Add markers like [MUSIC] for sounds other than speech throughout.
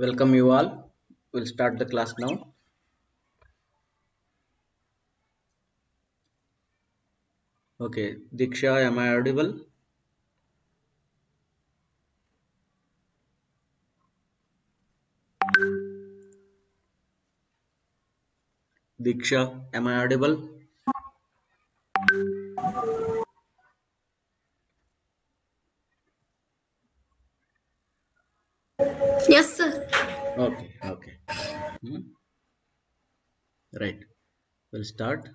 Welcome you all. We'll start the class now. Okay, Diksha, am I audible? Diksha, am I audible? Right. We'll start.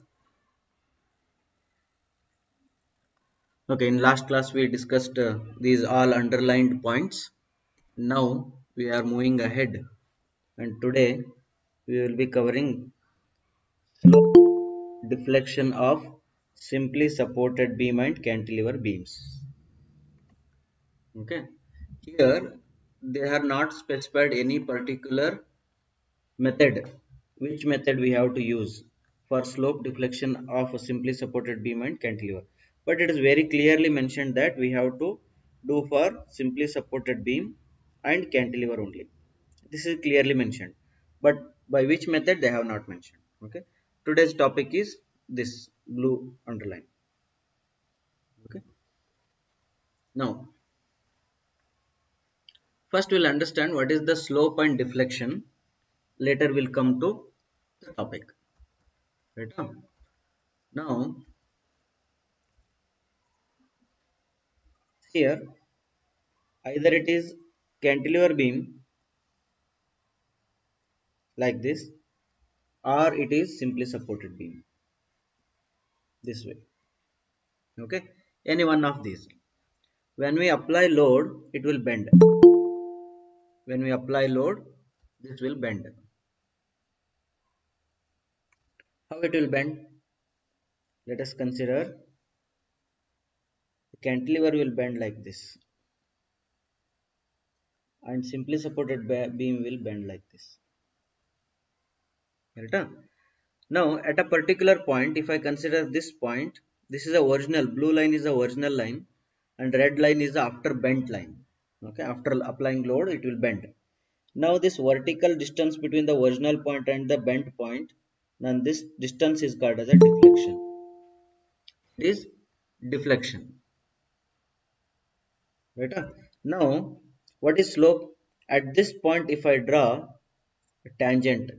Okay, in last class we discussed uh, these all underlined points. Now we are moving ahead and today we will be covering slope deflection of simply supported beam and cantilever beams. Okay, here they are not specified any particular method which method we have to use for slope deflection of a simply supported beam and cantilever? But it is very clearly mentioned that we have to do for simply supported beam and cantilever only. This is clearly mentioned. But by which method they have not mentioned. Okay? Today's topic is this blue underline. Okay? Now first we'll understand what is the slope and deflection later we'll come to the topic. Right now now here either it is cantilever beam like this or it is simply supported beam this way. Okay? Any one of these. When we apply load it will bend. When we apply load this will bend how it will bend? Let us consider the cantilever will bend like this. And simply supported beam will bend like this. Right now at a particular point if i consider this point this is a original blue line is the original line and red line is the after bent line. Okay after applying load it will bend. Now this vertical distance between the original point and the bent point then this distance is called as a deflection. It is deflection. Right now what is slope? At this point if i draw a tangent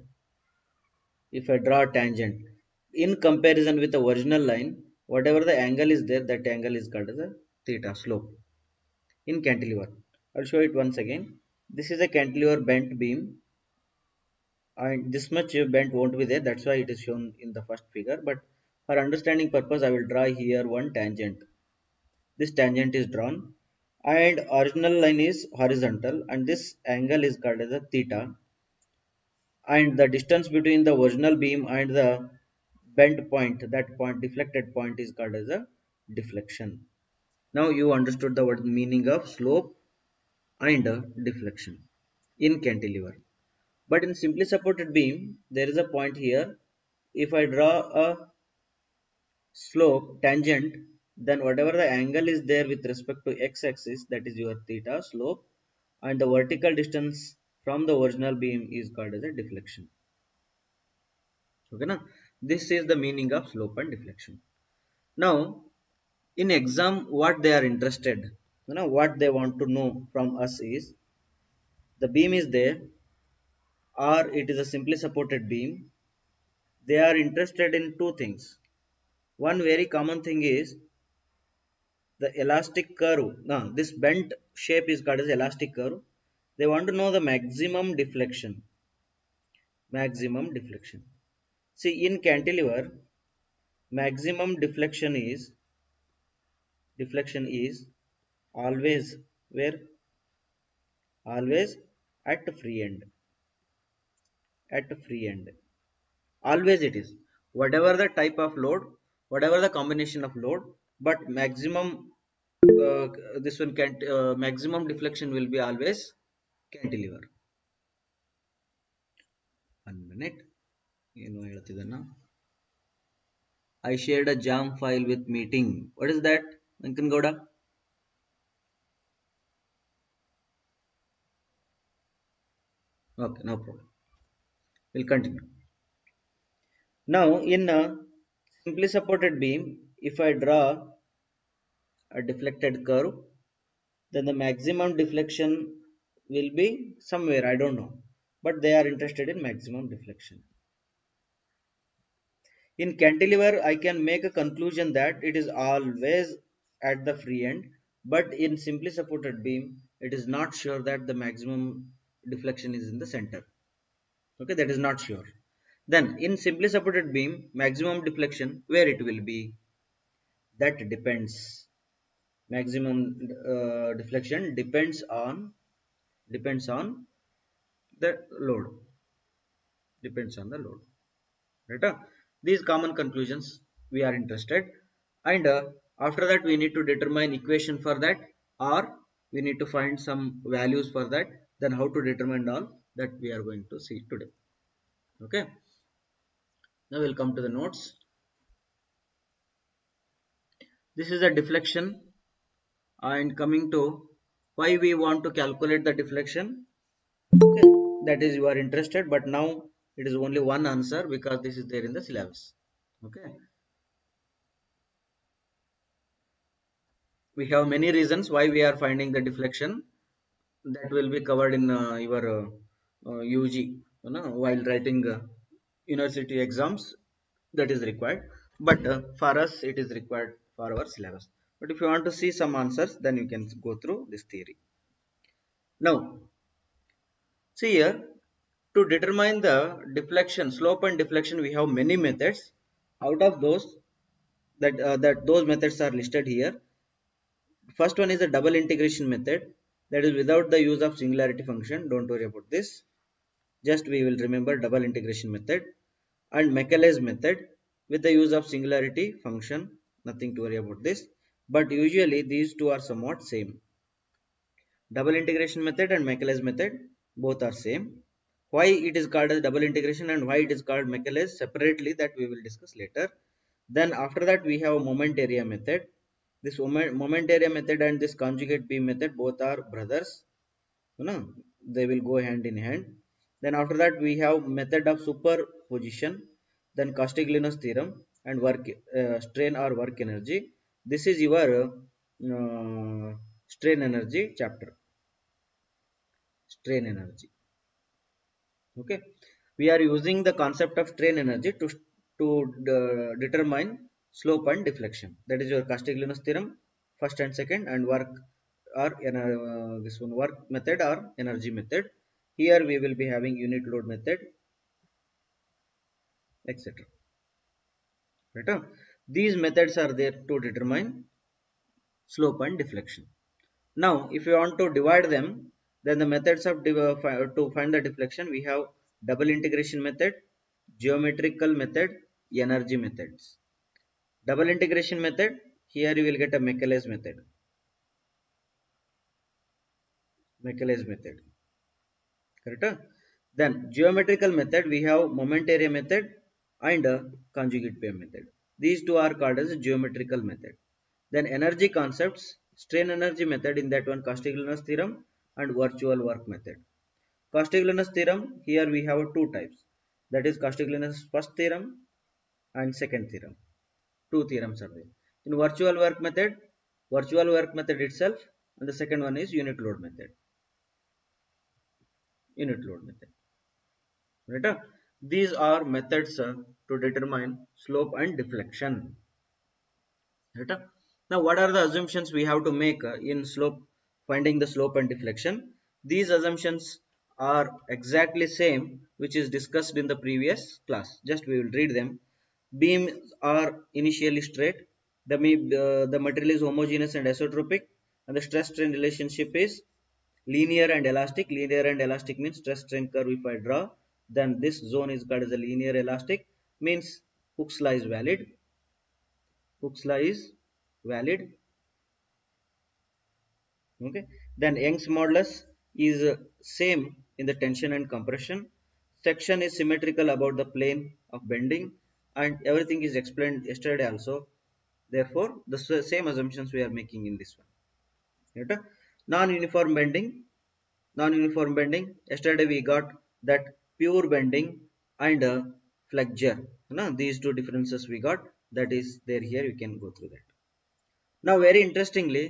if i draw a tangent in comparison with the original line whatever the angle is there that angle is called as a theta slope in cantilever. I'll show it once again. This is a cantilever bent beam and this much bent won't be there. That's why it is shown in the first figure. But for understanding purpose i will draw here one tangent. This tangent is drawn. And original line is horizontal. And this angle is called as a theta. And the distance between the original beam and the bent point that point deflected point is called as a deflection. Now you understood the word meaning of slope and deflection in cantilever but in simply supported beam there is a point here. If i draw a slope tangent then whatever the angle is there with respect to x-axis that is your theta slope and the vertical distance from the original beam is called as a deflection. Okay now this is the meaning of slope and deflection. Now in exam what they are interested you know what they want to know from us is the beam is there or it is a simply supported beam they are interested in two things. One very common thing is the elastic curve. Now this bent shape is called as elastic curve. They want to know the maximum deflection. Maximum deflection. See in cantilever maximum deflection is deflection is always where? Always at free end at free end always it is whatever the type of load whatever the combination of load but maximum uh, this one can uh, maximum deflection will be always cantilever one minute ಹೇಳ್ತಿದ್ದಾನ I shared a jam file with meeting what is that Venkanagouda Okay, no problem. We'll continue. Now, in a simply supported beam, if I draw a deflected curve, then the maximum deflection will be somewhere, I don't know. But they are interested in maximum deflection. In cantilever, I can make a conclusion that it is always at the free end, but in simply supported beam, it is not sure that the maximum deflection is in the center. Okay, that is not sure. Then in simply supported beam, maximum deflection, where it will be? That depends. Maximum uh, deflection depends on depends on the load. Depends on the load. Right? these common conclusions we are interested and uh, after that we need to determine equation for that or we need to find some values for that then how to determine all that we are going to see today. Okay? Now we'll come to the notes. This is a deflection and coming to why we want to calculate the deflection. Okay? That is you are interested but now it is only one answer because this is there in the syllabus. Okay? We have many reasons why we are finding the deflection. That will be covered in uh, your uh, UG you know, while writing uh, university exams that is required. But uh, for us it is required for our syllabus. But if you want to see some answers then you can go through this theory. Now see here to determine the deflection slope and deflection we have many methods. Out of those that uh, that those methods are listed here. First one is the double integration method. That is without the use of singularity function. Don't worry about this just we will remember double integration method and Macaulay's method with the use of singularity function nothing to worry about this but usually these two are somewhat same double integration method and Macaulay's method both are same why it is called as double integration and why it is called Macaulay's separately that we will discuss later. Then after that we have moment area method. This moment area method and this conjugate beam method both are brothers. You know, they will go hand in hand. Then after that we have method of superposition. Then Castiglione's theorem and work uh, strain or work energy. This is your uh, strain energy chapter. Strain energy okay we are using the concept of strain energy to to uh, determine slope and deflection that is your Castiglione's theorem first and second and work or uh, this one work method or energy method here we will be having unit load method etc right these methods are there to determine slope and deflection now if you want to divide them then the methods of uh, to find the deflection we have double integration method, geometrical method, energy methods. Double integration method, here you will get a Macaulay's method. Macaulay's method. Correct? Then geometrical method, we have moment area method and conjugate beam method. These two are called as geometrical method. Then energy concepts, strain energy method in that one Castiglione's theorem and virtual work method. Castiglione's theorem, here we have two types. That is Castiglione's first theorem and second theorem. Two theorems are there. In virtual work method, virtual work method itself and the second one is unit load method. Unit load method. Right? These are methods uh, to determine slope and deflection. Right? Now what are the assumptions we have to make uh, in slope finding the slope and deflection? These assumptions are exactly same which is discussed in the previous class just we will read them beams are initially straight the, uh, the material is homogeneous and isotropic and the stress strain relationship is linear and elastic. Linear and elastic means stress strain curve. If i draw then this zone is called as a linear elastic. Means Hooke's law is valid. Hooke's law is valid. Okay. Then Young's modulus is uh, same in the tension and compression. Section is symmetrical about the plane of bending and everything is explained yesterday also. Therefore, the same assumptions we are making in this one. Non-uniform bending. Non-uniform bending. Yesterday we got that pure bending and uh, flexure no? these two differences we got that is there here you can go through that now very interestingly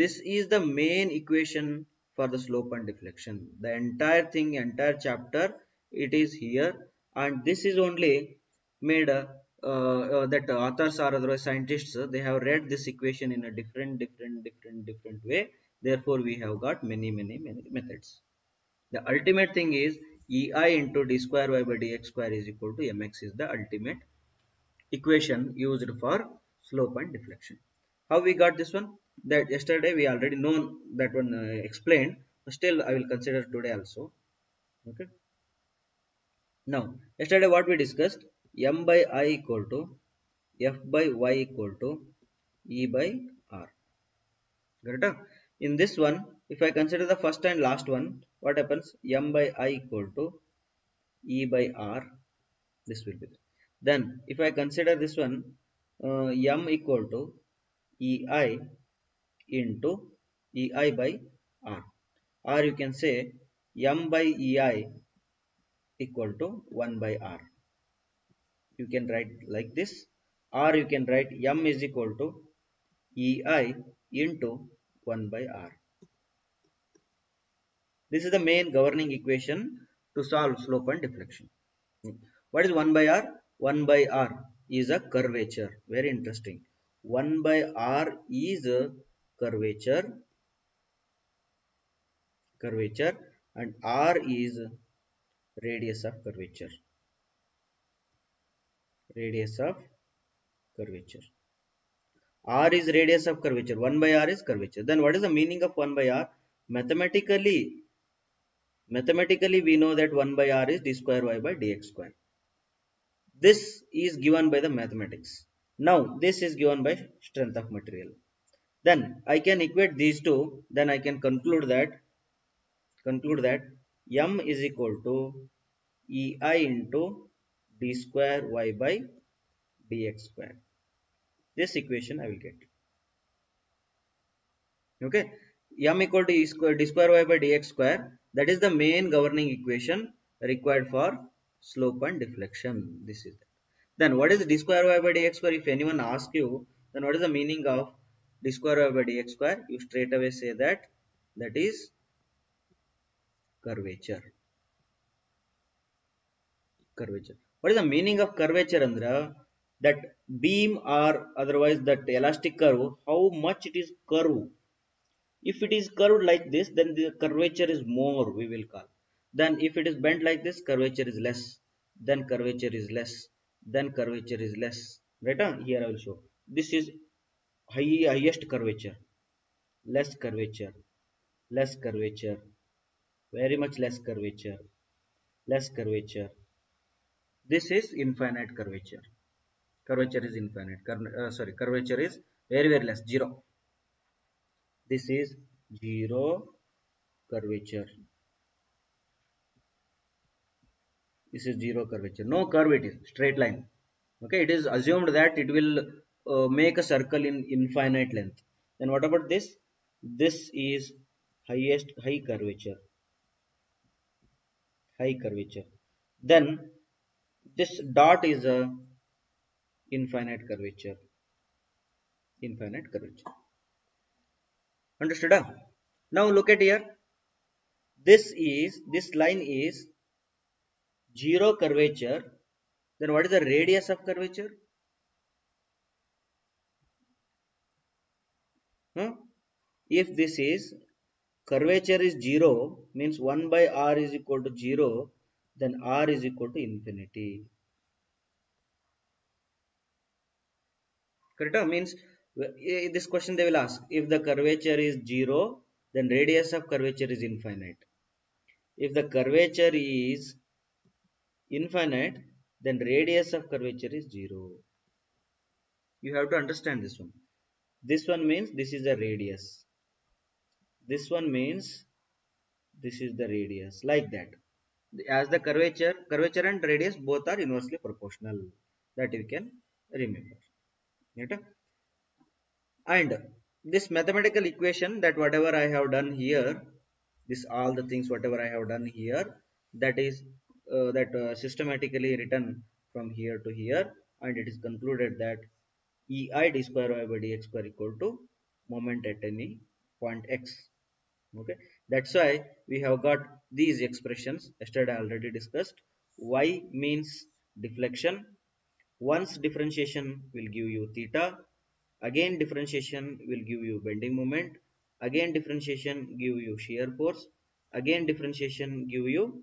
this is the main equation for the slope and deflection the entire thing entire chapter it is here and this is only made uh, uh, that authors or otherwise scientists they have read this equation in a different different different different way therefore we have got many many many methods. The ultimate thing is ei into d square y by dx square is equal to mx is the ultimate equation used for slope and deflection. How we got this one? That yesterday we already known that one uh, explained still i will consider today also. Okay? Now yesterday what we discussed? M by i equal to f by y equal to e by r. Correct in this one if i consider the first and last one what happens? M by i equal to e by r this will be then if i consider this one uh, m equal to ei into ei by r. Or you can say m by ei equal to 1 by r. You can write like this. Or you can write m is equal to ei into 1 by r. This is the main governing equation to solve slope and deflection. What is 1 by r? 1 by r is a curvature. Very interesting. 1 by r is a curvature curvature and r is radius of curvature. Radius of curvature r is radius of curvature. 1 by r is curvature. Then what is the meaning of 1 by r? Mathematically mathematically we know that 1 by r is d square y by dx square. This is given by the mathematics. Now this is given by strength of material. Then i can equate these two. Then i can conclude that conclude that m is equal to ei into d square y by dx square this equation i will get. Okay? M equal to e square d square y by dx square that is the main governing equation required for slope and deflection. This is it. then what is d square y by dx square? If anyone asks you then what is the meaning of d square y by dx square? You straight away say that that is curvature. Curvature. What is the meaning of curvature andra that beam or otherwise that elastic curve how much it is curved. If it is curved like this then the curvature is more we will call. Then if it is bent like this curvature is less. Then curvature is less. Then curvature is less. Right here i will show. This is high, highest curvature. Less curvature. Less curvature. Very much less curvature. Less curvature. This is infinite curvature curvature is infinite. Uh, sorry curvature is very very less zero. This is zero curvature. This is zero curvature. No curve it is straight line. Okay it is assumed that it will uh, make a circle in infinite length. Then what about this? This is highest high curvature. High curvature. Then this dot is a infinite curvature. Infinite curvature. Understood huh? now look at here. This is this line is zero curvature. Then what is the radius of curvature? Huh? if this is curvature is zero means 1 by r is equal to zero then r is equal to infinity correct ah? means eh, eh, this question they will ask. If the curvature is zero then radius of curvature is infinite. If the curvature is infinite then radius of curvature is zero. You have to understand this one. This one means this is the radius. This one means this is the radius. Like that. As the curvature curvature and radius both are inversely proportional. That you can remember and this mathematical equation that whatever i have done here this all the things whatever i have done here that is uh, that uh, systematically written from here to here and it is concluded that ei d square y by dx square equal to moment at any point x. Okay? That's why we have got these expressions yesterday I already discussed. Y means deflection once differentiation will give you theta again differentiation will give you bending moment again differentiation give you shear force again differentiation give you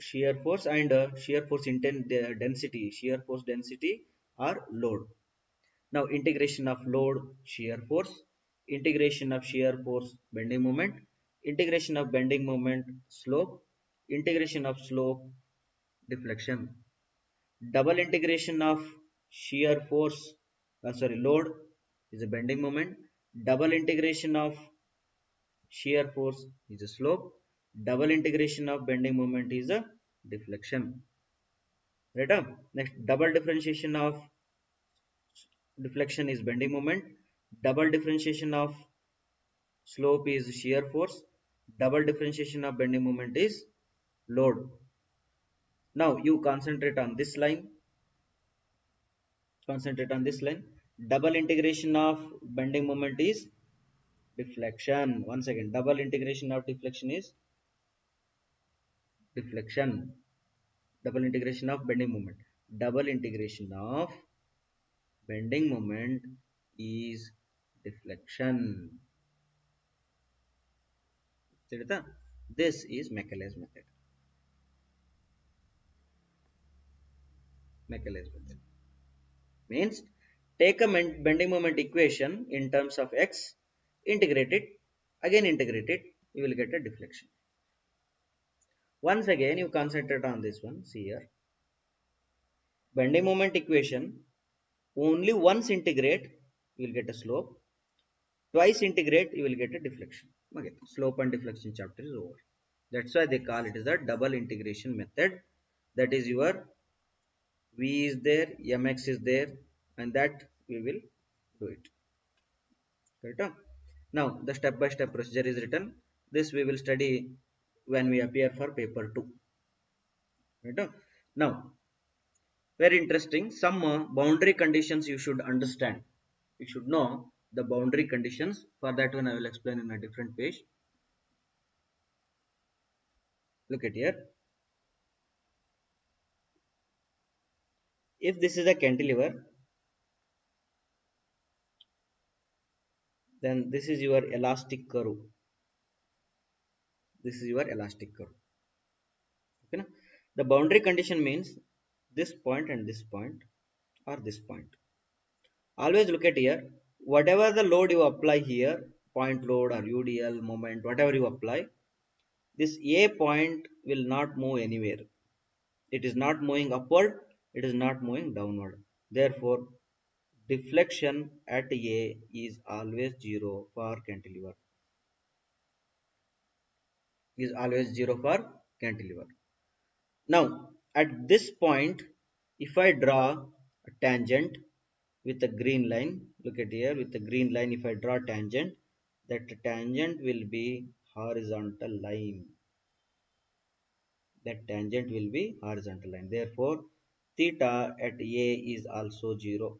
shear force and uh, shear force intent uh, density shear force density or load. Now integration of load shear force integration of shear force bending moment integration of bending moment slope integration of slope deflection double integration of shear force uh, sorry load is a bending moment. Double integration of shear force is a slope. Double integration of bending moment is a deflection. Right up next double differentiation of deflection is bending moment. Double differentiation of slope is shear force. Double differentiation of bending moment is load now you concentrate on this line. Concentrate on this line. Double integration of bending moment is deflection. Once again double integration of deflection is deflection. Double integration of bending moment. Double integration of bending moment is deflection. This is Macaulay's method. Means take a bending moment equation in terms of x integrate it again integrate it you will get a deflection. Once again you concentrate on this one see here. Bending moment equation only once integrate you will get a slope. Twice integrate you will get a deflection. Okay slope and deflection chapter is over. That's why they call it as a double integration method. That is your v is there mx is there and that we will do it. Right now the step by step procedure is written. This we will study when we appear for paper 2 right now very interesting. Some uh, boundary conditions you should understand. You should know the boundary conditions. For that one i will explain in a different page. Look at here if this is a cantilever then this is your elastic curve. This is your elastic curve. Okay the boundary condition means this point and this point or this point. Always look at here whatever the load you apply here point load or udl moment whatever you apply this a point will not move anywhere. It is not moving upward it is not moving downward. Therefore deflection at a is always zero for cantilever. Is always zero for cantilever. Now at this point if i draw a tangent with a green line look at here with a green line if i draw tangent that tangent will be horizontal line. That tangent will be horizontal line. Therefore theta at a is also 0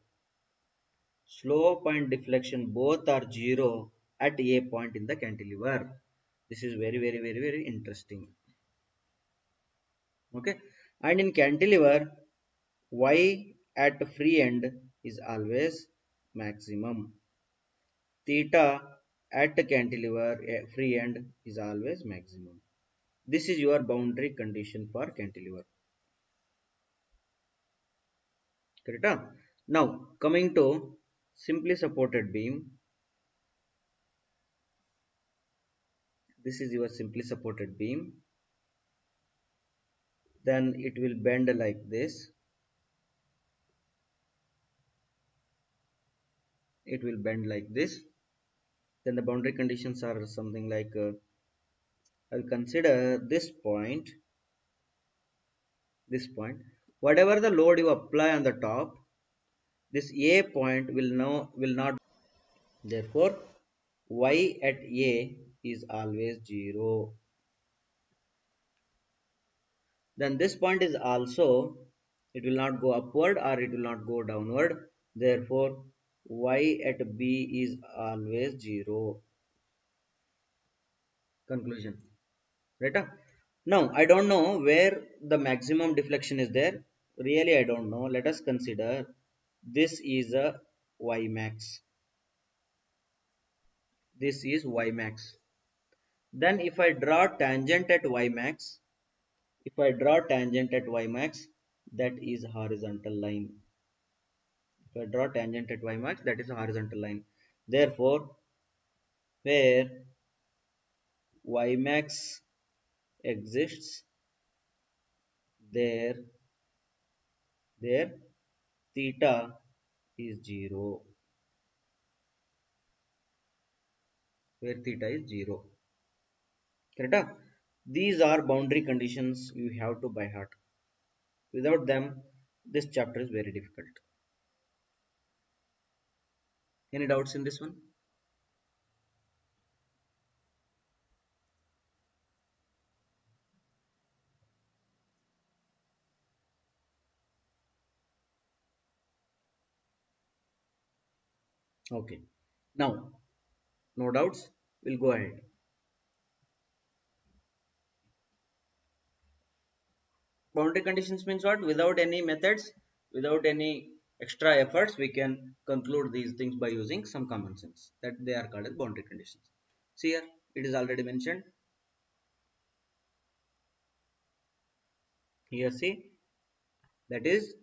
slope and deflection both are 0 at a point in the cantilever. This is very very very very interesting. Okay. And in cantilever y at free end is always maximum. Theta at cantilever eh, free end is always maximum. This is your boundary condition for cantilever correct now coming to simply supported beam. This is your simply supported beam. Then it will bend like this. It will bend like this. Then the boundary conditions are something like uh, I'll consider this point this point whatever the load you apply on the top this a point will now will not. Therefore y at a is always 0 then this point is also it will not go upward or it will not go downward. Therefore y at b is always 0 conclusion. Right now i don't know where the maximum deflection is there really i don't know. Let us consider this is a y max. This is y max. Then if i draw tangent at y max if i draw tangent at y max that is horizontal line. If i draw tangent at y max that is a horizontal line. Therefore where y max exists there there theta is 0 where theta is 0 correct ah? these are boundary conditions you have to by heart. Without them this chapter is very difficult. Any doubts in this one okay. Now no doubts we'll go ahead. Boundary conditions means what? Without any methods without any extra efforts we can conclude these things by using some common sense that they are called as boundary conditions. See here it is already mentioned. Here see that is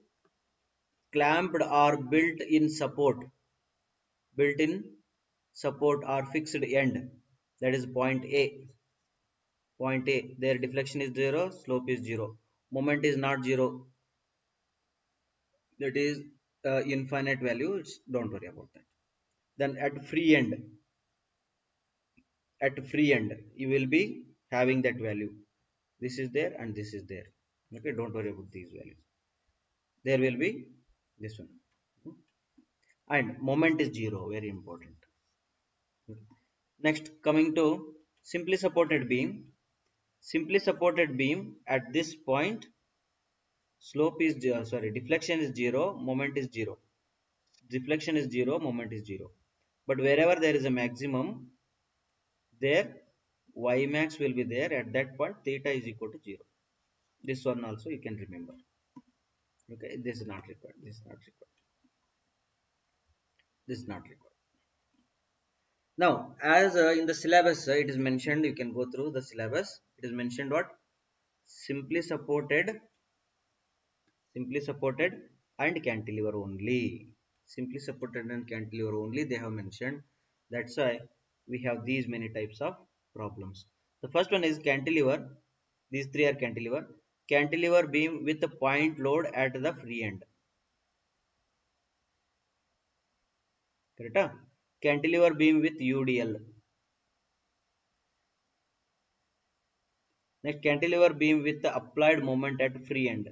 clamped or built in support built-in support or fixed end. That is point A. Point A their deflection is 0 slope is 0 moment is not 0 that is uh, infinite value don't worry about that. Then at free end at free end you will be having that value. This is there and this is there. Okay don't worry about these values. There will be this one and moment is 0 very important. Next coming to simply supported beam. Simply supported beam at this point slope is zero, sorry deflection is 0 moment is 0 deflection is 0 moment is 0 but wherever there is a maximum there y max will be there. At that point theta is equal to 0 this one also you can remember. Okay this is not required this is not required this is not required. Now as uh, in the syllabus uh, it is mentioned you can go through the syllabus. It is mentioned what? Simply supported simply supported and cantilever only. Simply supported and cantilever only they have mentioned. That's why we have these many types of problems. The first one is cantilever. These three are cantilever. Cantilever beam with a point load at the free end cantilever beam with udl next cantilever beam with the applied moment at free end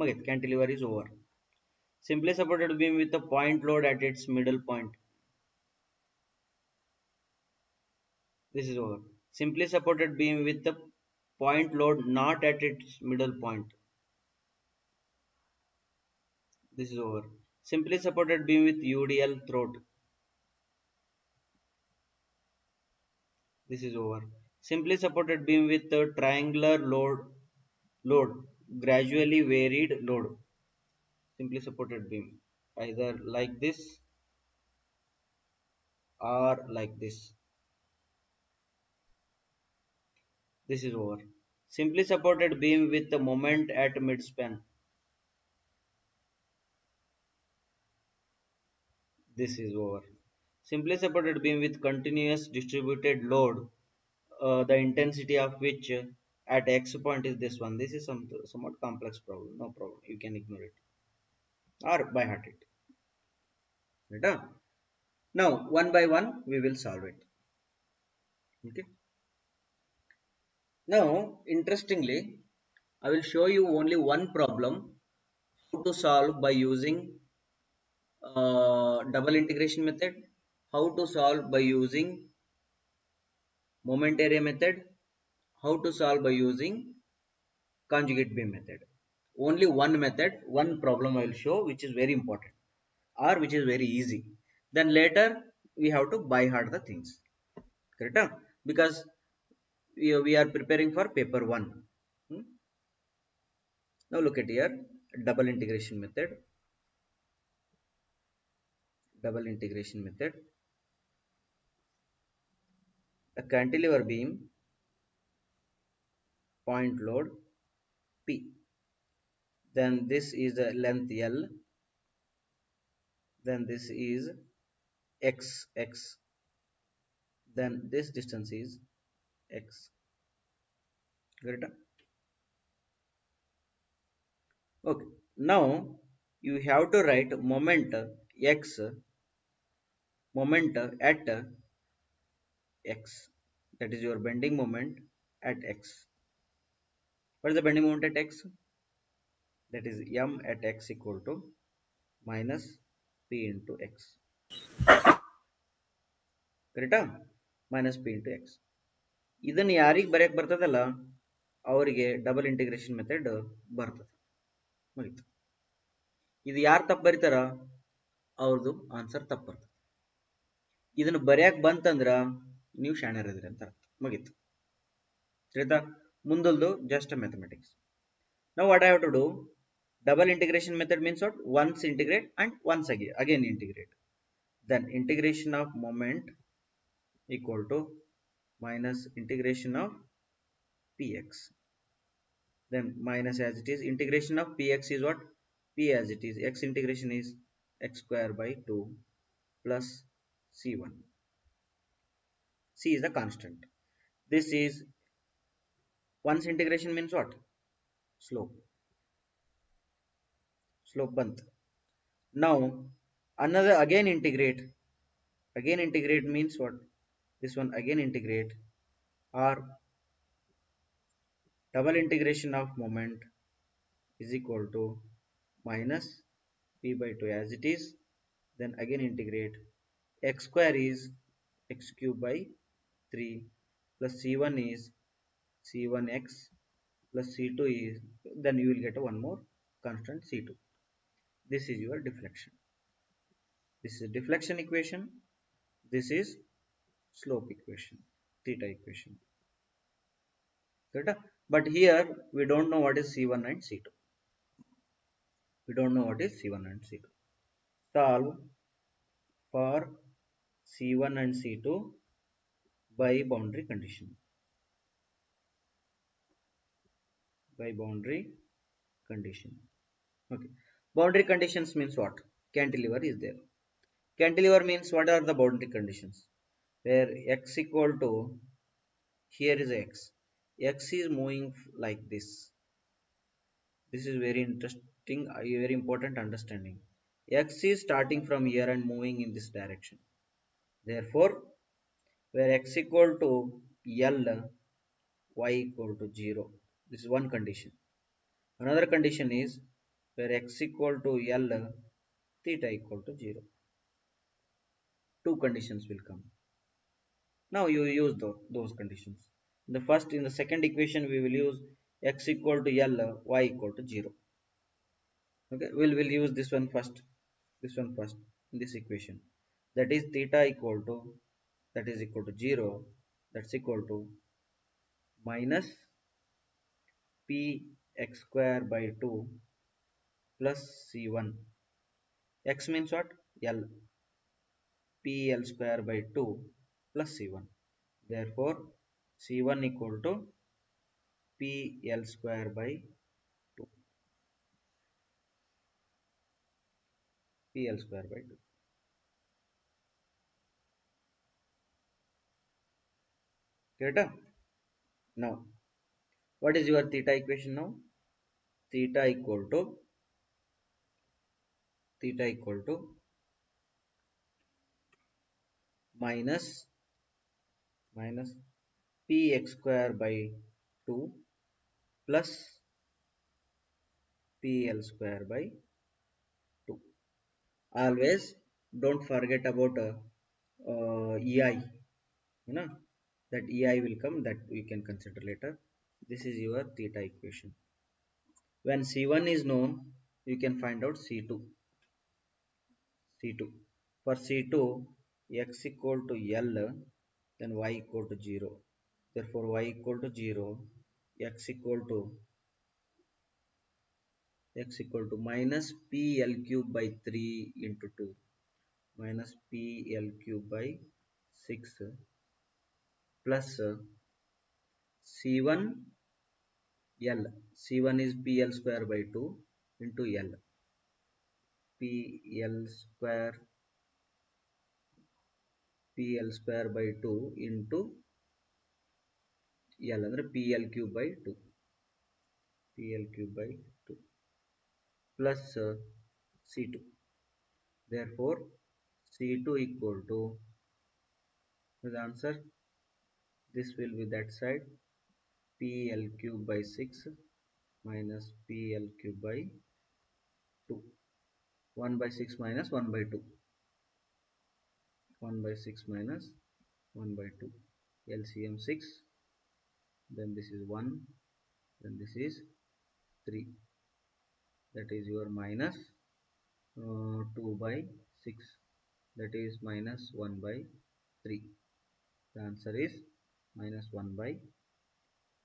okay cantilever is over simply supported beam with a point load at its middle point this is over simply supported beam with the point load not at its middle point this is over. Simply supported beam with udl throat. This is over. Simply supported beam with the triangular load load gradually varied load. Simply supported beam. Either like this or like this. This is over. Simply supported beam with the moment at midspan this is over. Simply supported beam with continuous distributed load uh, the intensity of which at x point is this one. This is some somewhat complex problem. No problem. You can ignore it. Or by heart it. Right now one by one we will solve it. Okay? Now interestingly i will show you only one problem how to solve by using uh, double integration method how to solve by using moment area method how to solve by using conjugate beam method. Only one method one problem i will show which is very important or which is very easy. Then later we have to buy hard the things. Correct huh? because we, we are preparing for paper 1 hmm? now look at here double integration method double integration method a cantilever beam point load P. Then this is the length L. Then this is X, X. Then this distance is X. Great. Okay. Now you have to write moment X, moment at X. That is your bending moment at X. What is the bending moment at x? That is m at x equal to minus p into x. correct minus p into x ಇದನ್ನು ಯಾರಿಗೆ ಬರೆಯಕ್ಕೆ ಬರ್ತದಲ್ಲ ಅವರಿಗೆ double integration method ಬರ್ತದೆ ಮುಗೀತು ಇದು ಯಾರು ತಪ್ಪು ಬರೀತಾರ ಅವ್ರದ್ದು ಆನ್ಸರ್ ತಪ್ಪು ಬರ್ತದೆ ಇದನ್ನು ಬರೆಯಕ್ ಬಂತಂದ್ರ ನೀವು ಶಾಣರ್ ಇದ್ರಿ ಅಂತ ಅರ್ಥ. ಮುಗೀತು. ಹೇಳ್ತಾ ಮುಂದಲ್ದು ಜಸ್ಟ್ ಮ್ಯಾಥಮೆಟಿಕ್ಸ್ ನಾವು what I to do double integration method means out once integrate and once again again integrate then integration of moment equal to minus integration of P X then minus as it is integration of P X is what P as it is X integration is X square by two plus c1. c is the constant. This is once integration means what? Slope. Slope bant now another again integrate. Again integrate means what? This one again integrate or double integration of moment is equal to minus p by 2 as it is then again integrate x square is x cube by 3 plus c1 is c1x plus c2 is then you will get one more constant c2 this is your deflection. This is deflection equation. This is slope equation theta equation. Correct? but here we don't know what is c1 and c2 we don't know what is c1 and c2 solve for c1 and c2 by boundary condition. By boundary condition. Okay. Boundary conditions means what? Cantilever is there. Cantilever means what are the boundary conditions? Where x equal to here is x. X is moving like this. This is very interesting very important understanding. X is starting from here and moving in this direction therefore where x equal to l y equal to 0 this is one condition. Another condition is where x equal to l theta equal to 0 two conditions will come. Now you use the, those conditions. In the first in the second equation we will use x equal to l y equal to 0 okay? We'll will use this one first. This one first in this equation that is theta equal to that is equal to 0 that's equal to minus p x square by 2 plus c1 x means what? L. P l square by 2 plus c1 therefore c1 equal to p l square by 2 p l square by 2 Get Now, what is your theta equation now? Theta equal to theta equal to minus minus px square by 2 plus pl square by 2 always don't forget about uh, uh, ei you know that ei will come that we can consider later. This is your theta equation. When c1 is known you can find out c2 c2 for c2 x equal to l then y equal to 0 therefore y equal to 0 x equal to x equal to minus pl cube by 3 into 2 minus pl cube by 6 plus uh, c1 l c1 is pl square by 2 into l pl square pl square by 2 into l ಅಂದ್ರೆ pl cube by 2 pl cube by 2 plus uh, c2 therefore c2 equal to the answer This will be that side. Pl cube by 6 minus pl cube by 2 1 by 6 minus 1 by 2 1 by 6 minus 1 by 2 LCM 6 then this is 1 then this is 3 that is your minus uh, 2 by 6 that is minus 1 by 3 the answer is minus 1 by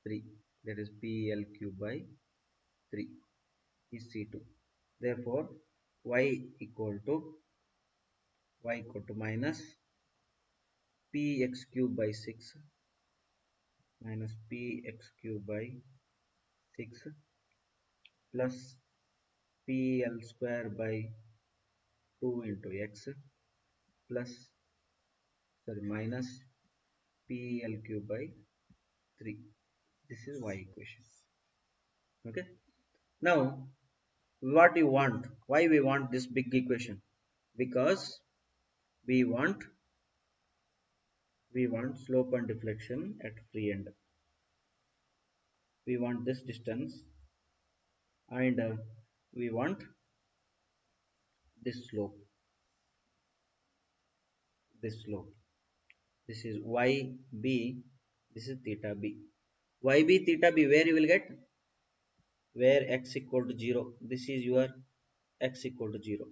3 that is PL cube by 3 is C2 therefore y equal to y equal to minus px cube by 6 minus px cube by 6 plus pl square by 2 into x plus sorry minus pl cube by 3 this is y equation. Okay? Now what you want? Why we want this big equation? Because we want we want slope and deflection at free end. We want this distance and uh, we want this slope. This slope this is yb this is theta b. Yb theta b where you will get? Where x equal to 0 this is your x equal to 0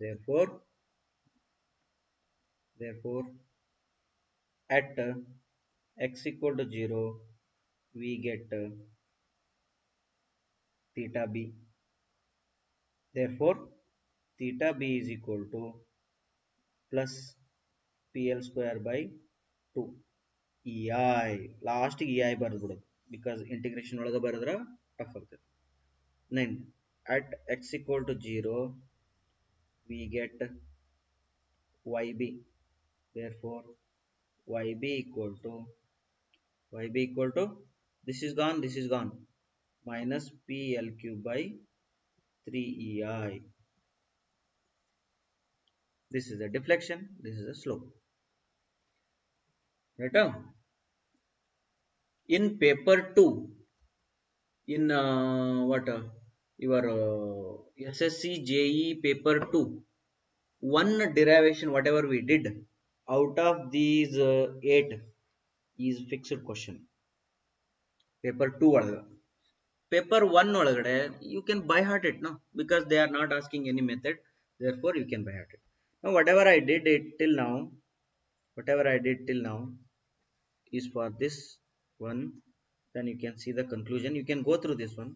therefore therefore at x equal to 0 we get theta b. Therefore theta b is equal to plus pl square by two E I last E I ಬರೆದ್ because integration ಒಳಗ ಬರೆದ್ರೆ tough ಆಗ್ತದೆ. Nine at X equal to zero we get Y B therefore Y B equal to Y B equal to this is gone this is gone minus P L cube by three E I this is a deflection this is a slope right in paper 2 in uh, what uh, your uh, ssc je paper 2 one derivation whatever we did out of these uh, eight is fixed question paper 2 ಒಳಗ paper 1 ಒಳಗಡೆ you can by heart it no because they are not asking any method therefore you can by heart it now whatever i did it till now whatever i did till now is for this one then you can see the conclusion you can go through this one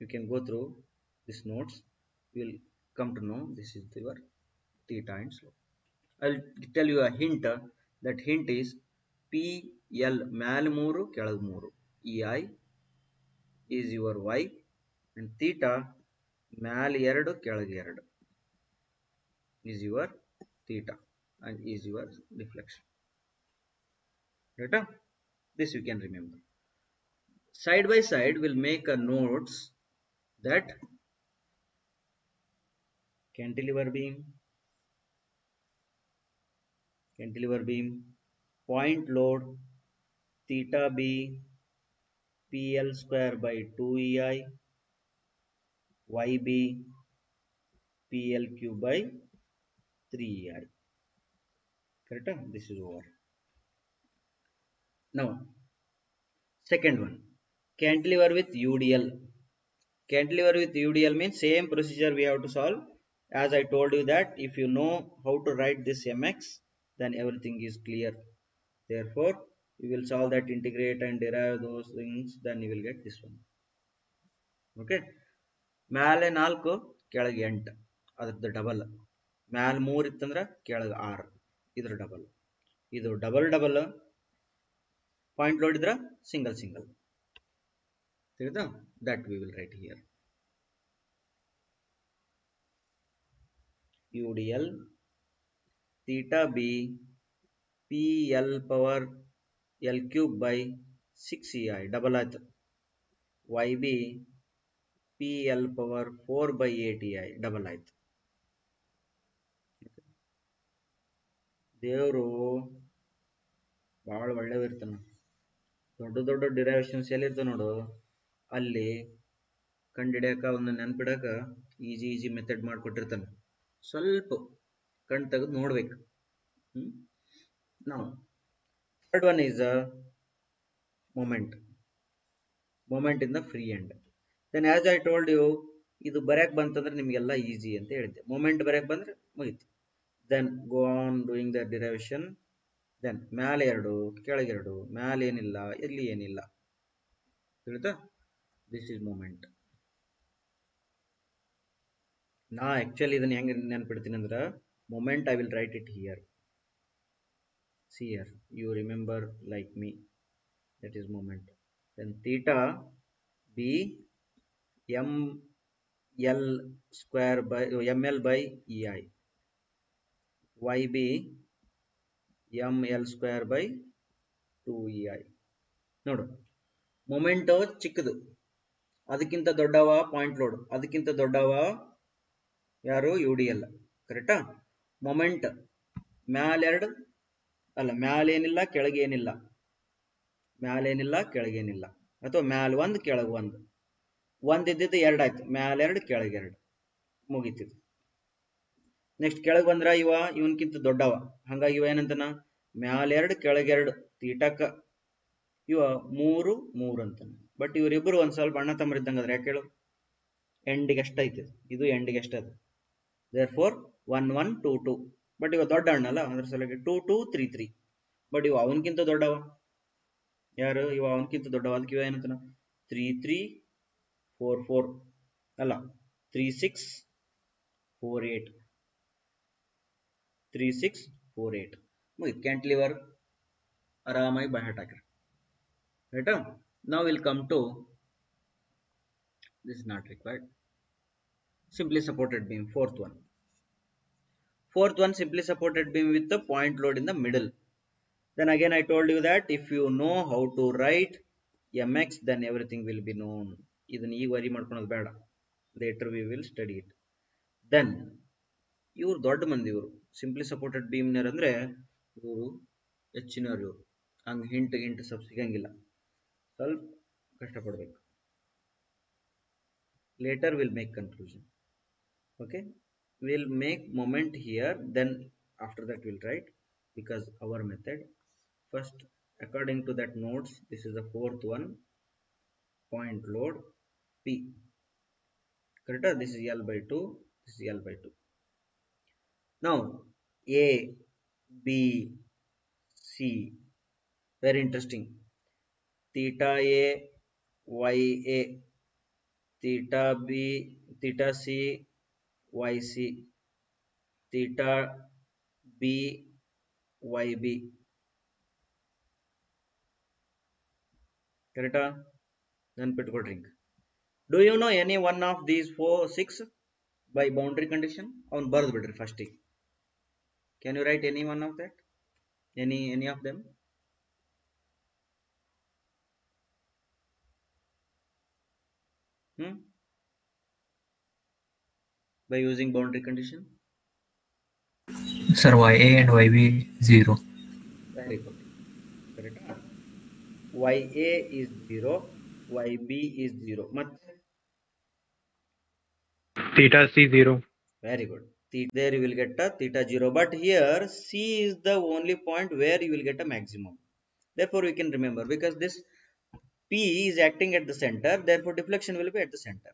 you can go through this notes you will come to know this is your theta and slope i'll tell you a hint uh, that hint is p l ಮ್ಯಾಲ್ ಮೂರು ಕೆಳಗ್ ಮೂರು ei is your y and theta ಮ್ಯಾಲ್ ಎರಡು ಕೆಳಗೆ ಎರಡು is your theta and is your deflection right this you can remember. Side by side we'll make a notes that cantilever beam cantilever beam point load theta b pl square by 2 ei yb pl cube by 3 ei correct this is over now second one cantilever with udl cantilever with udl means same procedure we have to solve as i told you that if you know how to write this mx then everything is clear therefore you will solve that integrate and derive those things then you will get this one okay ಮ್ಯಾಲೆ ನಾಲ್ಕು ಕೆಳಗೆ ಎಂಟು ಅದ್ರದ್ದು double ಮ್ಯಾಲೆ ಮೂರು ಇತ್ತಂದ್ರೆ ಕೆಳಗೆ ಆರು ಇದ್ರ double ಇದು double ಡಬಲ್ ಪಾಯಿಂಟ್ ಲೋಡ್ ಇದ್ರ ಸಿಂಗಲ್ ಸಿಂಗಲ್ ತಿಳಿದ that we will write here U D L theta B P L power L cube by six E I double ಆಯ್ತು Y B P L power four by eight E I double ಆಯ್ತು ದೇವರು ಭಾಳ ಒಳ್ಳೆವಿರ್ತಾನ ದೊಡ್ಡ ದೊಡ್ಡ ಡಿರೈವೇಶನ್ಸ್ ಎಲ್ಲಿರ್ತಾವ ನೋಡು? ಅಲ್ಲಿ ಕಂಡಿಡಿಯಕ ಅವನ್ನ ನೆನ್ಪಿಡಾಕ ಈಜಿ ಈಜಿ ಮೆಥಡ್ ಮಾಡ್ಕೊಟ್ಟಿರ್ತಾನೆ. ಸ್ವಲ್ಪ ಕಣ್ ತೆಗೆದು ನೋಡ್ಬೇಕು. ನಾವು third one is a moment moment in the free end then as I told you ಇದು ಬರ್ಯಾಕ್ ಬಂತಂದ್ರೆ ನಿಮ್ಗೆಲ್ಲ ಈಸಿ ಅಂತ ಹೇಳಿದ್ದೆ. ಮೊಮೆಂಟ್ ಬರ್ಯಾಕ್ ಬಂದ್ರೆ ಮುಗೀತು. Then go on doing the derivation then ಮ್ಯಾಲೆ ಎರಡು ಕೆಳಗೆರಡು ಮ್ಯಾಲೆ ಏನಿಲ್ಲ, ಇಲ್ಲಿ ಏನಿಲ್ಲ. ತಿಳಿತಾ? ದಿಸ್ ಇಸ್ ಮೂಮೆಂಟ್ ನಾ ಆಕ್ಚುಲಿ ಇದನ್ನು ಹೆಂಗೆ ನೆನ್ಪಿಡ್ತೀನಿ ಅಂದ್ರೆ moment I will write it here write you remember like me that is moment then That B moment. L square by m L by E I Y ei. Yb m l square by 2 ei. ನೋಡು moment ಚಿಕ್ಕದು. ಅದಕ್ಕಿಂತ ದೊಡ್ಡವ point load ಅದಕ್ಕಿಂತ ದೊಡ್ಡವ ಯಾರು? U D L ಕರೆಕ್ಟಾ moment ಮ್ಯಾಲೆರಡು ಅಲ್ಲ ಮ್ಯಾಲೇನಿಲ್ಲ ಕೆಳಗೆ ಏನಿಲ್ಲ. ಮ್ಯಾಲೇನಿಲ್ಲ ಕೆಳಗೇನಿಲ್ಲ ಅಥವಾ ಮ್ಯಾಲ ಒಂದು, ಕೆಳಗೆ ಒಂದು. ಒಂದಿದ್ದು ಎರಡಾಯ್ತು ಮ್ಯಾಲೆರಡು ಕೆಳಗೆ ಎರಡು. ಮುಗೀತಿದ್ದು. ನೆಕ್ಸ್ಟ್ ಕೆಳಗೆ ಬಂದ್ರ ಇವ, ಇವನ್ಕಿಂತ ದೊಡ್ಡವ. ಹಂಗಾಗಿ ಇವ ಏನಂತನ? ಮ್ಯಾಲೆರಡು, ಕೆಳಗೆರಡು ತೀಟಕ್ಕ ಇವ ಮೂರು ಮೂರು ಅಂತಾನ. ಬಟ್ ಇವರಿಬ್ಬರು ಒಂದ್ ಸ್ವಲ್ಪ ಅಣ್ಣ ತಮ್ಮ ಇದ್ದಂಗದ್ರ ಯಾಕೆ ಹೇಳು? ಎಂಡಿಗೆ ಎಷ್ಟೈತೆ ಇದು ಎಂಡಿಗೆ ಎಷ್ಟದ therefore one one two two but ಇವ ದೊಡ್ಡ ಅಣ್ಣ ಅಲ್ಲ, ಅದ್ರ ಸಲುವಾಗಿ two two three three but ಇವ ಅವನಕ್ಕಿಂತ ದೊಡ್ಡವ? ಯಾರು? ಇವ ಅವನಕ್ಕಿಂತ ದೊಡ್ಡವ. ಅದಕ್ಕೆ ಇವ ಏನಂತಾನ? ತ್ರೀ ತ್ರೀ ಫೋರ್ ಫೋರ್ ಅಲ್ಲ three six four eight three six four eight ಮುಗಿತು ಕ್ಯಾಂಟಿಲಿವರ್ ಆರಾಮಾಗಿ ಬಾಯ್ ಹಾಕ್ರಿ ರೈಟಾ ನಾವು will come to is not required simply supported beam fourth one fourth one simply supported beam with the point load in the middle then again i told you that if you know how to write mx then everything will be known ಇದನ್ನ ಈಗ worry ಮಾಡ್ಕೊಳೋದು ಬೇಡ later we will study it then ಇವ್ರು ದೊಡ್ಡ ಮಂದಿ ಇವರು simply supported beam ನೇರ್ ಅಂದ್ರೆ ಮೂರು ಹೆಚ್ಚಿನ ರೂಟ್ ಹಿಂಟ್ ಹಿಂಟ್ ಗಿಂಟ್ ಸಬ್ ಸಿಗಂಗಿಲ್ಲ. ಸ್ವಲ್ಪ ಕಷ್ಟಪಡ್ಬೇಕು later will make conclusion okay will make moment here then after that will write because our method first according to that notes this is the fourth one point load P correct this is L by two this is L by two now a b c very interesting theta a y a theta b theta c y c theta b y yb ಕರೆಕ್ಟಾ ನೆನ್ಪಿಟ್ಕೊಡ್ರಿ do you know any one of these four six by boundary condition ಅವ್ನು ಬರ್ದು ಬಿಡ್ರಿ ಫಸ್ಟಿಗೆ Can you write any one of that? Any any of them? Hmm? By using boundary condition? Sir, YA and YB 0. Very good. Correct. YA is 0, YB is 0. Theta C 0. Very good there you will get a theta 0 but here c is the only point where you will get a maximum. Therefore we can remember because this p is acting at the center therefore deflection will be at the center.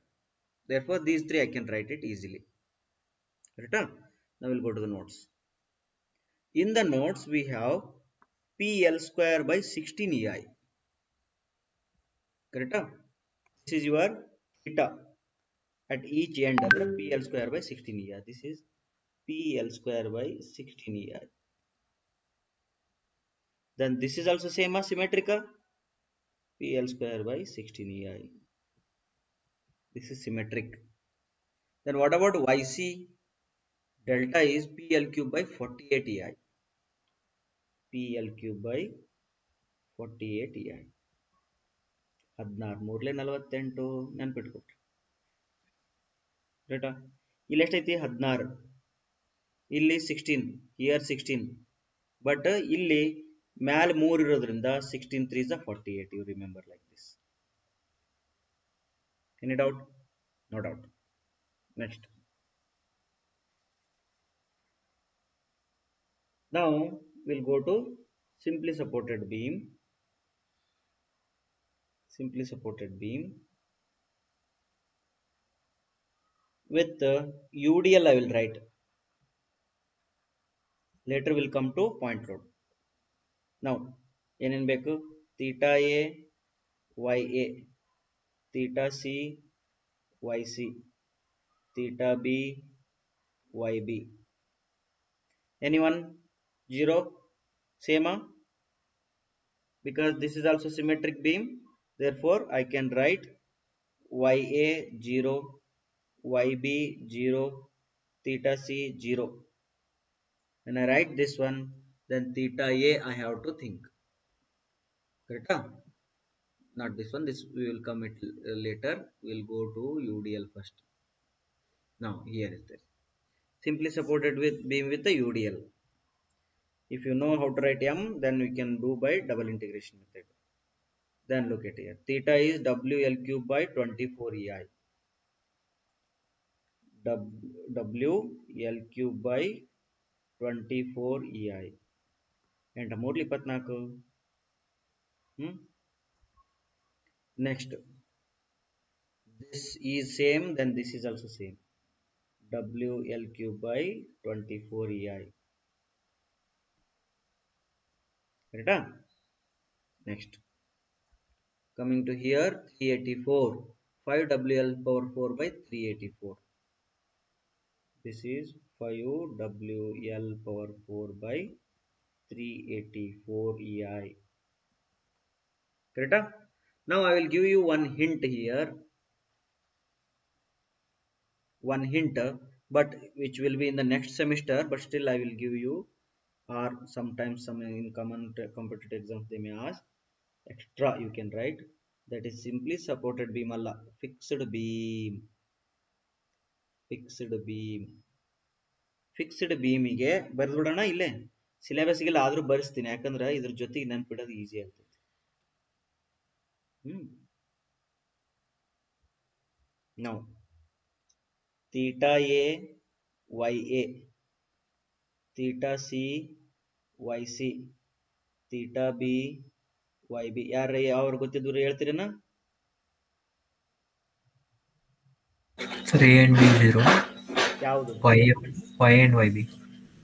Therefore these three i can write it easily. Return. Now we'll go to the notes. In the notes we have pl square by 16 ei correct? This is your theta at each end ಅಂದ್ರೆ pl square by 16 ei this is pl square by 16 ei then this is also same as symmetrical pl square by 16 ei this is symmetric then what about yc delta is pl cube by 48 ei pl cube by 48 ei ಹದಿನಾರು ಮೂರ್ಲೆ ನಲವತ್ತೆಂಟು ನೆನ್ಪಿಟ್ಕೊಟ್ರಿ ರೈಟಾ ಇಲ್ಲಿ ಎಷ್ಟೈತಿ ಹದಿನಾರು. ಇಲ್ಲಿ sixteen here sixteen but ಇಲ್ಲಿ ಮ್ಯಾಲ್ ಮೂರ್ ಇರೋದ್ರಿಂದ ಸಿಕ್ಸ್ಟೀನ್ ತ್ರೀ ಸ forty eight you remember like this any doubt no doubt next ನಾವು will go to simply supported beam simply supported beam. with uh, UDL I will write later will come to point load now ಏನೇನು ಬೇಕು theta a y a theta c y c theta b y b anyone zero same ah? because this is also symmetric beam therefore i can write ya 0 yb 0 theta c 0 when i write this one then theta a i have to think. Correct not this one this we will come it uh, later. We'll go to udl first. Now here is this. Simply supported with beam with the udl if you know how to write m then we can do by double integration method. Then look at here. Theta is wl cube by 24 ei w l cube by 24 ei ಎಂಟ ಮೂರ್ಲಿ ಇಪ್ಪತ್ನಾಲ್ಕು ಹ್ಮ್ next this is same then this is also same w l cube by 24 ei right next coming to here 384 5 wl power 4 by 384 this is 5 wl power 4 by 384 ei correct ah? now i will give you one hint here. One hint but which will be in the next semester but still i will give you or sometimes some in common competitive exams they may ask. Extra you can write. That is simply supported beam fixed beam fixed beam fixed ಬೀಮಿಗೆ ಬರೆದ್ಬಿಡೋಣ ಇಲ್ಲೇ? ಸಿಲೆಬಸ್ಗೆಲ್ಲ ಆದ್ರೂ ಬರೆಸ್ತೀನಿ, ಯಾಕಂದ್ರೆ ಇದ್ರ ಜೊತೆಗೆ ನೆನ್ಪಿಡೋದು easy ಆಗ್ತೈತಿ. ಹ್ಮ್. ನಾವು theta A Y A theta C Y C theta B Y B ಯಾರ ಅವ್ರು ಗೊತ್ತಿದ್ರು ಹೇಳ್ತೀರೇನ? Sir, A and B zero. क्या होगा Y Y and YB.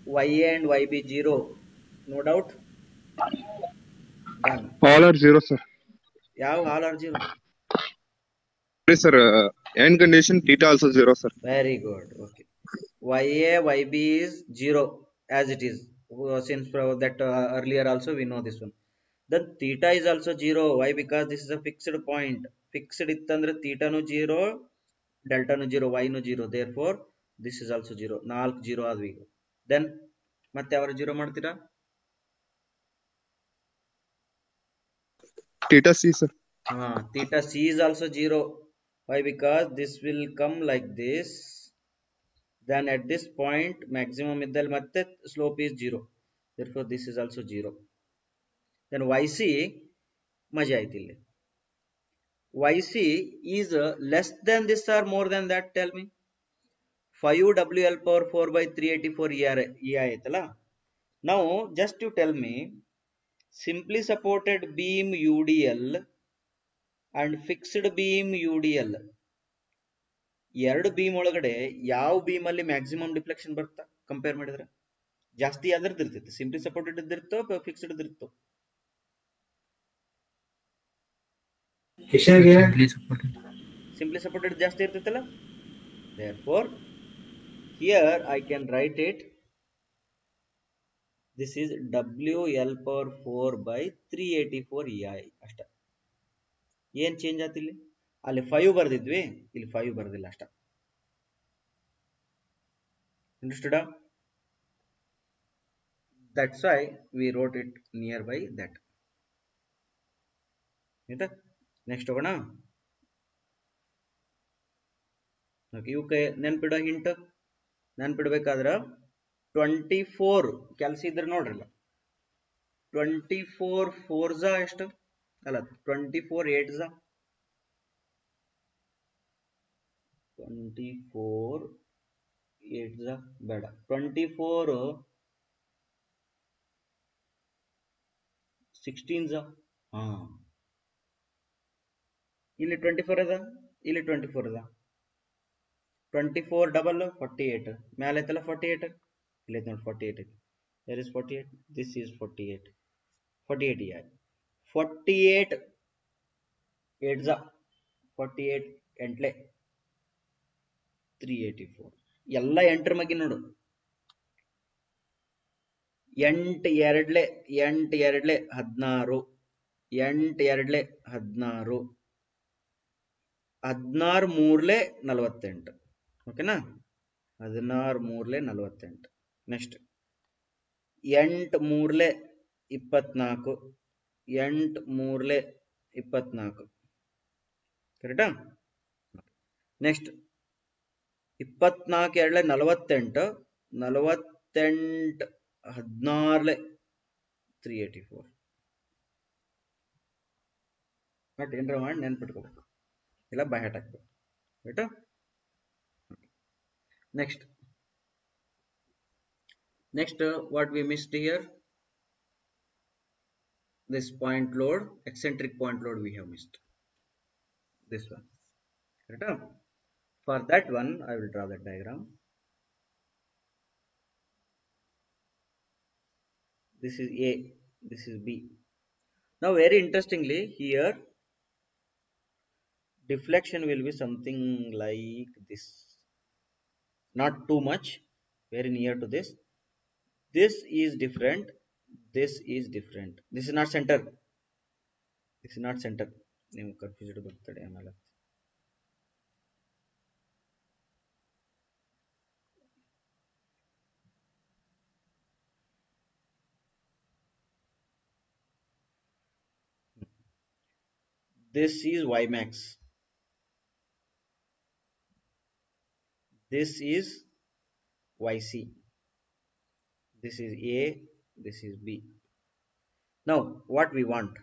Y and YB zero. No doubt. Done. All are zero, sir. Yeah, all are zero. Yes, sir. Uh, end condition theta also zero, sir. Very good. Okay. YA YB is zero as it is. Since that uh, earlier also we know this one. Then theta is also zero. Why? Because this is a fixed point. Fixed it under theta no zero. Delta no zero, y no zero. Therefore, this is also 0. ನಾಲ್ಕು 0 ಆದ್ವು ಈಗ. Then ಮತ್ತೆ ಯಾವಾಗ 0 ಮಾಡ್ತೀರಾ? Theta C, sir. ah theta c is also zero Why? Because this will come like this. Then at this point, maximum iddal matte slope is zero Therefore, this is also zero Then yc, maja ಆಯ್ತು ಇಲ್ಲಿ. Yc is uh, less than this or more than that, tell me. 5 wl power 4 by 384 ER, EI ಆಯ್ತಲ್ಲ. Now, just you tell me, simply supported beam UDL and fixed beam UDL ಎರಡು beam ಒಳಗಡೆ ಯಾವ beam ಅಲ್ಲಿ maximum deflection ಬರುತ್ತಾ compare ಮಾಡಿದ್ರೆ ಜಾಸ್ತಿ ಯಾವ್ದು ಇರ್ತೈತಿ ಸಿಂಪ್ಲಿ ಸಪೋರ್ಟೆಡ್ ಇದ್ದಿರ್ತೋ ಫಿಕ್ಸ್ಡ್ ಇದ್ದಿರ್ತೋ Simply supported. ಸಿಂಪ್ಲಿ ಸಪೋರ್ಟೆಡ್ ಜಾಸ್ತಿ ಇರ್ತೈತಲ್ಲ? Therefore here I can write it this is W L power four by three eighty four E I ಅಷ್ಟ. ಏನ್ ಚೇಂಜ್ ಆಯ್ತು ಇಲ್ಲಿ? ಅಲ್ಲಿ ಫೈವ್ ಬರ್ದಿದ್ವಿ ಇಲ್ಲಿ ಫೈವ್ ಬರ್ದಿಲ್ಲ ಅಷ್ಟ. Understood that's why we wrote it nearby that ಆಯ್ತಾ? ನೆಕ್ಸ್ಟ್ ಹೋಗೋಣ. ಇವಕ್ಕೆ ನೆನ್ಪಿಡೋ ಹಿಂಟ್ ನೆನ್ಪಿಡ್ಬೇಕಾದ್ರ ಟ್ವೆಂಟಿ ಫೋರ್ ಕೆಲಸ ಇದ್ರೆ ನೋಡ್ರಲ್ಲ. ಟ್ವೆಂಟಿ ಫೋರ್ ಫೋರ್ ಝಾ ಎಷ್ಟು? ಅಲ್ಲ ಟ್ವೆಂಟಿ ಫೋರ್ ಏಟ್ ಝಾ ಟ್ವೆಂಟಿ ಫೋರ್ ಏಟ್ ಝಾ ಬೇಡ. ಟ್ವೆಂಟಿ ಫೋರ್ ಸಿಕ್ಸ್ಟೀನ್ ಝಾ ಹಾ. ಇಲ್ಲಿ ಟ್ವೆಂಟಿ ಫೋರ್ ಅದ ಇಲ್ಲಿ ಟ್ವೆಂಟಿ ಫೋರ್ ಅದ twenty four double forty eight ಮ್ಯಾಲೆ ಐತಲ್ಲ ಫಾರ್ಟಿ ಏಟ್ ಇಲ್ಲಿ ಐತೆ ನೋಡಿ forty eight there is forty eight this is forty eight forty eight yeah forty eight eight Jha forty eight ಎಂಟ್ಲೆ. ತ್ರೀ ಏಯ್ಟಿ ಫೋರ್ ಎಲ್ಲ ಎಂಟ್ರ ಮಗಿ ನೋಡು. ಎಂಟ್ ಎರಡ್ಲೆ ಎಂಟ್ ಎರಡ್ಲೆ ಹದಿನಾರು. ಎಂಟ್ ಎರಡ್ಲೆ ಹದಿನಾರು. ಹದಿನಾರು ಮೂರ್ಲೆ ನಲವತ್ತೆಂಟು. ಓಕೆನಾ ಹದಿನಾರು ಮೂರ್ಲೆ ನಲವತ್ತೆಂಟು. ನೆಕ್ಸ್ಟ್ ಎಂಟು ಮೂರ್ಲೆ ಇಪ್ಪತ್ನಾಲ್ಕು. ಎಂಟು ಮೂರ್ಲೆ ಇಪ್ಪತ್ನಾಲ್ಕು. ಕರೆಕ್ಟಾ ನೆಕ್ಸ್ಟ್ ಇಪ್ಪತ್ನಾಲ್ಕು ಎರಡ್ಲೆ ನಲವತ್ತೆಂಟು. ನಲವತ್ತೆಂಟು ಹದಿನಾರ್ಲೆ ತ್ರೀ ಏಯ್ಟಿ ಫೋರ್ ಬಟ್ ಏನ್ರ ಮಾಡಿ ನೆನ್ಪಿಟ್ಕೋಬೇಕು. ಇಲ್ಲ ಬೈ ಹ್ಯಾಟ್ ಹಾಕ್ಬೇಕು ಆಯ್ತಾ next next what we missed here this point load eccentric point load we have missed this one correct for that one i will draw the diagram this is a this is b now very interestingly here deflection will be something like this not too much very near to this this is different this is different this is not center this is not center ನೀವು confused ಬರ್ತದೆ ಆಮೇಲೆ this is y this is yc this is a this is b now what we want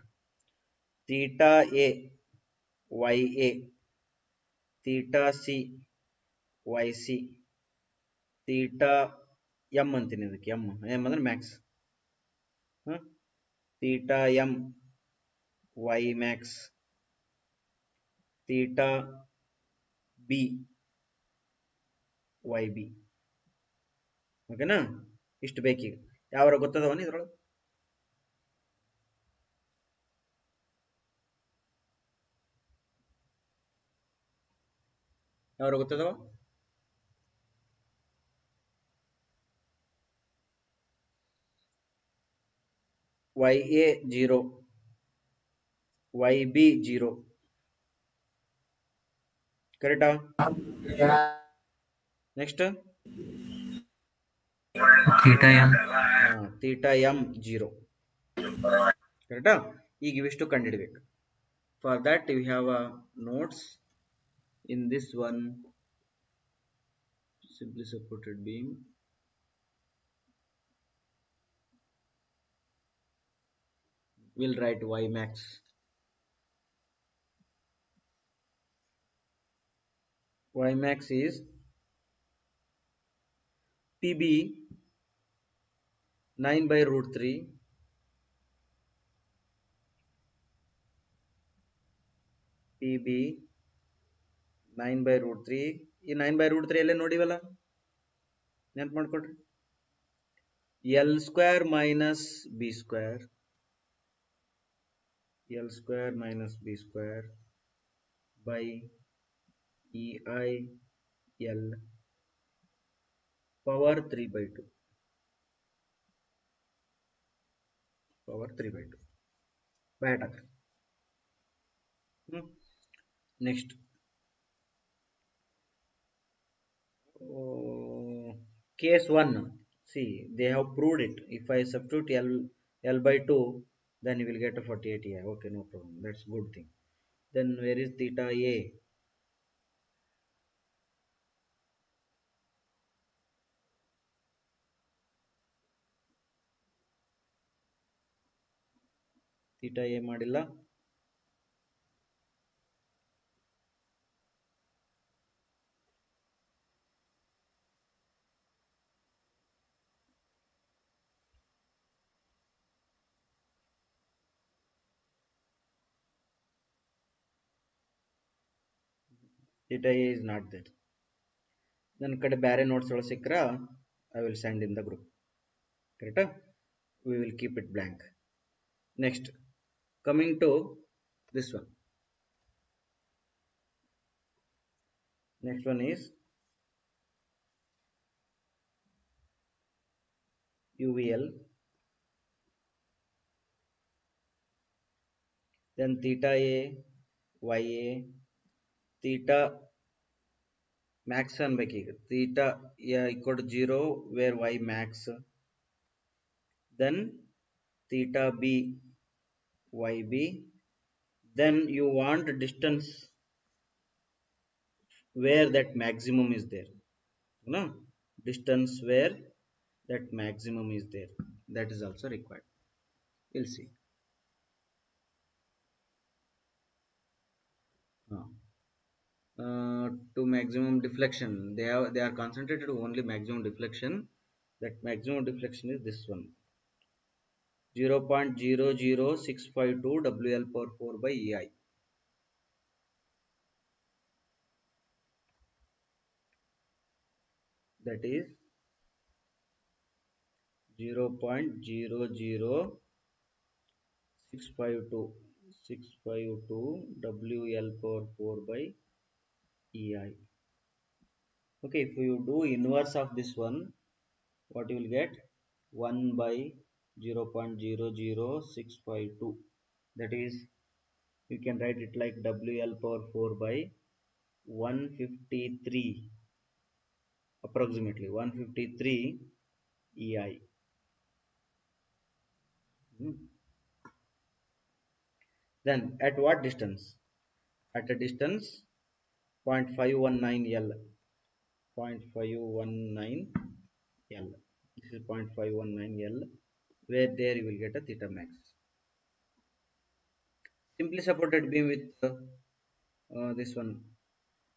theta a ya theta c yc theta m ಅಂತೀನಿ ಇದಕ್ಕೆ m m ಅಂದ್ರೆ max theta m y max theta b yb ಓಕೆನಾ ಇಷ್ಟು ಬೇಕೀಗ. ಯಾವಾರ ಗೊತ್ತದವನ ಇದ್ರೊಳಗೆ ಯಾವ್ರ ಗೊತ್ತದವ Y A zero Y B zero ಕರೆಕ್ಟಾ next theta m theta M zero ಕರೆಕ್ಟಾ ಈಗ ಇವಿಷ್ಟು ಕಂಡುಹಿಡಬೇಕು for that you have a notes in this one simply supported beam we'll write y max y max is PB 9 by root 3 PB 9 by root 3 ಈ 9 by root 3 ಎಲ್ಲೇ ನೋಡಿವಲ್ಲ? ನೆನಪು ಮಾಡ್ಕೊಳ್ರಿ. L square minus B square L square minus B square by E I L power 3 by 2 power 3 by 2 बैठ आकर next case 1 see they have proved it if i substitute l l by 2 then you will get a 48 here okay no problem that's good thing then where is theta a theta a ಮಾಡಿಲ್ಲ. theta a is not there. ನನ್ನ ಕಡೆ ಬೇರೆ notes ಒಳಗೆ ಸಿಕ್ಕರ I will send in the group ಕರೆಕ್ಟಾ we will keep it blank next coming to this one next one is UVL then theta A YA theta max ಅನ್ಬೇಕೀಗ theta equal to 0 where y max then theta b yb. Then you want distance where that maximum is there. No distance where that maximum is there. That is also required. We'll see. Ah. Uh, to maximum deflection they are they are concentrated only maximum deflection. That maximum deflection is this one 0.00652 wl per 4 by ei that is 0.00652 652 wl per 4 by ei okay if you do inverse of this one what you will get? 1 by 0.00652 that is you can write it like wl power 4 by 153 approximately 153 ei Hmm. then at what distance? At a distance 0.519 l. 0.519 l. This is 0.519 l where there you will get a theta max. Simply supported beam with uh, uh, this one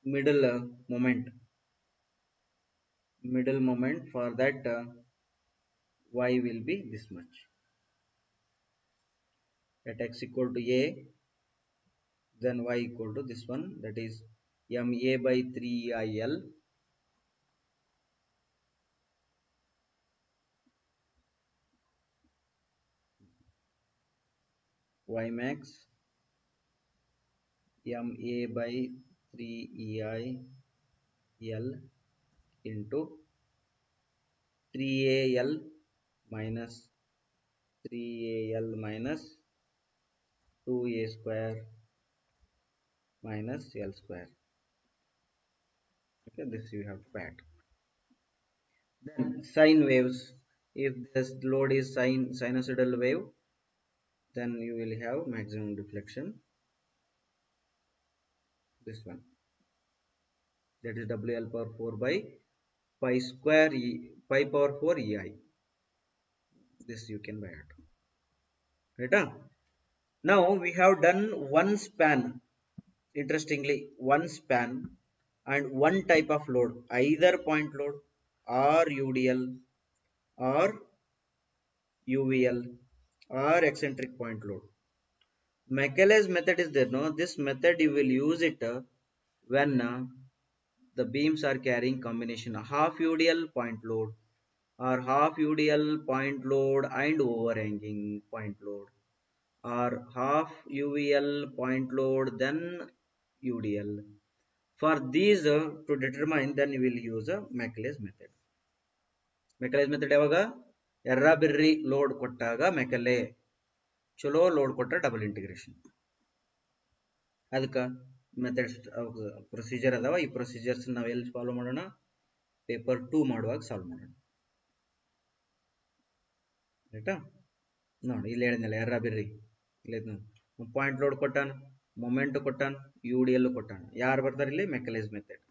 middle uh, moment. Middle moment for that uh, y will be this much. At x equal to a then y equal to this one that is ma by 3il y max ma by 3ei l into 3al minus 3al minus 2a square minus l square. Okay this you have to add then sine waves. If this load is sine sinusoidal wave then you will have maximum deflection. This one. That is wl power 4 by pi square e pi power 4 ei this you can buy it right huh? now we have done one span. Interestingly one span and one type of load. Either point load or udl or uvl or eccentric point load Macaulay method is there, no? This method you will use it uh, when uh, the beams are carrying combination of half UDL point load or half UDL point load and overhanging point load or half UVL point load then UDL. For these uh, to determine then you will use a Macaulay method. Macaulay method ಯಾವಾಗ ಎರ್ರ ಬಿರ್ರಿ load ಕೊಟ್ಟಾಗ Macaulay ಚಲೋ load ಕೊಟ್ಟರೆ double integration ಅದಕ್ಕೆ methods procedure ಅದಾವ. ಈ procedures ನಾವು ಎಲ್ಲಿ ಫಾಲೋ ಮಾಡೋಣ? ಪೇಪರ್ ಟೂ ಮಾಡುವಾಗ ಸಾಲ್ವ್ ಮಾಡೋಣ. ಆಯ್ತಾ? ನೋಡಿ, ಇಲ್ಲಿ ಹೇಳಿದ್ನಲ್ಲ, ಎರ್ರ ಬಿರ್ರಿ. ಇಲ್ಲಿ ಪಾಯಿಂಟ್ ಲೋಡ್ ಕೊಟ್ಟಾನ ಮೊಮೆಂಟ್ ಕೊಟ್ಟಾನ ಯು ಡಿ ಎಲ್ಲು ಕೊಟ್ಟಾನ. ಯಾರು ಬರ್ತಾರೆ ಇಲ್ಲಿ? ಮೆಕಲೈಸ್ ಮೆಥಡ್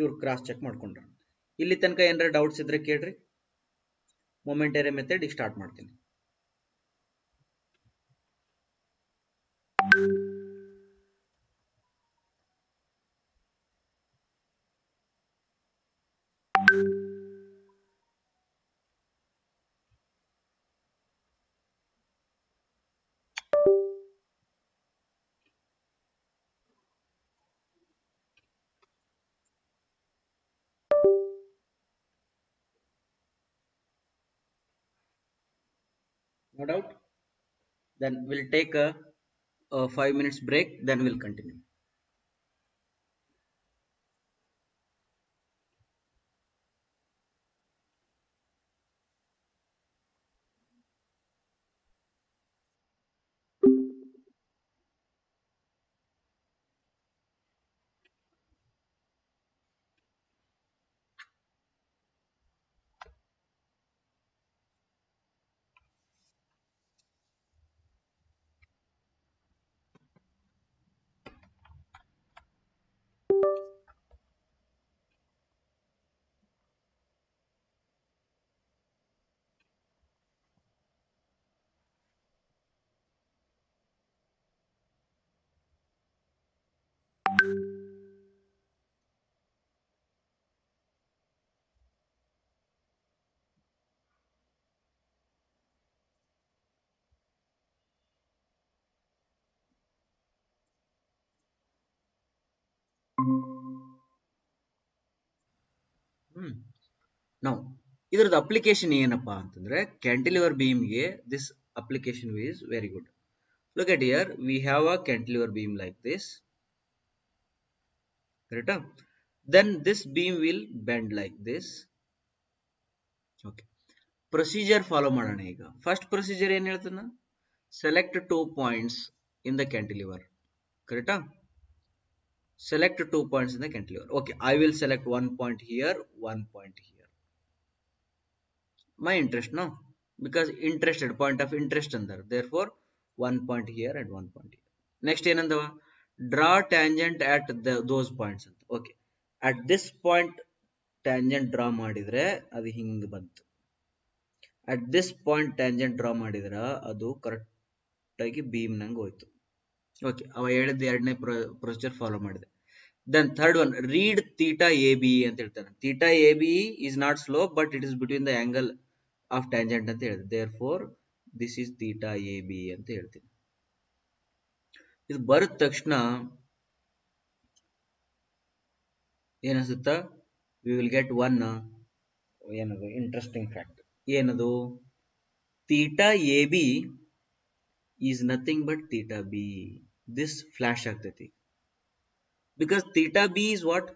ಇವ್ರು ಕ್ರಾಸ್ ಚೆಕ್ ಮಾಡ್ಕೊಂಡ್ರು. ಇಲ್ಲಿ ತನಕ ಏನಾರ ಡೌಟ್ಸ್ ಇದ್ರೆ ಕೇಳ್ರಿ. ಮೊಮೆಂಟರಿ ಮೆಥಡ್ ಈಗ ಸ್ಟಾರ್ಟ್ ಮಾಡ್ತೀನಿ. No doubt. Then we'll take a, a five minutes break then we'll continue ನಾವು ಇದರದ್ದು ಅಪ್ಲಿಕೇಶನ್ ಏನಪ್ಪಾ ಅಂತಂದ್ರೆ cantilever ಬೀಮ್ಗೆ this application is very good look at here we have a cantilever beam like this ಕರೆಕ್ಟಾ then this beam will bend like this okay procedure follow ಮಾಡೋಣ ಈಗ. First procedure ಏನ್ ಹೇಳ್ತಾನ? Select two points in the cantilever ಕರೆಕ್ಟಾ select two points in the cantilever okay i will select one point here one point here my interest no because interested point of interest under therefore one point here and one point here next ಏನಂದವ draw tangent at the those points okay at this point tangent draw madidre, ಅದು hing at this point tangent draw madidre, adu correct ಆಗಿ beam ನಂಗೆ ಹೋಯ್ತು okay ಅವ ಹೇಳಿದ ಎರಡನೇ procedure follow then third one read theta A B ಅಂತ ಹೇಳ್ತಾರೆ. Theta A B is not slope but it is between the angle of tangent ಅಂತ ಹೇಳ್ತಾರೆ. Therefore this is theta A B ಅಂತ ಹೇಳ್ತೀನಿ. ಇದು ಬರದ ತಕ್ಷಣ ಏನಿಸುತ್ತ? ವಿ ವಿಲ್ ಗೆಟ್ ಒನ್ ಏನದು ಇಂಟ್ರೆಸ್ಟಿಂಗ್ ಫ್ಯಾಕ್ಟ್ ಏನದು? Theta A B is nothing but theta B this flash ಆಗ್ತೈತಿ. Because theta b is what?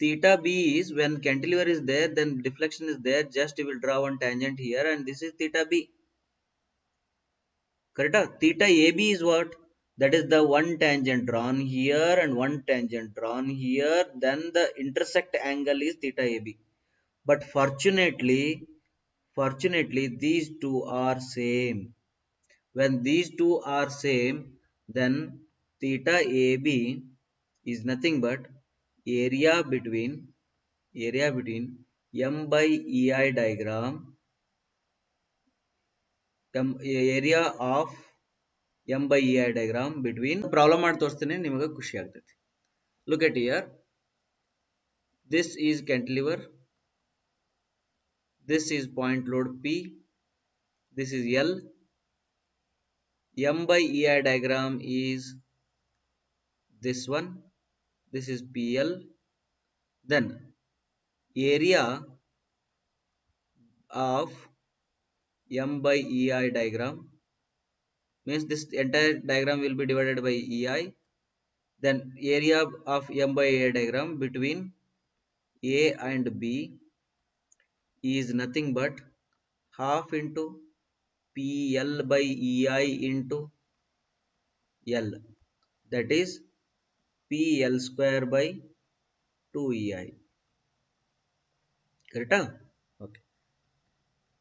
Theta b is when cantilever is there then deflection is there. Just you will draw one tangent here and this is theta b. Correct theta ab is what? That is the one tangent drawn here and one tangent drawn here. Then the intersect angle is theta ab but fortunately fortunately these two are same. When these two are same then theta ab is nothing but area between area between m by ei diagram m area of m by ei diagram between problem ಮಾಡಿ ತೋರಿಸ್ತೀನಿ ನಿಮಗೆ ಖುಷಿ ಆಗ್ತೈತಿ look at here this is cantilever this is point load p this is l m by ei diagram is this one this is pl then area of m by ei diagram means this entire diagram will be divided by ei then area of m by ei diagram between a and b is nothing but half into pl by ei into l. That is pl square by 2ei correct ah? okay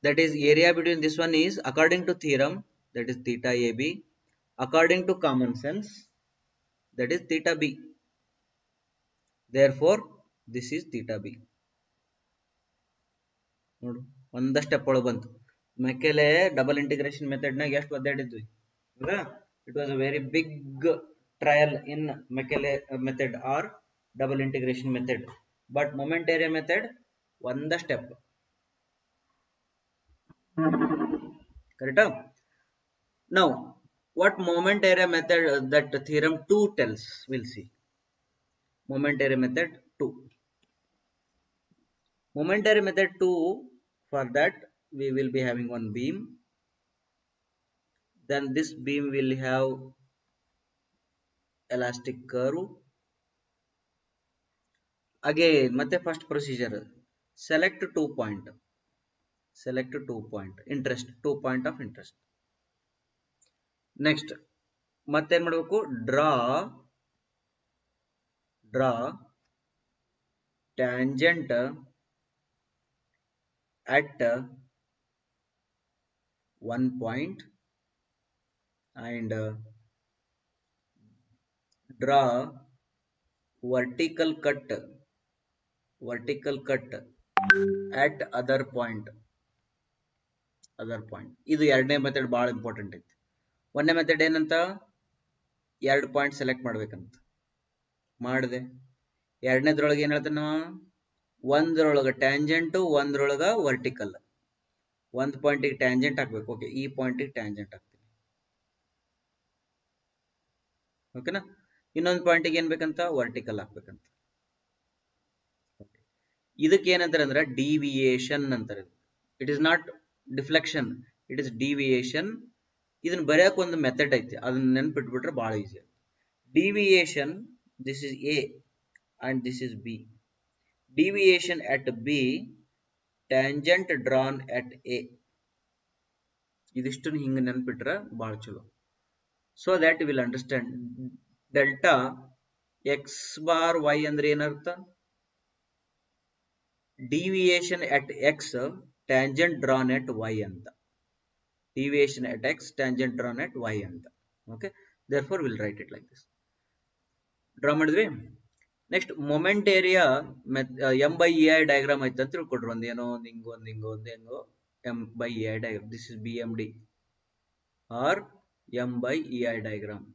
that is area between this one is according to theorem that is theta ab according to common sense that is theta b therefore this is theta b ನೋಡು ಒಂದ step ಒಳಗೆ ಬಂತು ಮೆಕ್ಕೆಲೆ double integration ಮೆಥಡ್ನಾಗ ಎಷ್ಟು ಒದ್ದಾಡಿದ್ವಿ it was a very big trial in uh, method or double integration method. But moment area method, one the step. Correct? Now, what moment area method uh, that theorem 2 tells, we'll see. Moment area method 2. Moment area method 2, for that we will be having one beam. Then this beam will have elastic curve again ಮತ್ತೆ first procedure select two point select two point interest two point of interest next ಮತ್ತೇನ್ ಮಾಡಬೇಕು draw draw tangent at one point and draw vertical cut vertical cut at other point other point ಇದು ಎರಡನೇ method ಬಹಳ important ಐತಿ. ಒಂದನೇ method ಏನಂತ? ಎರಡು point select ಮಾಡ್ಬೇಕಂತ. ಮಾಡಿದೆ. ಎರಡನೇದ್ರೊಳಗೆ ಏನ್ ಹೇಳ್ತಾನ ಒಂದ್ರೊಳಗ ಟ್ಯಾಂಜೆಂಟು ಒಂದ್ರೊಳಗ ವರ್ಟಿಕಲ್ ಒಂದ್ ಪಾಯಿಂಟಿಗೆ ಟ್ಯಾಂಜೆಂಟ್ ಹಾಕ್ಬೇಕು. ಓಕೆ ಈ ಪಾಯಿಂಟಿಗೆ ಟ್ಯಾಂಜೆಂಟ್ ಹಾಕ್ತೀನಿ. ಓಕೆನಾ ಇನ್ನೊಂದು ಪಾಯಿಂಟಿಗೆ ಏನ್ ಬೇಕಂತ? ವರ್ಟಿಕಲ್ ಹಾಕ್ಬೇಕಂತ. ಇದಕ್ಕೆ ಏನಂತಾರೆ ಅಂದ್ರೆ ಡಿವಿಯೇಷನ್ ಅಂತಾರೆ. It is not deflection it is deviation ಇದನ್ನ ಬರೆಯಕ್ ಒಂದು ಮೆಥಡ್ ಐತಿ, ಅದನ್ನ ನೆನ್ಪಿಟ್ಬಿಟ್ರೆ ಬಹಳ easy deviation this is A and this is B deviation at B tangent drawn at A ಇದಿಷ್ಟನ್ನು ಹಿಂಗ ನೆನ್ಪಿಟ್ರೆ ಬಹಳ ಚಲೋ. So that will understand delta X bar Y ಅಂದ್ರೆ ಏನರ್ಥ? Deviation at X tangent drawn at Y ಅಂತ. Deviation at X tangent drawn at Y ಅಂತ. Okay? Therefore, we'll write it like this. Draw ಮಾಡಿದ್ವಿ? Next moment area M by E I diagram ಐತೆ ಅಂತ ತಿಳ್ಕೊಡ್ರಿ. ಒಂದು ಏನೋ ಒಂದು ಹಿಂಗೋ ಒಂದು ಹಿಂಗೋ ಒಂದು ಹೆಂಗೋ M by E I diagram this is B M D R M by E I diagram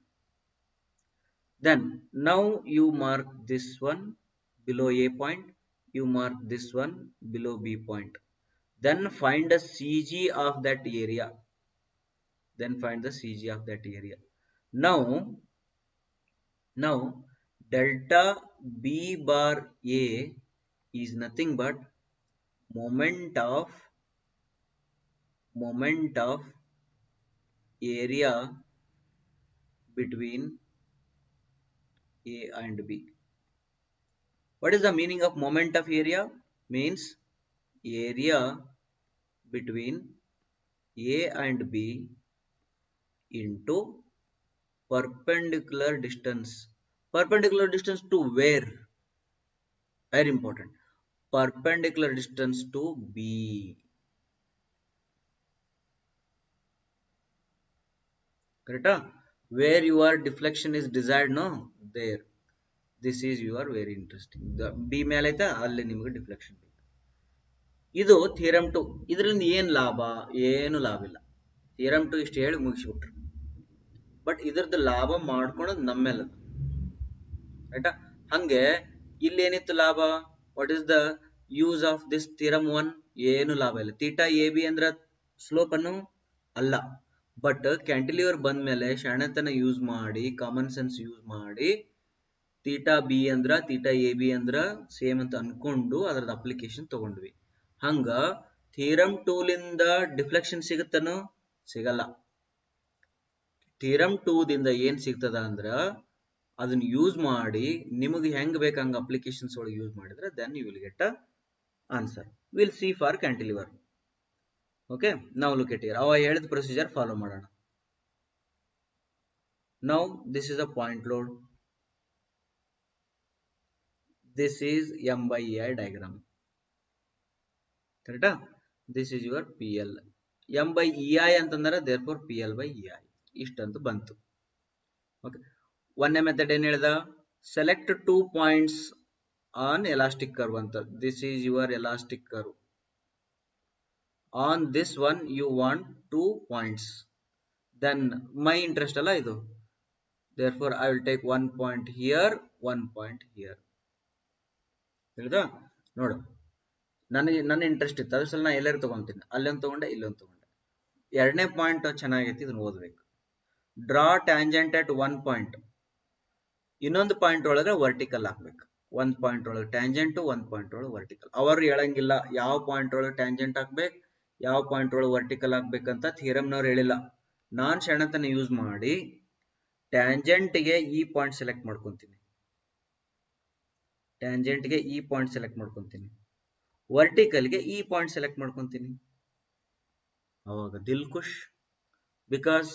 then now you mark this one below a point you mark this one below b point. Then find the cg of that area. Then find the cg of that area. Now now delta b bar a is nothing but moment of moment of area between a and B what is the meaning of moment of area means area between A and B into perpendicular distance. Perpendicular distance to where? Very important. Perpendicular distance to B. Correct? Where your deflection is desired, no? There. This is you are very interesting B ಮೇಲೆ ಐತೆ ಅಲ್ಲಿ ನಿಮಗೆ deflection ಬೇಕು ಇದು theorem to ಇದರಿಂದ ಏನು ಲಾಭ? ಏನು ಲಾಭ ಇಲ್ಲ. ಥಿಯರಮ್ ಟು ಇಷ್ಟು ಹೇಳಿ ಮುಗಿಸ್ಬಿಟ್ರು. ಬಟ್ ಇದ್ರದ್ದು ಲಾಭ ಮಾಡ್ಕೊಳೋದು ನಮ್ಮೇಲೆ ಆಯ್ತಾ? ಹಂಗೆ ಇಲ್ಲಿ ಏನಿತ್ತು ಲಾಭ? What is the use of this theorem one ಏನು ಲಾಭ ಇಲ್ಲ. ತೀಟಾ ಎ ಬಿ ಅಂದ್ರ ಸ್ಲೋಪ್ ಅನ್ನು ಅಲ್ಲ. ಬಟ್ ಕ್ಯಾಂಟಿಲಿವರ್ ಬಂದ್ಮೇಲೆ ಶಾಣೆತನ ಯೂಸ್ ಮಾಡಿ ಕಾಮನ್ ಸೆನ್ಸ್ ಯೂಸ್ ಮಾಡಿ ತೀಟಾ ಬಿ ಅಂದ್ರ ತೀಟಾ ಎ ಬಿ ಅಂದ್ರ ಸೇಮ್ ಅಂತ ಅನ್ಕೊಂಡು ಅದ್ರದ್ದು ಅಪ್ಲಿಕೇಶನ್ ತಗೊಂಡ್ವಿ. ಹಂಗ ಥೀರಮ್ ಟೂಲಿಂದ ಡಿಫ್ಲೆಕ್ಷನ್ ಸಿಗುತ್ತನೋ? ಸಿಗಲ್ಲ. ಥೀರಮ್ ಟೂದಿಂದ ಏನ್ ಸಿಗ್ತದ ಅಂದ್ರ ಅದನ್ನ ಯೂಸ್ ಮಾಡಿ, ನಿಮಗೆ ಹೆಂಗ್ ಬೇಕು ಹಂಗ ಅಪ್ಲಿಕೇಶನ್ಸ್ ಒಳಗೆ ಯೂಸ್ ಮಾಡಿದ್ರೆ then you will get a answer will see for cantilever okay ನಾವು ಲುಕ್ ಎಟ್ ಅವ ಹೇಳಿದ ಪ್ರೊಸೀಜರ್ ಫಾಲೋ ಮಾಡೋಣ. Now this is a point load this is m by I diagram ಕರೆಕ್ಟಾ this is your P L M by E I ಅಂತಂದ್ರೆ therefore P L by E I ಇಷ್ಟಂತ ಬಂತು. Okay ಒಂದನೇ method ಏನ್ ಹೇಳ್ದ? Select two points on elastic curve ಅಂತ. This is your elastic curve on this one you want two points then my interest ಅಲ್ಲ ಇದು. Therefore I will take one point here one point here ಹೇಳಿದ ನೋಡು. ನನಗೆ ನನ್ನ interest ಇತ್ತು. ಅದ್ರ ಸಲ ನಾ ಎಲ್ಲರೂ ತಗೊಂತೀನಿ. ಅಲ್ಲೊಂದು ತಗೊಂಡೆ, ಇಲ್ಲೊಂದು ತಗೊಂಡೆ. ಎರಡನೇ ಪಾಯಿಂಟ್ ಚೆನ್ನಾಗೈತಿ, ಇದನ್ನ ಓದ್ಬೇಕು. Draw tangent at one point ಇನ್ನೊಂದು ಪಾಯಿಂಟ್ ಒಳಗೆ ವರ್ಟಿಕಲ್ ಹಾಕ್ಬೇಕು. ಒಂದ್ ಪಾಯಿಂಟ್ ಒಳಗೆ ಟ್ಯಾಂಜೆಂಟ್ ಒಂದ್ ಪಾಯಿಂಟ್ ಒಳಗೆ ವರ್ಟಿಕಲ್ ಅವರು ಹೇಳಂಗಿಲ್ಲ, ಯಾವ ಪಾಯಿಂಟ್ ಒಳಗೆ ಟ್ಯಾಂಜೆಂಟ್ ಹಾಕ್ಬೇಕು? ಯಾವ ಪಾಯಿಂಟ್ ಒಳಗೆ ವರ್ಟಿಕಲ್ ಆಗ್ಬೇಕಂತ ಥಿಯರಮ್ನವ್ರು ಹೇಳಿಲ್ಲ. ನಾನ್ ಶಣತನ ಯೂಸ್ ಮಾಡಿ ಟ್ಯಾಂಜೆಂಟ್ಗೆ ಈ ಪಾಯಿಂಟ್ ಸೆಲೆಕ್ಟ್ ಮಾಡ್ಕೊಂತೀನಿ. ಟ್ಯಾಂಜೆಂಟ್ಗೆ ಈ ಪಾಯಿಂಟ್ ಸೆಲೆಕ್ಟ್ ಮಾಡ್ಕೊಂತೀನಿ. ವರ್ಟಿಕಲ್ಗೆ ಈ ಪಾಯಿಂಟ್ ಸೆಲೆಕ್ಟ್ ಮಾಡ್ಕೊಂತೀನಿ. ಅವಾಗ ದಿಲ್ ಖುಷ್. Because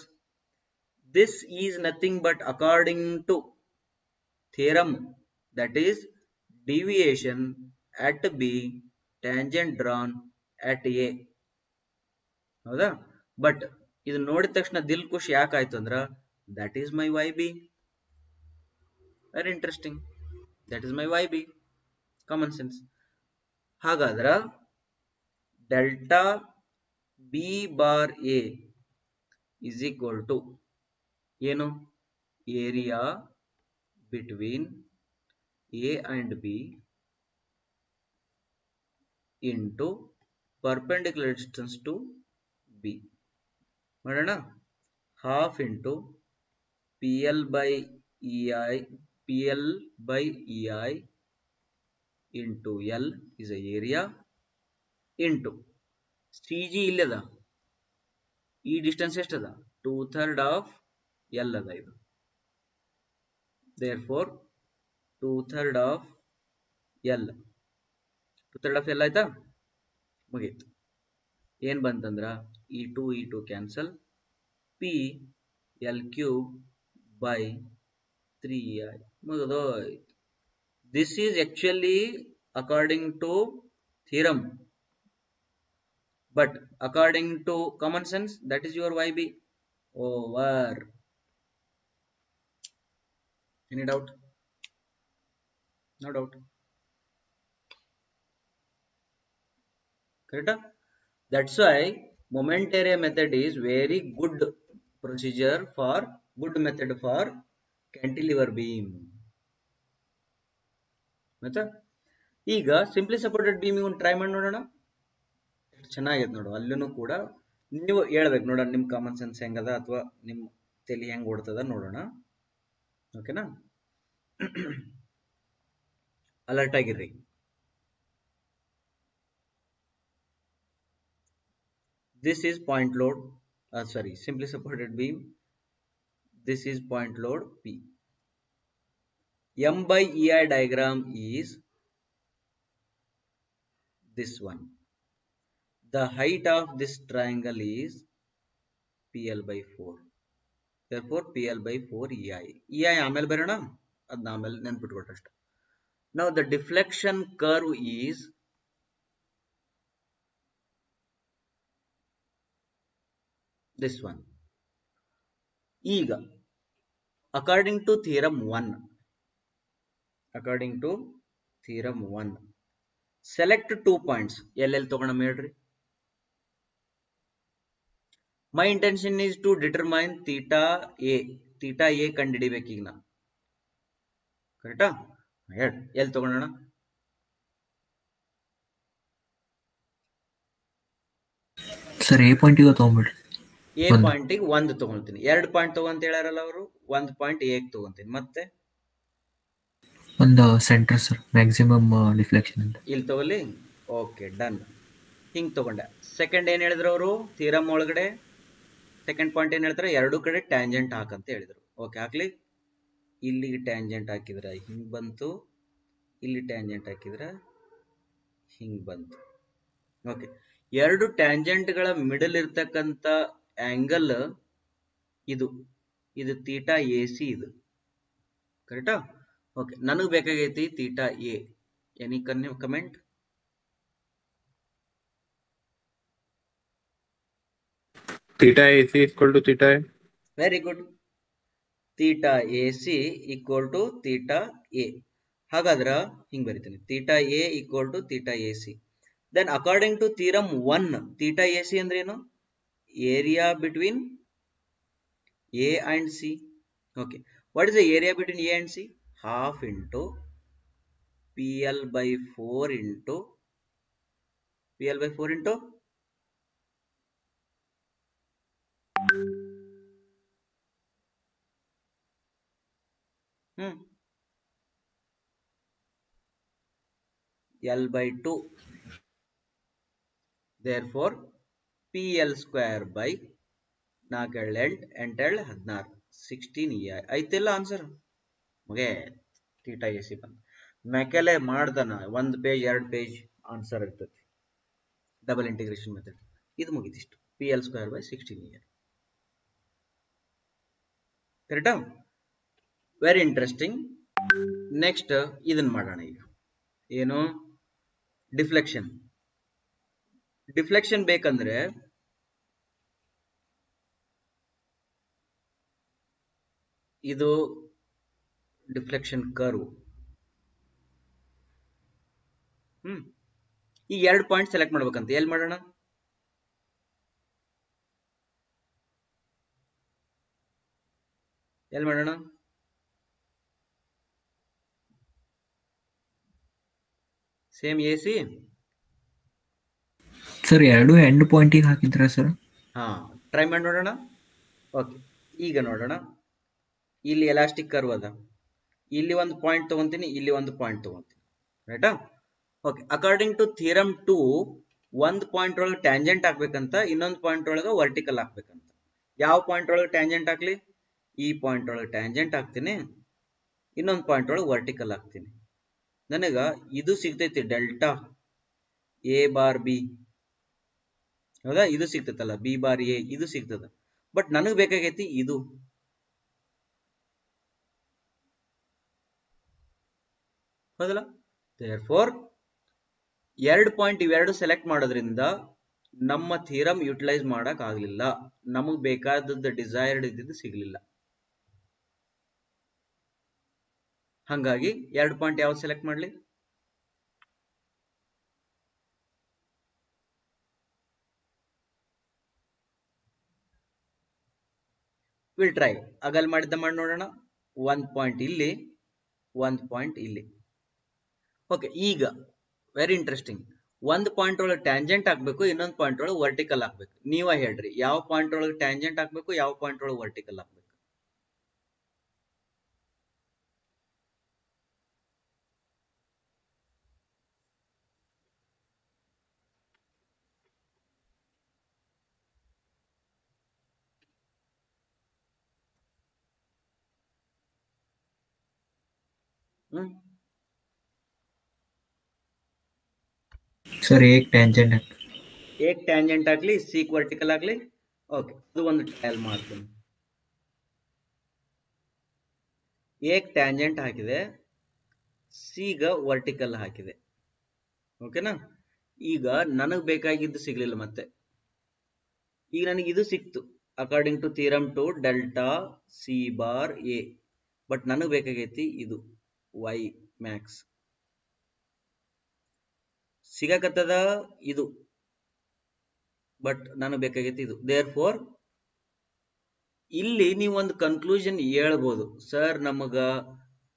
this is nothing but according to theorem that is deviation at B tangent drawn at A. ಹೌದಾ? ಬಟ್ ಇದನ್ನ ನೋಡಿದ ತಕ್ಷಣ ದಿಲ್ ಖುಷ್ ಯಾಕಾಯ್ತು ಅಂದ್ರ that is my why be very interesting that is my why be common sense ಹಾಗಾದ್ರ delta B bar A is equal to ಏನು? Area between A and B into perpendicular distance to B ಮಾಡೋಣ? Half into P L by E I PL by EI into L is area into C G ಇಲ್ಲದ ಈ distance ಎಷ್ಟದ two third of L ಅದ ಇದು. Therefore two third of L two third of L ಆಯ್ತಾ? ಮುಗೀತು. ಏನ್ ಬಂತಂದ್ರ? ಈ ಟೂ ಈ two cancel P L cube by three I ಮುಗಿದೋಯ್ತು this is actually according to theorem but according to common sense that is your Y B over any doubt no doubt ಕರೆಕ್ಟಾ that's why moment method is very good procedure for good method for cantilever beam ಆಯ್ತಾ? ಈಗ simply supported ಬೀಮಿಗೆ ಒಂದು try ಮಾಡಿ ನೋಡೋಣ. ಚೆನ್ನಾಗಿದೆ ನೋಡು ಅಲ್ಲೂ ಕೂಡ ನೀವು ಹೇಳ್ಬೇಕು ನೋಡೋಣ ನಿಮ್ಮ ಕಾಮನ್ ಸೆನ್ಸ್ ಹೆಂಗದ ಅಥವಾ ನಿಮ್ಮ ತಲೆ ಹೆಂಗೆ ಓಡ್ತದ ನೋಡೋಣ. ಓಕೆನಾ alert [COUGHS] ಆಗಿರ್ರಿ. this is point load uh, sorry simply supported beam this is point load p m by ei diagram is this one the height of this triangle is pl by 4 therefore pl by 4 ei ei ಆಮೇಲೆ ಬರೋಣ ಅದನ್ನ ಆಮೇಲೆ ನೆನ್ಪಿಟ್ಕೊಟ್ಟಷ್ಟು now the deflection curve is this one. Ega, according to theorem 1 according to theorem 1 select two points LL ತಗೊಳ್ಳೋಣ ಹೇಳ್ರಿ my intention is to determine theta a theta a ಕಂಡುಹಿಡಿಬೇಕು Correct? L ಕರೆಕ್ಟಾ ಹೇಳಿ ಎಲ್ಲಿ ತಗೊಳ್ಳೋಣ ಸರ್ ಎ ಪಾಯಿಂಟ್ ಈಗ ತಗೊಂಡ್ಬಿಡ್ರಿ A point ಪಾಯಿಂಟಿಗೆ ಒಂದು ತಗೊಳ್ತೀನಿ. ಎರಡು ಪಾಯಿಂಟ್ ತಗೊಂತ ಹೇಳಾರಲ್ಲ ಅವರು? ಒಂದು ಪಾಯಿಂಟ್ ಎಗ್ ತಗೊಂತೀನಿ. ಮತ್ತೆ? ಒಂದು ಸೆಂಟರ್ ಸರ್ ಮ್ಯಾಕ್ಸಿಮಮ್ ರಿಫ್ಲೆಕ್ಷನ್ ಅಂತ ಇಲ್ಲಿ ತಗೊಳ್ಳಿ. ಓಕೆ ಡನ್ ಹಿಂಗೆ ತಗೊಂಡೆ. ಸೆಕೆಂಡ್ ಏನು ಹೇಳಿದ್ರು ಅವರು? ಥೀರಮ್ ಒಳಗಡೆ. ಸೆಕೆಂಡ್ ಪಾಯಿಂಟ್ ಏನು ಹೇಳ್ತಾರೆ? ಎರಡು ಕಡೆ ಟ್ಯಾಂಜೆಂಟ್ ಹಾಕಂತ ಹೇಳಿದ್ರು. ಓಕೆ ಹಾಕ್ಲಿ. ಇಲ್ಲಿಗೆ ಟ್ಯಾಂಜೆಂಟ್ ಹಾಕಿದ್ರೆ ಹಿಂಗೆ ಬಂತು. ಇಲ್ಲಿ ಟ್ಯಾಂಜೆಂಟ್ ಹಾಕಿದ್ರೆ ಹಿಂಗೆ ಬಂತು. ಓಕೆ ಎರಡು ಟ್ಯಾಂಜೆಂಟ್ಗಳ ಮಿಡಲ್ ಇರ್ತಕ್ಕಂಥ ಆಂಗಲ್ ಇದು ಇದು ತೀಟಾ ಎ ಸಿ ಇದು. ಕರೆಕ್ಟಾ ಓಕೆ ನನಗೆ ಬೇಕಾಗೈತಿ theta A any can you comment theta AC equal to theta A. Very good theta A C equal to theta A ಹಾಗಾದ್ರ ಹಿಂಗ್ ಬರಿತೀನಿ. Theta A equal to theta A C then according to theorem one theta A C ಅಂದ್ರೆ area between A and C. Okay. What is the area between A and C? Half into PL by 4 into PL by 4 into hmm. L by 2. Therefore, PL square by ನಾಲ್ಕೇಳು ಎಂಟು, ಎಂಟೇಳು ಹದಿನಾರು sixteen E ಐತಿಲ್ಲ answer ಮುಗೆ theta A C ಬಂದು ಮೆಕೆಲೆ ಮಾಡ್ದನ ಒಂದು page ಎರಡು page answer ಇರ್ತೈತಿ. ಡಬಲ್ ಇಂಟಿಗ್ರೇಷನ್ ಮೆಥಡ್ ಇದು ಮುಗಿದಿಷ್ಟು P L square by sixteen E I ಕರೆಕ್ಟಾ ವೆರಿ ಇಂಟ್ರೆಸ್ಟಿಂಗ್ ನೆಕ್ಸ್ಟ್ ಇದನ್ನ ಮಾಡೋಣ ಈಗ. ಏನು? ಡಿಫ್ಲೆಕ್ಷನ್ ಡಿಫ್ಲೆಕ್ಷನ್ ಬೇಕಂದ್ರೆ ಇದು ಡಿಫ್ಲೆಕ್ಷನ್ ಕರ್ವ್. ಹ್ಮ್. ಈ ಎರಡು ಪಾಯಿಂಟ್ ಸೆಲೆಕ್ಟ್ ಮಾಡ್ಬೇಕಂತ. ಎಲ್ಲಿ ಮಾಡೋಣ? ಎಲ್ಲಿ ಮಾಡೋಣ? Same A C? ಸರ್, ಎರಡು ಎಂಡ್ ಪಾಯಿಂಟಿಗೆ ಹಾಕಿದ್ರ ಸರ್? ಹಾ ಟ್ರೈ ಮಾಡಿ ನೋಡೋಣ. ಓಕೆ ಈಗ ನೋಡೋಣ. ಇಲ್ಲಿ ಎಲಾಸ್ಟಿಕ್ ಕರ್ವ್ ಅದ. ಇಲ್ಲಿ ಒಂದು ಪಾಯಿಂಟ್ ತಗೊಂತೀನಿ, ಇಲ್ಲಿ ಒಂದು ಪಾಯಿಂಟ್ ತಗೊಂತೀನಿ. ರೈಟಾ okay according to theorem two ಒಂದು ಪಾಯಿಂಟ್ ಒಳಗೆ ಟ್ಯಾಂಜೆಂಟ್ ಹಾಕ್ಬೇಕಂತ, ಇನ್ನೊಂದು ಪಾಯಿಂಟ್ ಒಳಗೆ ವರ್ಟಿಕಲ್ ಹಾಕ್ಬೇಕಂತ. ಯಾವ ಪಾಯಿಂಟ್ ಒಳಗೆ ಟ್ಯಾಂಜೆಂಟ್ ಹಾಕ್ಲಿ? ಈ ಪಾಯಿಂಟ್ ಒಳಗೆ ಟ್ಯಾಂಜೆಂಟ್ ಹಾಕ್ತೀನಿ, ಇನ್ನೊಂದು ಪಾಯಿಂಟ್ ಒಳಗೆ ವರ್ಟಿಕಲ್ ಹಾಕ್ತೀನಿ. ನನಗ ಇದು ಸಿಗ್ತೈತಿ ಡೆಲ್ಟಾ ಎ ಬಾರ್ ಬಿ ಹೌದಾ? ಇದು ಸಿಗ್ತೈತಲ್ಲ ಬಿ ಬಾರಿ ಎ, ಇದು ಸಿಗ್ತದ. ಬಟ್ ನನಗ್ ಬೇಕಾಗೈತಿ ಇದು. ಹೌದಲ್ಲ? ಫೋರ್ ಎರಡು ಪಾಯಿಂಟ್ ಇವೆರಡು ಸೆಲೆಕ್ಟ್ ಮಾಡೋದ್ರಿಂದ ನಮ್ಮ ಥಿಯರಮ್ ಯುಟಿಲೈಸ್ ಮಾಡಕ್ ಆಗ್ಲಿಲ್ಲ. ನಮಗ್ ಬೇಕಾದದ್ದು ಡಿಸೈರ್ಡ್ ಇದ್ದಿದ್ದು ಸಿಗ್ಲಿಲ್ಲ. ಹಂಗಾಗಿ ಎರಡು ಪಾಯಿಂಟ್ ಯಾವ್ದು ಸೆಲೆಕ್ಟ್ ಮಾಡ್ಲಿ? ವಿಲ್ ಟ್ರೈ ಅಗಲ್ ಮಾಡಿದ್ದ ಮಾಡಿ ನೋಡೋಣ. ಒಂದ್ ಪಾಯಿಂಟ್ ಇಲ್ಲಿ. ಒಂದ್ ಪಾಯಿಂಟ್ ಇಲ್ಲಿ. ಓಕೆ ಈಗ ವೆರಿ ಇಂಟ್ರೆಸ್ಟಿಂಗ್ ಒಂದ್ ಪಾಯಿಂಟ್ ಒಳಗೆ ಟ್ಯಾಂಜೆಂಟ್ ಹಾಕ್ಬೇಕು, ಇನ್ನೊಂದು ಪಾಯಿಂಟ್ ಒಳಗೆ ವರ್ಟಿಕಲ್ ಹಾಕ್ಬೇಕು. ನೀವೇ ಹೇಳ್ರಿ, ಯಾವ ಪಾಯಿಂಟ್ ಒಳಗೆ ಟ್ಯಾಂಜೆಂಟ್ ಹಾಕ್ಬೇಕು, ಯಾವ ಪಾಯಿಂಟ್ ಒಳಗೆ ವರ್ಟಿಕಲ್ ಹಾಕ್ಬೇಕು ಹ್ಮ್ ಸರ್ ಏಕ್ ಟ್ಯಾಂಜೆಂಟ್ ಏಕ್ ಟ್ಯಾಂಜೆಂಟ್ ಆಗ್ಲಿ ಸೀಕ್ ವರ್ಟಿಕಲ್ ಆಗ್ಲಿ ಓಕೆ ಅದು ಒಂದು ಟ್ರಯಲ್ ಮಾಡ್ತೀನಿ. ಏಕ್ ಟ್ಯಾಂಜೆಂಟ್ ಹಾಕಿದೆ ಸೀಗ ವರ್ಟಿಕಲ್ ಹಾಕಿದೆ. ಓಕೆನಾ ಈಗ ನನಗ್ ಬೇಕಾಗಿದ್ದು ಸಿಗ್ಲಿಲ್ಲ ಮತ್ತೆ. ಈಗ ನನಗೆ ಇದು ಸಿಕ್ತು. According to theorem two delta C bar A but ನನಗ್ ಬೇಕಾಗೈತಿ ಇದು. ವೈ ಮ್ಯಾಕ್ಸ್ ಸಿಗಕತ್ತದ ಇದು. ಬಟ್ ನನಗೆ ಬೇಕಾಗೈತಿ ಇದು. ದೇರ್ ಫೋರ್ ಇಲ್ಲಿ ನೀವು ಒಂದು ಕನ್ಕ್ಲೂಷನ್ ಹೇಳ್ಬೋದು. ಸರ್ ನಮಗ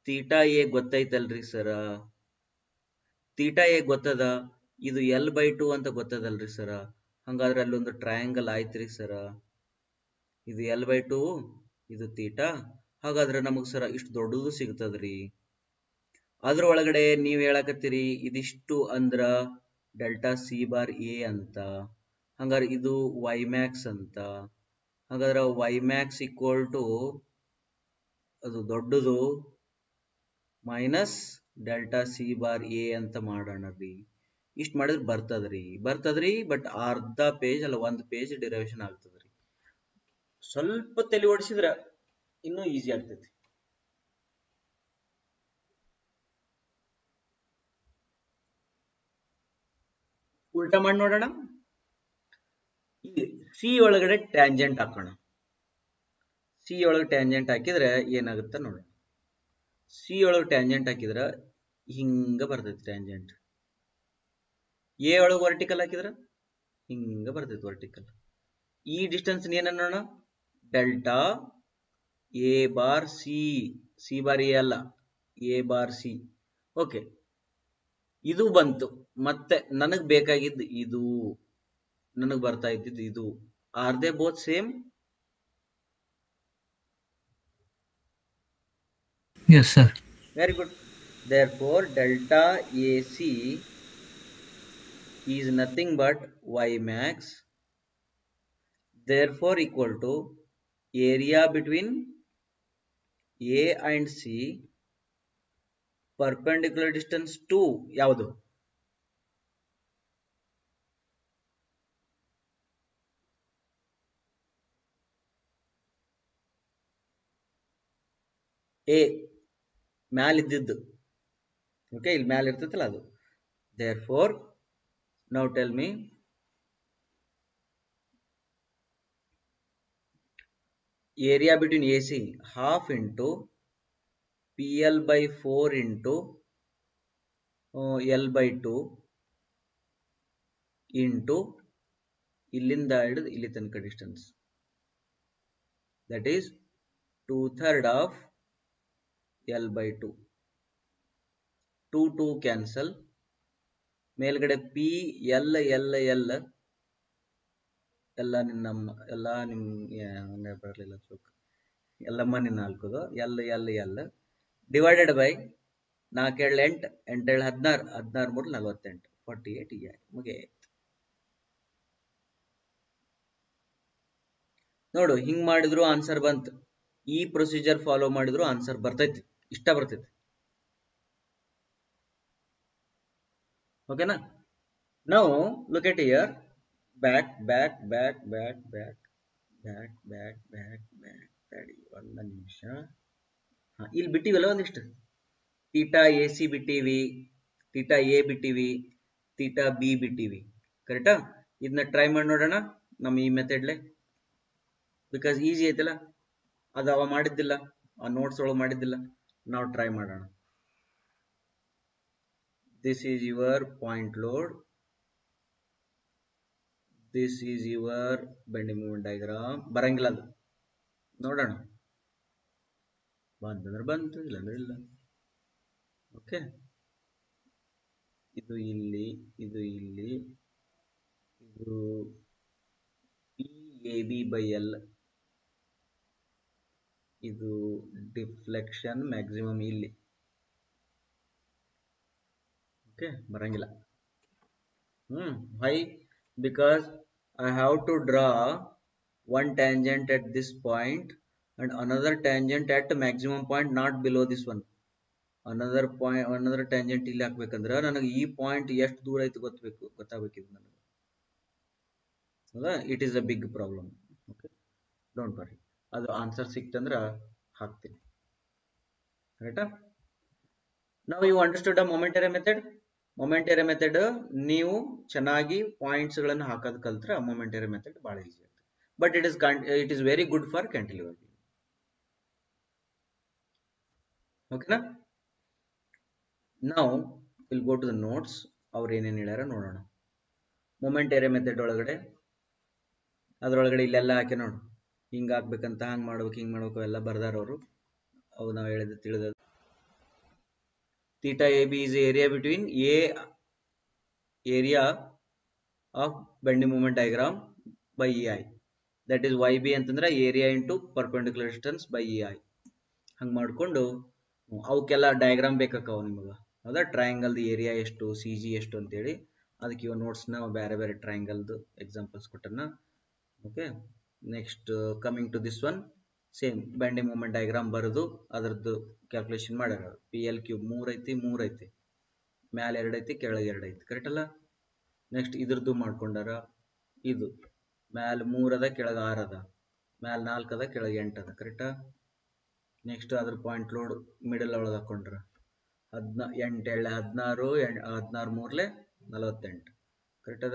ತೀಟಾ ಎ ಗೊತ್ತೈತಲ್ರಿ ಸರ ತೀಟಾ ಎ ಗೊತ್ತದ? ಇದು ಎಲ್ ಬೈ ಟು ಅಂತ ಗೊತ್ತದಲ್ರಿ ಸರ ಹಂಗಾದ್ರೆ ಅಲ್ಲೊಂದು ಟ್ರಯಾಂಗಲ್ ಆಯ್ತ್ರಿ ಸರ ಇದು ಎಲ್ ಬೈ ಟು ಇದು ತೀಟಾ ಹಾಗಾದ್ರೆ ನಮಗ್ ಸರ ಇಷ್ಟು ದೊಡ್ಡದು ಸಿಗ್ತದ್ರಿ. ಅದ್ರ ಒಳಗಡೆ ನೀವ್ ಹೇಳಕತ್ತೀರಿ, ಇದಿಷ್ಟು ಅಂದ್ರ ಡೆಲ್ಟಾ ಸಿ ಬಾರ್ ಎ ಅಂತ, ಹಂಗಾರೆ ಇದು ವೈ ಮ್ಯಾಕ್ಸ್ ಅಂತ, ಹಾಗಾದ್ರೆ ವೈ ಮ್ಯಾಕ್ಸ್ ಈಕ್ವಲ್ ಟು ಅದು ದೊಡ್ಡದು minus delta C bar A ಅಂತ ಮಾಡೋಣ ರೀ. ಇಷ್ಟು ಮಾಡಿದ್ರೆ ಬರ್ತದ್ರಿ ಬರ್ತದ್ರಿ ಬಟ್ ಅರ್ಧ ಪೇಜ್ ಅಲ್ಲ, ಒಂದು ಪೇಜ್ ಡಿರೈವೇಶನ್ ಆಗ್ತದ್ರಿ ಸ್ವಲ್ಪ ತಲೆ ಓಡಿಸಿದ್ರ ಇನ್ನೂ ಈಸಿ ಆಗ್ತೈತಿ. ಉಲ್ಟಾ ಮಾಡಿ ನೋಡೋಣ. ಸಿ ಒಳಗಡೆ ಟ್ಯಾಂಜೆಂಟ್ ಹಾಕೋಣ. ಸಿ ಒಳಗೆ ಟ್ಯಾಂಜೆಂಟ್ ಹಾಕಿದ್ರೆ ಏನಾಗುತ್ತೆ ನೋಡೋಣ. ಸಿ ಒಳಗೆ ಟ್ಯಾಂಜೆಂಟ್ ಹಾಕಿದ್ರೆ ಹಿಂಗ ಬರ್ತೈತಿ ಟ್ಯಾಂಜೆಂಟ್. ಎ ಒಳಗೆ ವರ್ಟಿಕಲ್ ಹಾಕಿದ್ರೆ ಹಿಂಗ ಬರ್ತೈತಿ ವರ್ಟಿಕಲ್ ಈ distance ಏನನ್ನೋಣ delta A bar C C bar A ಅಲ್ಲ. ಎ ಬಾರ್ ಸಿ ಓಕೆ ಇದು ಬಂತು. ಮತ್ತೆ ನನಗ್ ಬೇಕಾಗಿದ್ದು ಇದು ನನಗ್ ಬರ್ತಾ ಇದ್ದಿದ್ದು ಇದು. Are they both same very good therefore delta A C is nothing but Y max therefore equal to area between A and C perpendicular distance 2 ಯಾವುದು? ಎ ಮ್ಯಾಲಿದ್ದಿದ್ದು. ಓಕೆ ಇಲ್ಲಿ ಮ್ಯಾಲ ಇರ್ತೈತಲ್ಲ ಅದು therefore now tell me between A C half into P L by four into L by two into ಇಲ್ಲಿಂದ ಹಿಡಿದು ಇಲ್ಲಿ ತನಕ distance that is two third of L by two two two cancel ಮೇಲ್ಗಡೆ P L L L ಎಲ್ಲ ನಿನ್ನ ಎಲ್ಲ ನಿಮ್ ಯಾ- ಬರಲಿಲ್ಲ ಚೌಕ್. ಎಲ್ಲಮ್ಮ ನಿನ್ನ ನಾಲ್ಕುದು. L L L divided by ನಾಲ್ಕೇಳು ಎಂಟು, ಎಂಟೇಳು ಹದಿನಾರು ಹದಿನಾರು ಮೂರು ನಲವತ್ತೆಂಟು. ಫಾರ್ಟಿ ಏಟ್ ಇಯರ್ ಮುಗಿಯ ನೋಡು, ಹಿಂಗ್ ಮಾಡಿದ್ರು ಆನ್ಸರ್ ಬಂತು. ಈ ಪ್ರೊಸೀಜರ್ ಫಾಲೋ ಮಾಡಿದ್ರು ಆನ್ಸರ್ ಬರ್ತೈತಿ. ಇಷ್ಟ ಬರ್ತೈತಿ. ಓಕೆನಾ ನಾವು locate year back back back back back back back back back ತಡಿ ಒಂದ ನಿಮಿಷ. ಇಲ್ಲಿ ಬಿಟ್ಟಿವಲ್ಲ ಒಂದಿಷ್ಟು. ತೀಟಾ ಎ ಸಿ ಬಿಟ್ಟಿವಿ ತೀಟಾ ಎ ಬಿಟ್ಟಿವಿ ತೀಟಾ ಬಿ ಬಿಟ್ಟಿವಿ. ಕರೆಕ್ಟಾ ಇದನ್ನ ಟ್ರೈ ಮಾಡಿ ನೋಡೋಣ ನಮ್ಮ ಈ ಮೆಥಡ್ಲೆ ಬಿಕಾಸ್ ಈಸಿ ಐತಲ್ಲ? ಅದು ಅವ ಮಾಡಿದ್ದಿಲ್ಲ. ಆ ನೋಟ್ಸ್ ಒಳಗೆ ಮಾಡಿದ್ದಿಲ್ಲ. now try madana this is your point load this is your bending moment diagram ಬರಂಗಿಲ್ಲ nodana ನೋಡೋಣ ಬಂತಂದ್ರೆ ಬಂತು ಇಲ್ಲಾಂದ್ರೆ ಇಲ್ಲ ಓಕೆ ಇದು ಇಲ್ಲಿ ಇದು ಇಲ್ಲಿ ಇದು P A B by L ಇದು ಡಿಫ್ಲೆಕ್ಷನ್ ಮ್ಯಾಕ್ಸಿಮಮ್ ಇಲ್ಲಿ. ಓಕೆ ಬರಂಗಿಲ್ಲ. ಹ್ಮ್ why because I have to draw one tangent at this point and another tangent at maximum point not below this one another point another tangent ಇಲ್ಲಿ ಹಾಕ್ಬೇಕಂದ್ರೆ ನನಗೆ ಈ point ಎಷ್ಟು ದೂರ ಐತೆ ಗೊತ್ತಬೇಕು ಗೊತ್ತಾಗಬೇಕಿದು ನನಗೆ. ಹೌದಾ it is a big problem okay don't worry ಅದು ಆನ್ಸರ್ ಸಿಕ್ತಂದ್ರ ಹಾಕ್ತೀನಿ. ರೈಟಾ ನಾವು you understood a momentary method momentary method ನೀವು ಚೆನ್ನಾಗಿ ಪಾಯಿಂಟ್ಸ್ಗಳನ್ನು ಹಾಕೋದ್ ಕಲ್ತ್ರ ಮೊಮೆಂಟರಿ ಮೆಥಡ್ ಬಹಳ ಈಸಿ ಆಗುತ್ತೆ but it is it is very good for cantilever ಓಕೆನಾ ನಾವು will go to the notes ಅವ್ರು ಏನೇನು ಹೇಳ್ಯಾರ ನೋಡೋಣ. ಮೊಮೆಂಟರಿ ಮೆಥಡ್ ಒಳಗಡೆ. ಅದರೊಳಗಡೆ ಇಲ್ಲೆಲ್ಲ ಹಾಕಿ ನೋಡು. ಹಿಂಗ ಹಾಕ್ಬೇಕಂತ ಹಂಗ್ ಮಾಡ್ಬೇಕು, ಹಿಂಗೆ ಮಾಡ್ಬೇಕು ಎಲ್ಲ ಬರ್ದಾರ ಅವರು. ಅವು ನಾವು ಹೇಳಿದ ತಿಳಿದ theta AB area between A area of bending moment diagram by E I that is Y B ಅಂತಂದ್ರೆ area into perpendicular distance by E I ಹಂಗೆ ಮಾಡಿಕೊಂಡು ಅವಕ್ಕೆಲ್ಲ ಡಯಾಗ್ರಾಮ್ ಬೇಕಾಕವ ನಿಮಗೆ. ಹೌದಾ ಟ್ರಯಾಂಗಲ್ದ ಏರಿಯಾ ಎಷ್ಟು ಸಿ ಜಿ ಎಷ್ಟು ಅಂತೇಳಿ. ಅದಕ್ಕೆ ಇವ ನೋಟ್ಸ್ನ ಬೇರೆ ಬೇರೆ ಟ್ರಯಾಂಗಲ್ದು examples ಕೊಟ್ಟನ. Okay next coming to this one same bending moment diagram ಬರೆದು ಅದರದ್ದು ಕ್ಯಾಲ್ಕುಲೇಷನ್ ಮಾಡ್ಯಾರ. ಪಿ ಎಲ್ ಕ್ಯೂಬ್ ಮೂರ್ ಐತಿ ಮೂರ್ ಐತಿ. ಮ್ಯಾಲ ಎರಡು ಐತಿ, ಕೆಳಗೆ ಎರಡು ಐತಿ. ಕರೆಕ್ಟ್ ಅಲ್ಲ? ನೆಕ್ಸ್ಟ್ ಇದ್ರದ್ದು ಮಾಡ್ಕೊಂಡಾರ ಇದು. ಮ್ಯಾಲೆ ಮೂರ್ ಅದ, ಕೆಳಗೆ ಆರ್ ಅದ. ಮ್ಯಾಲ ನಾಲ್ಕು ಅದ, ಕೆಳಗೆ ಎಂಟು ಅದ. ಕರೆಕ್ಟಾ ನೆಕ್ಸ್ಟ್ ಅದ್ರ ಪಾಯಿಂಟ್ ಲೋಡ್ ಮಿಡಲ್ ಒಳಗೆ ಹಾಕೊಂಡ್ರ. ಹದಿನಾ, ಎಂಟು, ಎಳ್ಳೆ ಹದಿನಾರು ಹದಿನಾರು ಮೂರ್ಲೆ ನಲವತ್ತೆಂಟು. ಕರೆಕ್ಟ್ ಅದ?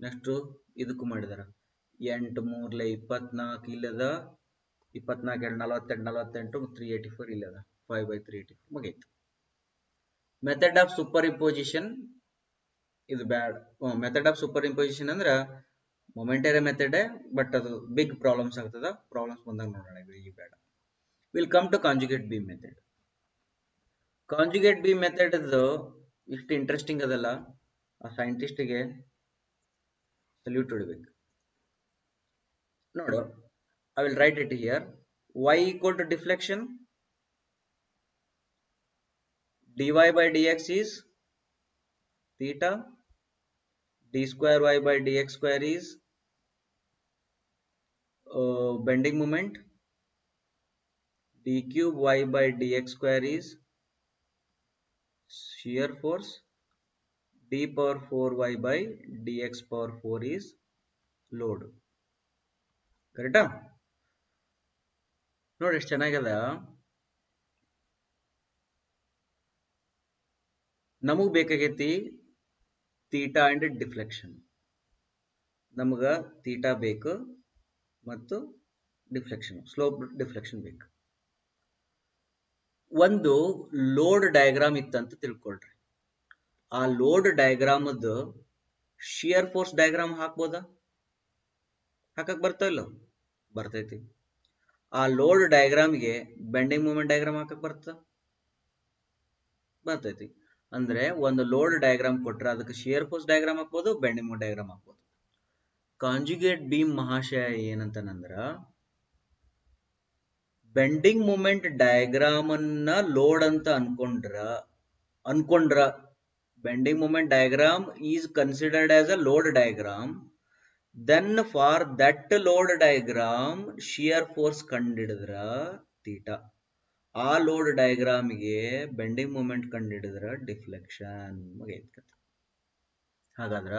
ನೆಕ್ಸ್ಟು ಇದಕ್ಕೂ ಮಾಡಿದಾರ. ಎಂಟು ಮೂರ್ಲೆ ಇಪ್ಪತ್ನಾಲ್ಕು ಇಲ್ಲದ ಇಪ್ಪತ್ನಾಲ್ಕು ಎರಡು ನಲವತ್ತೆಂಟು ನಲವತ್ತೆಂಟು ತ್ರೀ ಏಯ್ಟಿ ಫೋರ್ ಇಲ್ಲದ five by three eighty four ಮುಗೀತು. ಮೆಥಡ್ ಆಫ್ ಸೂಪರ್ ಇಂಪೋಸಿಷನ್ ಇದು ಬ್ಯಾಡ್. ಮೆಥಡ್ ಆಫ್ ಸೂಪರ್ ಇಂಪೋಸಿಷನ್ ಅಂದ್ರೆ ಮೊಮೆಂಟರಿ ಮೆಥಡ್ ಬಟ್ ಅದು ಬಿಗ್ ಪ್ರಾಬ್ಲಮ್ಸ್ ಆಗ್ತದ. ಪ್ರಾಬ್ಲಮ್ಸ್ ಬಂದಾಗ ನೋಡೋಣ ಇದು ಈ ಬೇಡ will come to conjugate B method conjugate B method ಇಷ್ಟು ಇಂಟ್ರೆಸ್ಟಿಂಗ್ ಅದಲ್ಲ. ಆ ಸೈಂಟಿಸ್ಟ್ಗೆ ಸಲ್ಯೂಟ್ ಹೊಡಿಬೇಕು. no doubt I will write it here. Y equal to deflection dy by dx is theta d square y by dx square is uh, bending moment d cube y by dx square is shear force d power 4y by dx power 4 is load. ಕರೆಕ್ಟಾ ನೋಡಿ ಎಷ್ಟು ಚೆನ್ನಾಗಿದೆ. ನಮಗ್ ಬೇಕಾಗೈತಿ theta and deflection ನಮಗ theta ಬೇಕು ಮತ್ತು deflection slope deflection ಬೇಕು. ಒಂದು ಲೋಡ್ ಡಯಾಗ್ರಾಮ್ ಇತ್ತಂತ ತಿಳ್ಕೊಳ್ರಿ. ಆ ಲೋಡ್ ಡಯಾಗ್ರಾಮದ ಶಿಯರ್ ಫೋರ್ಸ್ ಡಯಾಗ್ರಾಮ್ ಹಾಕ್ಬೋದಾ? ಹಾಕಕ್ ಬರ್ತಾ ಇಲ್ಲ? ಬರ್ತೈತಿ. ಆ ಲೋಡ್ ಡಯಾಗ್ರಾಮ್ಗೆ ಬೆಂಡಿಂಗ್ ಮೂಮೆಂಟ್ ಡಯಾಗ್ರಾಮ್ ಹಾಕಕ್ ಬರ್ತದ ಬರ್ತೈತಿ. ಅಂದ್ರೆ ಒಂದು ಲೋಡ್ ಡಯಾಗ್ರಾಮ್ ಕೊಟ್ರೆ ಅದಕ್ಕೆ ಶಿಯರ್ ಫೋರ್ಸ್ ಡಯಾಗ್ರಾಮ್ ಹಾಕ್ಬೋದು ಬೆಂಡಿಂಗ್ ಮೂಮೆಂಟ್ ಡಯಾಗ್ರಾಮ್ ಹಾಕ್ಬೋದು. ಕಾಂಜುಗೇಟ್ ಬೀಮ್ ಮಹಾಶಯ ಏನಂತಂದ್ರ ಬೆಂಡಿಂಗ್ ಮೂಮೆಂಟ್ ಡಯಾಗ್ರಾಮ್ ಅನ್ನ ಲೋಡ್ ಅಂತ ಅನ್ಕೊಂಡ್ರ ಅನ್ಕೊಂಡ್ರ. Bending moment diagram is considered as a load diagram then for that load diagram shear force ಕಂಡಿಡಿದ್ರ theta ಆ ಲೋಡ್ ಡಯಾಗ್ರಾಮ್ಗೆ ಬೆಂಡಿಂಗ್ ಮೂಮೆಂಟ್ ಕಂಡಿಡಿದ್ರ deflection ಹಾಗಾದ್ರ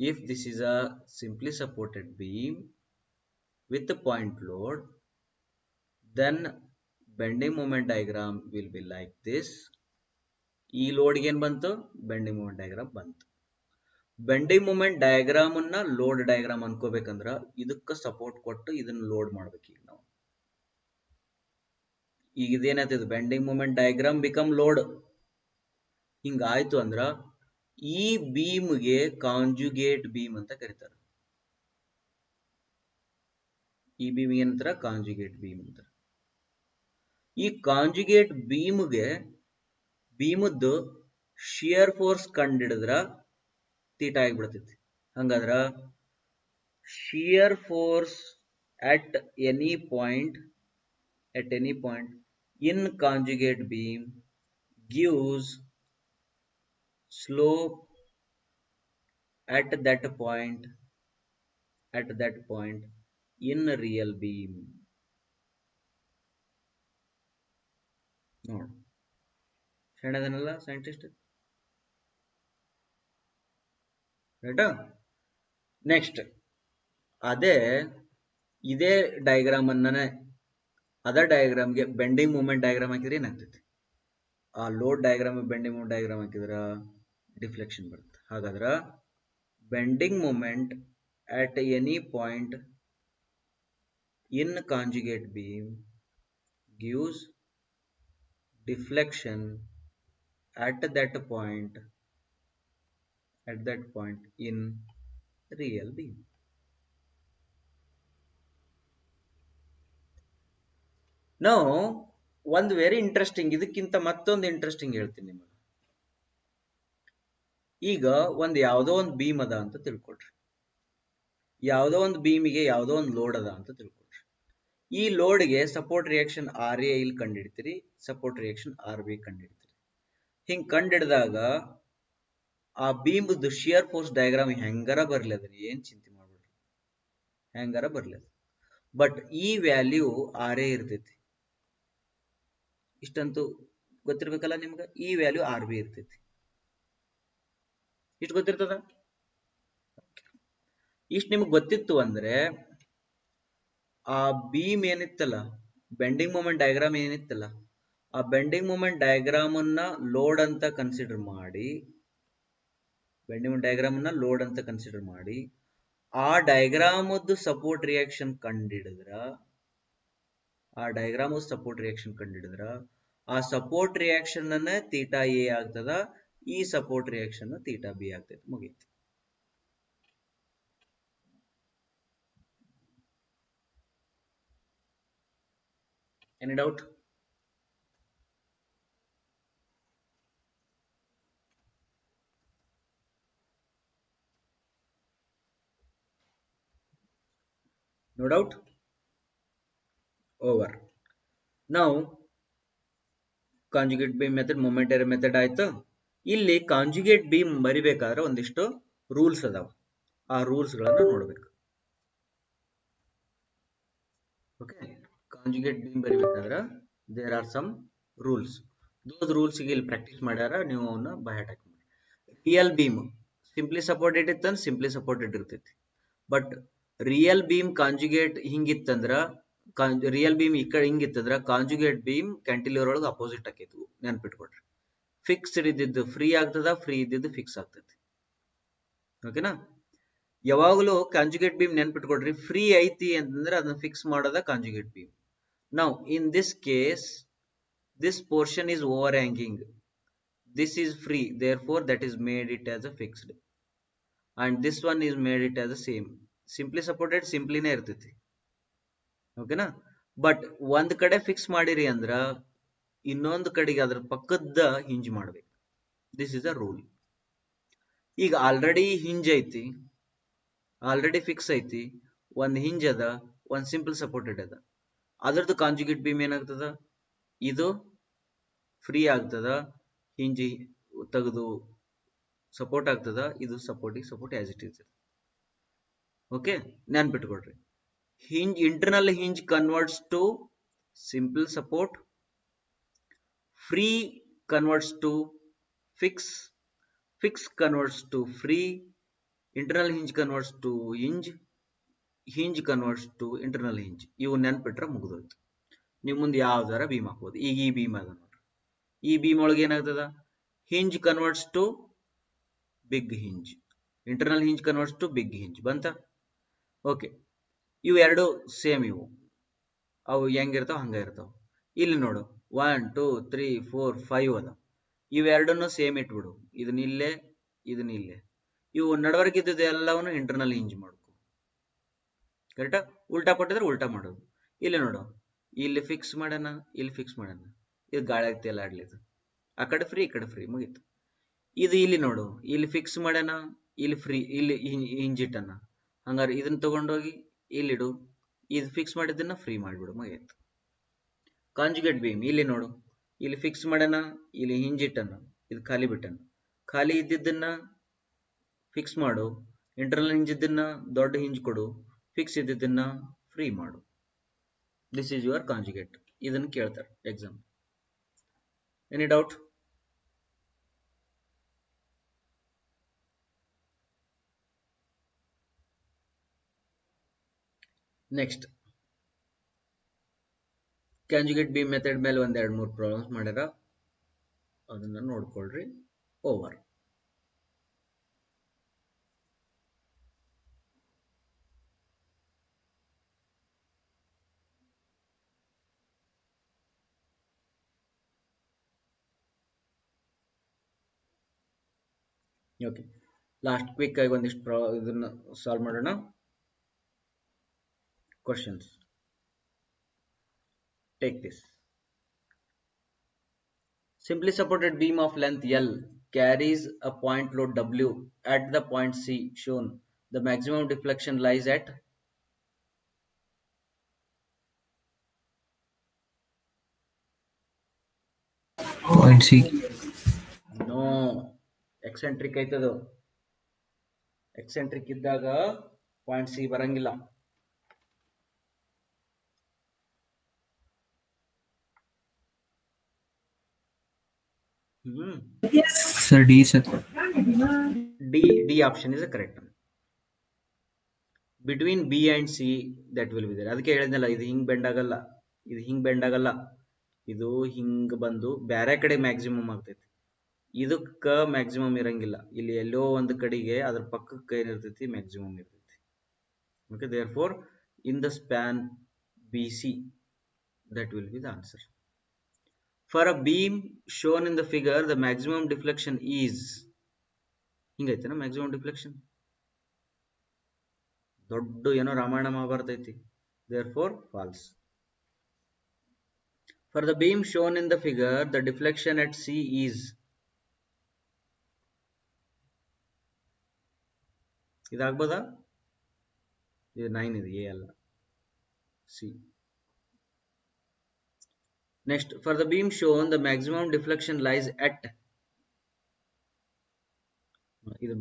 if this is a simply supported beam with point load then bending moment diagram will be like this ಈ ಲೋಡ್ಗೆ ಏನ್ ಬಂತು? Bending moment diagram ಬಂತು. Bending moment diagram ಅನ್ನ load diagram ಅನ್ಕೋಬೇಕಂದ್ರ ಇದಕ್ಕ ಸಪೋರ್ಟ್ ಕೊಟ್ಟು ಇದನ್ನ ಲೋಡ್ ಮಾಡ್ಬೇಕು ಈಗ ನಾವು. ಈಗ ಇದೇನಾಯ್ತದ? Bending moment diagram become load ಹಿಂಗಾಯ್ತು ಅಂದ್ರ ಈ ಬೀಮ್ಗೆ ಕಾಂಜುಗೇಟ್ ಬೀಮ್ ಅಂತ ಕರೀತಾರ. ಈ ಬೀಮ್ ಏನಂತಾರ? ಕಾಂಜುಗೇಟ್ ಬೀಮ್ ಅಂತ ಈ ಕಾಂಜುಗೇಟ್ ಬೀಮ್ಗೆ ಬೀಮದ್ದು ಶಿಯರ್ ಫೋರ್ಸ್ ಕಂಡಿಡಿದ್ರ ತೀಟ ಆಗಿಬಿಡ್ತೈತಿ ಹಂಗಾದ್ರ shear force at any point at any point in conjugate beam gives slope at that point at that point in real beam ನೋಡ. ಸಣ್ಣದನ್ನೆಲ್ಲ ಸೈಂಟಿಸ್ಟ್ ರೈಟಾ ನೆಕ್ಸ್ಟ್ ಅದೇ ಇದೇ ಡಯಾಗ್ರಾಮ್ ಅನ್ನನೇ ಅದರ್ ಡಯಾಗ್ರಾಮ್ಗೆ ಬೆಂಡಿಂಗ್ ಮೂಮೆಂಟ್ ಡಯಾಗ್ರಾಮ್ ಹಾಕಿದ್ರೆ ಏನಾಗ್ತೈತಿ? ಆ load diagram bending moment diagram ಹಾಕಿದ್ರ ಡಿಫ್ಲೆಕ್ಷನ್ ಬರುತ್ತೆ. ಹಾಗಾದ್ರ bending moment at any point in conjugate beam gives deflection at that point at that point in real beam now ಒಂದು ವೆರಿ ಇಂಟ್ರೆಸ್ಟಿಂಗ್ ಇದಕ್ಕಿಂತ ಮತ್ತೊಂದು interesting ಹೇಳ್ತೀನಿ ನಿಮಗೆ. ಈಗ ಒಂದ್ ಯಾವುದೋ ಒಂದು ಬೀಮ್ ಅದ ಅಂತ ತಿಳ್ಕೊಳ್ರಿ. ಯಾವುದೋ ಒಂದು ಬೀಮಿಗೆ ಯಾವುದೋ ಒಂದು ಲೋಡ್ ಅದ ಅಂತ ತಿಳ್ಕೊಳ್ರಿ. ಈ ಲೋಡ್ಗೆ ಸಪೋರ್ಟ್ ರಿಯಾಕ್ಷನ್ ಆರ್ ಎ ಇಲ್ಲಿ ಕಂಡಿಡ್ತೀರಿ ಸಪೋರ್ಟ್ ರಿಯಾಕ್ಷನ್ ಆರ್ ಬಿ ಕಂಡಿಡ್ತೀರಿ. ಹಿಂಗ್ ಕಂಡಿಡ್ದಾಗ ಆ ಬೀಮ್ದು ಶಿಯರ್ ಫೋರ್ಸ್ ಡಯಾಗ್ರಾಮ್ ಹೆಂಗಾರ ಬರ್ಲಿ ಅದ್ರಿ ಏನ್ ಚಿಂತೆ ಮಾಡ್ಬೇಡ್ರಿ. ಹೆಂಗಾರ ಬರ್ಲಿ ಅದು ಬಟ್ ಈ ವ್ಯಾಲ್ಯೂ ಆರೇ ಇರ್ತೈತಿ. ಇಷ್ಟಂತೂ ಗೊತ್ತಿರ್ಬೇಕಲ್ಲ ನಿಮ್ಗೆ? ಈ ವ್ಯಾಲ್ಯೂ ಆರ್ ಬಿ ಇರ್ತೈತಿ. ಇಷ್ಟು ಗೊತ್ತಿರ್ತದ? ಇಷ್ಟು ನಿಮ್ಗೆ ಗೊತ್ತಿತ್ತು ಅಂದ್ರೆ ಆ ಬೀಮ್ ಏನಿತ್ತಲ್ಲ ಬೆಂಡಿಂಗ್ ಮೂಮೆಂಟ್ ಡಯಾಗ್ರಾಮ್ ಏನಿತ್ತಲ್ಲ, ಆ ಬೆಂಡಿಂಗ್ ಮೂಮೆಂಟ್ ಡಯಾಗ್ರಾಮ್ ಅನ್ನ ಲೋಡ್ ಅಂತ ಕನ್ಸಿಡರ್ ಮಾಡಿ ಡಯಾಗ್ರಾಮ್ ಅನ್ನ ಲೋಡ್ ಅಂತ ಕನ್ಸಿಡರ್ ಮಾಡಿ. ಆ ಡಯಾಗ್ರಾಮದ್ದು ಸಪೋರ್ಟ್ ರಿಯಾಕ್ಷನ್ ಕಂಡಿಡಿದ್ರ, ಆ ಡಯಾಗ್ರಾಮ್ ಸಪೋರ್ಟ್ ರಿಯಾಕ್ಷನ್ ಕಂಡಿಡಿದ್ರ, ಆ ಸಪೋರ್ಟ್ ರಿಯಾಕ್ಷನ್ ಅನ್ನ ತೀಟಾ ಎ ಆಗ್ತದ, ಈ ಸಪೋರ್ಟ್ ರಿಯಾಕ್ಷನ್ ತೀಟಾ ಬಿ ಆಗ್ತೈತಿ. ಮುಗೀತು. Any doubt no doubt. Over. Now conjugate beam method momentary method ಆಯ್ತು. ಇಲ್ಲಿ ಕಾಂಜುಗೇಟ್ ಬೀಮ್ ಬರಿಬೇಕಾದ್ರೆ ಒಂದಿಷ್ಟು ರೂಲ್ಸ್ ಅದಾವ. ಆ ರೂಲ್ಸ್ ಗಳನ್ನ ನೋಡ್ಬೇಕು. Okay conjugate beam ಬರಿಬೇಕಾದ್ರೆ there are some rules those rules ಇಲ್ಲಿ ಪ್ರಾಕ್ಟೀಸ್ ಮಾಡ್ಯಾರ, ನೀವು ಅವನ್ನ ಬೈ ಹಾಕಿ ರಿಯಲ್ ಬೀಮ್ ಸಿಂಪ್ಲಿ ಸಪೋರ್ಟೆಡ್ ಇತ್ತಂದ್ರೆ ಸಿಂಪ್ಲಿ ಸಪೋರ್ಟೆಡ್ ಇರ್ತೈತಿ. ಬಟ್ ರಿಯಲ್ ಬೀಮ್ ಕಾಂಜುಗೇಟ್ ಹಿಂಗಿತ್ತಂದ್ರ ರಿಯಲ್ ಬೀಮ್ ಈ ಕಡೆ ಹಿಂಗಿತ್ತಂದ್ರ ಕಾಂಜುಗೇಟ್ ಬೀಮ್ ಕ್ಯಾಂಟಿಲಿವರ್ ಒಳಗೆ ಅಪೋಸಿಟ್ ಆಕೈತಿ ನೆನ್ಪಿಟ್ಕೊಡ್ರಿ ಫಿಕ್ಸ್ಡ್ ಇದ್ದಿದ್ದು ಫ್ರೀ ಆಗ್ತದ ಫ್ರೀ ಇದ್ದಿದ್ದು ಫಿಕ್ಸ್ ಆಗ್ತೈತಿ. ಓಕೆನಾ ಯಾವಾಗಲೂ ಕಾಂಜುಗೇಟ್ ಬೀಮ್ ನೆನ್ಪಿಟ್ಕೊಡ್ರಿ ಫ್ರೀ ಐತಿ ಅಂತಂದ್ರೆ ಅದನ್ನ ಫಿಕ್ಸ್ ಮಾಡೋದ ಕಾಂಜುಗೇಟ್ ಬೀಮ್ ನಾವು in this case this portion is overhanging this is free therefore that is made it as a fixed and this one is made it as a same. Simply supported ಸಿಂಪ್ಲಿನೇ ಇರ್ತೈತಿ. ಓಕೆನಾ but ಒಂದ್ ಕಡೆ fix ಮಾಡಿರಿ ಅಂದ್ರ ಇನ್ನೊಂದು ಕಡೆಗೆ ಅದ್ರ ಪಕ್ಕದ ಹಿಂಜ್ ಮಾಡ್ಬೇಕು. ದಿಸ್ ಇಸ್ ಅ ರೂಲ್ ಈಗ ಆಲ್ರೆಡಿ ಹಿಂಜ್ ಐತಿ ಆಲ್ರೆಡಿ ಫಿಕ್ಸ್ ಐತಿ, ಒಂದ್ ಹಿಂಜ್ ಅದ, ಒಂದ್ ಸಿಂಪಲ್ ಸಪೋರ್ಟೆಡ್ ಅದ. ಅದ್ರದ್ದು ಕಾಂಜುಗೇಟ್ ಬೀಮ್ ಏನಾಗ್ತದ? ಇದು ಫ್ರೀ ಆಗ್ತದ, ಹಿಂಜಿ ತೆಗೆದು ಸಪೋರ್ಟ್ ಆಗ್ತದ, ಇದು ಸಪೋರ್ಟಿಗೆ support as it is okay? ನೆನ್ಪಿಟ್ಕೊಡ್ರಿ hinge internal hinge converts to simple support free converts to fix fix converts to free internal hinge converts to hinge hinge converts to internal hinge ಇವು ನೆನ್ಪಿಟ್ರೆ ಮುಗಿದೋಯ್ತು. ನೀವು ಮುಂದೆ ಯಾವ್ದಾರ ಭೀಮ್ ಹಾಕ್ಬೋದು. ಈಗ ಈ ಭೀಮ್ ಅದ ನೋಡ್ರಿ. ಈ ಭೀಮ್ ಒಳಗೆ ಏನಾಗ್ತದ? Hinge converts to big hinge internal hinge converts to big hinge ಬಂತ? ಓಕೆ ಇವು ಎರಡು ಸೇಮ್ ಇವು. ಅವು ಹೆಂಗಿರ್ತಾವ, ಹಂಗೆ ಇರ್ತಾವ. ಇಲ್ಲಿ ನೋಡು. One two three four five ಅದ ಇವೆರಡನ್ನು ಸೇಮ್ ಇಟ್ಬಿಡು. ಇದನ್ನ ಇಲ್ಲೇ ಇದನ್ನ ಇಲ್ಲೇ. ಇವು ನಡವರ್ಕಿದ್ದದ್ದು ಎಲ್ಲವನ್ನು ಇಂಟರ್ನಲ್ ಹಿಂಜ್ ಮಾಡ್ಕೊ. ಕರೆಕ್ಟಾ ಉಲ್ಟಾ ಕೊಟ್ಟಿದ್ರೆ ಉಲ್ಟಾ ಮಾಡೋದು. ಇಲ್ಲಿ ನೋಡು. ಇಲ್ಲಿ ಫಿಕ್ಸ್ ಮಾಡೋಣ ಇಲ್ಲಿ ಫಿಕ್ಸ್ ಮಾಡೋಣ ಇದು ಗಾಳಿ ಆಗ್ತಿಲ್ಲ ಆಡ್ಲಿದು ಆ ಕಡೆ ಫ್ರೀ ಈ ಕಡೆ ಫ್ರೀ ಮುಗೀತು. ಇದು ಇಲ್ಲಿ ನೋಡು. ಇಲ್ಲಿ ಫಿಕ್ಸ್ ಮಾಡೋಣ ಇಲ್ಲಿ ಫ್ರೀ ಇಲ್ಲಿ ಹಿಂಜಿಟ್ಟನ ಹಂಗಾರೆ ಇದನ್ನ ತಗೊಂಡೋಗಿ ಇಲ್ಲಿಡು, ಇದು ಫಿಕ್ಸ್ ಮಾಡಿದ್ದನ್ನ ಫ್ರೀ ಮಾಡಿಬಿಡು ಮುಗೀತು ಕಾಂಜುಗೇಟ್ ಬೀಮ್ ಇಲ್ಲಿ ನೋಡು. ಇಲ್ಲಿ ಫಿಕ್ಸ್ ಮಾಡೋಣ, ಇಲ್ಲಿ ಹಿಂಜಿಟ್ಟನ ಇದು ಖಾಲಿ ಬಿಟ್ಟನ ಖಾಲಿ ಇದ್ದಿದ್ದನ್ನ ಫಿಕ್ಸ್ ಮಾಡು. ಇಂಟರ್ನಲ್ ಹಿಂಜ್ ಇದ್ದನ್ನ ದೊಡ್ಡ ಹಿಂಜ್ ಕೊಡು. ಫಿಕ್ಸ್ ಇದ್ದಿದ್ದನ್ನ ಫ್ರೀ ಮಾಡು. ದಿಸ್ ಈಸ್ ಯುವರ್ ಕಾಂಜುಗೇಟ್ ಇದನ್ನ ಕೇಳ್ತಾರೆ exam any doubt next conjugate B method ಮೇಲೆ ಒಂದ್ ಎರಡು ಮೂರು ಪ್ರಾಬ್ಲಮ್ಸ್ ಮಾಡ್ಯಾರ ಅದನ್ನ ನೋಡ್ಕೊಳ್ರಿ. ಓವರ್ ಓಕೆ ಲಾಸ್ಟ್ ಕ್ವಿಕ್ ಆಗಿ ಒಂದಿಷ್ಟು ಪ್ರಾ ಇದನ್ನ ಸಾಲ್ವ್ ಮಾಡೋಣ. Questions take this simply supported beam of length L carries a point load W at the point C shown. The maximum deflection lies at point C no eccentric ಐತದು eccentric ಇದ್ದಾಗ point C ಬರಂಗಿಲ್ಲ ಹ್ಮ್ sir D D D option is a correct one. Between B and C, that will be there. ಅದಕ್ಕೆ ಹೇಳಿದ್ನಲ್ಲ, ಇದು ಹಿಂಗ್ bend ಆಗಲ್ಲ, ಇದು ಹಿಂಗ್ ಬೆಂಡ್ ಆಗಲ್ಲ, ಇದು ಹಿಂಗ್ ಬಂದು ಬೇರೆ ಕಡೆ ಮ್ಯಾಕ್ಸಿಮಮ್ ಆಗ್ತೈತಿ ಇದಕ್ಕೆ ಮ್ಯಾಕ್ಸಿಮಮ್ ಇರಂಗಿಲ್ಲ ಇಲ್ಲಿ ಎಲ್ಲೋ ಒಂದು ಕಡೆಗೆ ಅದ್ರ ಪಕ್ಕಕ್ಕೆ ಏನಿರ್ತೈತಿ ಮ್ಯಾಕ್ಸಿಮಮ್ ಇರ್ತೈತಿ okay therefore in the span B C that will be the answer. For a beam shown in the figure, the maximum deflection is ಹಿಂಗೈತೆನ ಮ್ಯಾಕ್ಸಿಮಮ್ ಡಿಫ್ಲೆಕ್ಷನ್ ದೊಡ್ಡ ಏನೋ ರಾಮಾಯಣ ಮಹಾಭಾರತ ಐತಿ therefore falls for the beam shown in the figure the deflection at C is ಇದಾಗ್ಬೋದಾ? ಇದು nine ಇದು A ಅಲ್ಲ. C next for the beam shown, the maximum deflection lies at ಇದು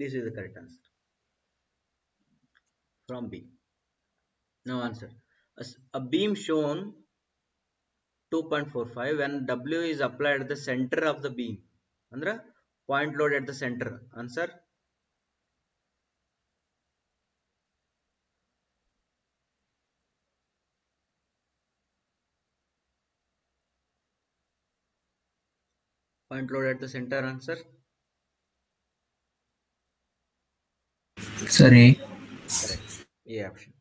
this is the correct answer from B. Now answer. A beam shown 2.45 when W is applied at the center of the beam. Andra point load at the center. Answer. point load at the center answer sorry a yeah, option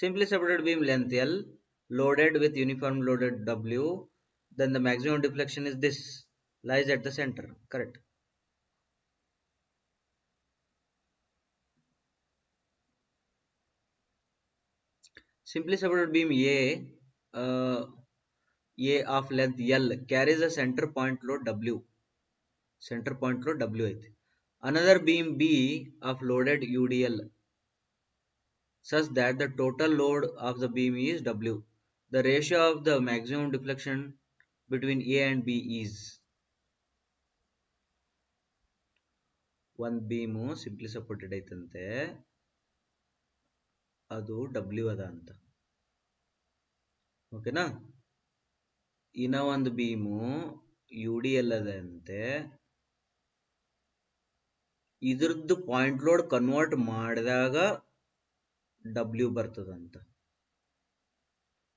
simply separated beam length l loaded with uniform loaded w then the maximum deflection is this lies at the center correct simply separated beam a uh, a of length l carries a center point load w Center point load W. ಐತಿ. Another beam B of loaded UDL such that the total load of the beam is W. The ratio of the maximum deflection between A and B is ಒಂದು beam simply supported ಐತಂತೆ ಅದು W ಅದ ಅಂತ ಓಕೆನಾ ಇನ್ನ ಒಂದು beam you D L ಅದ ಅಂತೆ ಇದ್ರದ್ದು ಪಾಯಿಂಟ್ ಲೋಡ್ ಕನ್ವರ್ಟ್ ಮಾಡಿದಾಗ ಡಬ್ಲ್ಯೂ ಬರ್ತದಂತ.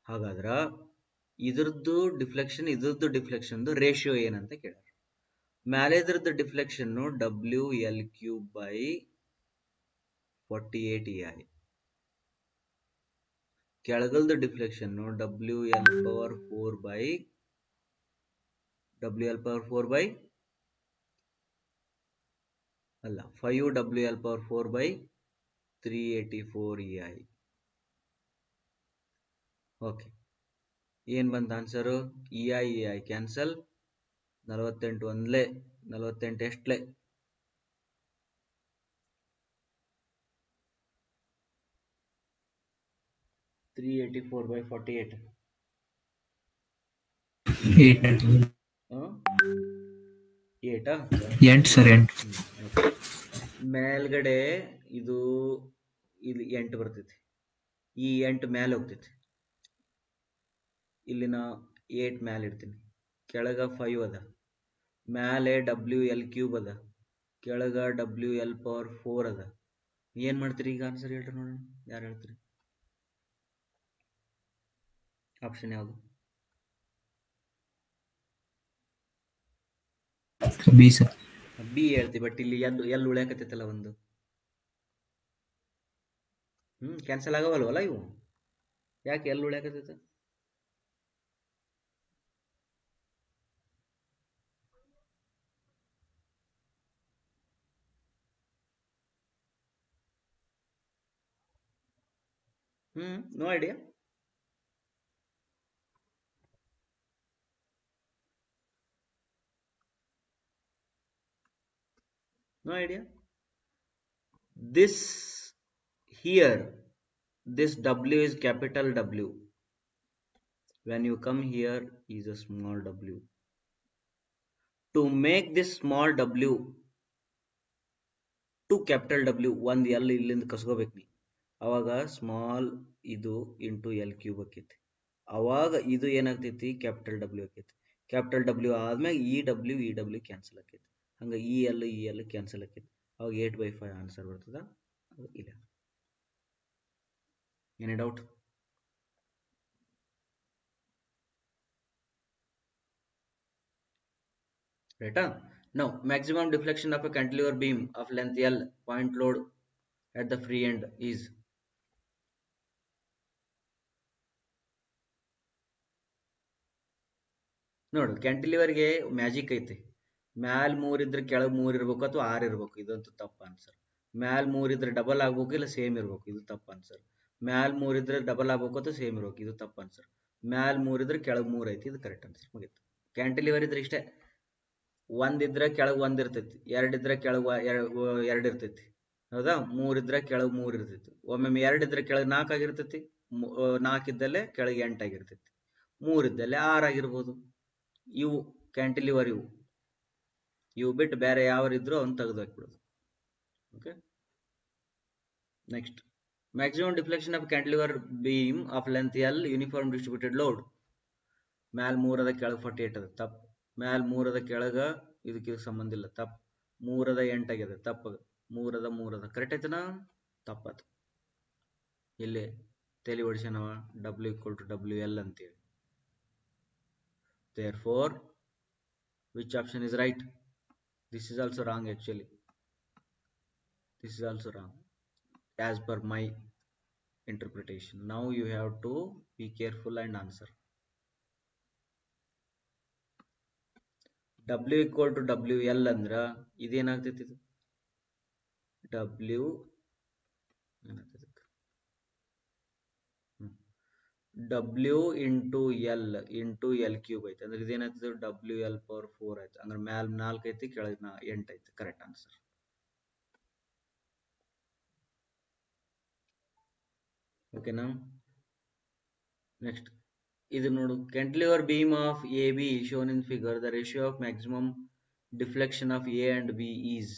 ಹಾಗಾದ್ರ ಇದ್ರದ್ದು ಡಿಫ್ಲೆಕ್ಷನ್ ಇದ್ರದ್ದು ಡಿಫ್ಲೆಕ್ಷನ್ ರೇಷಿಯೋ ಏನಂತ ಕೇಳ್ಯಾರ. ಮ್ಯಾಲೆ ಇದ್ರದ್ದು deflection W L cube by forty eight E I ಕೆಳಗಲ್ದ deflection W L power four by W L power four by ಅಲ್ಲ five W L power four by three eighty four E I okay ಏನ್ ಬಂತ answer E I E I cancel ನಲವತ್ತೆಂಟು ಒಂದ್ಲೆ ನಲವತ್ತೆಂಟು ಎಷ್ಟ್ಲೆ. Three eighty four by forty eight eight ಎಂಟು sir ಎಂಟು. ಮೇಲ್ಗಡೆ ಇದು ಇಲ್ಲಿ ಎಂಟು ಬರ್ತೈತಿ. ಈ ಎಂಟು ಮೇಲೆ ಹೋಗ್ತೈತಿ. ಇಲ್ಲಿ ನಾ ಏಟ್ ಮ್ಯಾಲೆ ಇಡ್ತೀನಿ. ಕೆಳಗ ಫೈವ್ ಅದ. ಮೇಲೆ ಡಬ್ಲ್ಯೂ ಎಲ್ ಕ್ಯೂಬ್ ಅದ. ಕೆಳಗ ಡಬ್ಲ್ಯೂ ಎಲ್ ಪವರ್ ಫೋರ್ ಅದ. ಏನ್ ಮಾಡ್ತೀರಿ ಈಗ ಆನ್ಸರ್ ಹೇಳ್ರಿ ನೋಡೋಣ. ಯಾರು ಹೇಳ್ತೀರಿ? ಆಪ್ಷನ್ ಯಾವುದು? ಬಿ ಬಿ ಹೇಳ್ತಿ ಬಟ್ ಇಲ್ಲಿ ಎಲ್ ಎಲ್ ಉಳ್ಯಾಕತ್ತೈತಲ್ಲ ಒಂದು? ಹ್ಮ್ ಕ್ಯಾನ್ಸಲ್ ಆಗವಲ್ವಲ್ಲ ಇವು? ಯಾಕೆ ಎಲ್ ಉಳ್ಯಾಕತ್ತೈತ? ಹ್ಮ್ no idea. No idea. This here, this W is capital W. When you come here is a small w. To make this small w to capital W ಒಂದು L ಇಲ್ಲಿಂದ ಕಸ್ಕೋಬೇಕು ನೀ ಅವಾಗ ಸ್ಮಾಲ್ ಇದು ಇಂಟು ಎಲ್ ಕ್ಯೂಬ್ ಆಕೈತಿ ಅವಾಗ ಇದು ಏನಾಗ್ತೈತಿ ಕ್ಯಾಪಿಟಲ್ ಡಬ್ಲ್ಯೂ ಆಕೈತಿ ಕ್ಯಾಪಿಟಲ್ ಡಬ್ಲ್ಯೂ ಆದ್ಮೇಲೆ ಈ ಡಬ್ಲ್ಯೂ ಈ ಡಬ್ಲ್ಯೂ ಕ್ಯಾನ್ಸಲ್ ಆಕೈತಿ ಹಂಗೆ ಈ ಎಲ್ಲ ಈ ಎಲ್ಲ ಕ್ಯಾನ್ಸಲ್ ಆಕೈತಿ. ಅವಾಗ ಏಟ್ ಬೈ ಫೈವ್ ಆನ್ಸರ್ ಬರ್ತದ. ಅದು ಏನೇ ಡೌಟ್ ರೈಟ ನಾವು maximum deflection of a cantilever beam of length L point load at the free end is ನೋಡ್ರಿ ಕ್ಯಾಂಟಿಲಿವರ್ಗೆ ಮ್ಯಾಜಿಕ್ ಐತೆ. ಮ್ಯಾಲ್ ಮೂರ್ ಇದ್ರೆ ಕೆಳಗ್ ಮೂರ್ ಇರ್ಬೇಕು ಅಥವಾ ಆರ್ ಇರ್ಬೇಕು, ಇದಂತೂ ತಪ್ಪ ಆನ್ಸರ್ ಮ್ಯಾಲ್ ಮೂರ್ ಇದ್ರೆ ಡಬಲ್ ಆಗ್ಬೇಕು ಇಲ್ಲ ಸೇಮ್ ಇರ್ಬೇಕು, ಇದು ತಪ್ಪ ಆನ್ಸರ್ ಮ್ಯಾಲ್ ಮೂರ್ ಇದ್ರೆ ಡಬಲ್ ಆಗ್ಬೇಕು ಅಥವಾ ಸೇಮ್ ಇರ್ಬೇಕು, ಇದು ತಪ್ಪ ಆನ್ಸರ್ ಮ್ಯಾಲ್ ಮೂರ್ ಇದ್ರೆ ಕೆಳಗ್ ಮೂರ್ ಐತಿ, ಇದು ಕರೆಕ್ಟ್ ಆನ್ಸರ್ ಮುಗೀತು. ಕ್ಯಾಂಟಿಲಿವರ್ ಇದ್ರೆ ಇಷ್ಟೇ. ಒಂದಿದ್ರೆ ಕೆಳಗ್ ಒಂದ್ ಇರ್ತೈತಿ ಎರಡಿದ್ರೆ ಕೆಳಗ್ ಎರಡ್ ಇರ್ತೈತಿ. ಹೌದಾ? ಮೂರಿದ್ರೆ ಕೆಳಗ್ ಮೂರ್ ಇರ್ತೈತಿ. ಒಮ್ಮೊಮ್ಮೆ ಎರಡಿದ್ರೆ ಕೆಳಗ್ ನಾಲ್ಕು ಆಗಿರ್ತೈತಿ ನಾಲ್ಕಿದ್ದಲ್ಲೇ ಕೆಳಗೆ ಎಂಟಾಗಿರ್ತೈತಿ ಮೂರಿದ್ದಲ್ಲೇ ಆರ್ ಆಗಿರ್ಬೋದು. ಇವು ಕ್ಯಾಂಟಿಲಿವರ್ ಇವು. ಇವು ಬಿಟ್ಟು ಬೇರೆ ಯಾವ್ರಿದ್ರು ಅವ್ನು ತೆಗೆದು ಹಾಕ್ಬಿಡೋದು. Okay next maximum deflection of cantilever beam of length L uniform distributed load ಮ್ಯಾಲ್ ಮೂರದ ಕೆಳಗೆ ಫಾರ್ಟಿ ಏಟ್ ಅದ. ತಪ್ಪು ಮ್ಯಾಲ್ ಮೂರದ ಕೆಳಗ ಇದಕ್ಕೆ ಸಂಬಂಧ ಇಲ್ಲ. ತಪ್ಪು ಮೂರದ ಎಂಟಾಗ್ಯದ ತಪ್ಪದ ಮೂರದ ಮೂರದ. ಕರೆಕ್ಟ್ ಐತನ? ತಪ್ಪದ ಇಲ್ಲಿ ತೆಲಿ ಹೊಡಿಸ್ಯಾನವ W equal to W L ಅಂತೇಳಿ. Therefore which option is right? This is also wrong actually this is also wrong as per my interpretation now you have to be careful and answer w equal to wl ಅಂದ್ರ ಇದೇನಾಗ್ತೈತಿ ಇದು w ಏನಾಗ್ತೈತಿ W into L into L cube ಐತೆ. ಅಂದ್ರೆ ಇದೇನಾಯ್ತದ? W L power four ಆಯ್ತು ಅಂದ್ರೆ ಮ್ಯಾಲ್ ನಾಲ್ಕು ಐತಿ, ಕೆಳಗ್ ನಾ ಎಂಟು ಐತಿ. ಕರೆಕ್ಟ್ ಆನ್ಸರ್ ಓಕೆನಾ ನೆಕ್ಸ್ಟ್ ಇದು ನೋಡು. Cantilever beam of A B shown in figure the ratio of maximum deflection of A and B is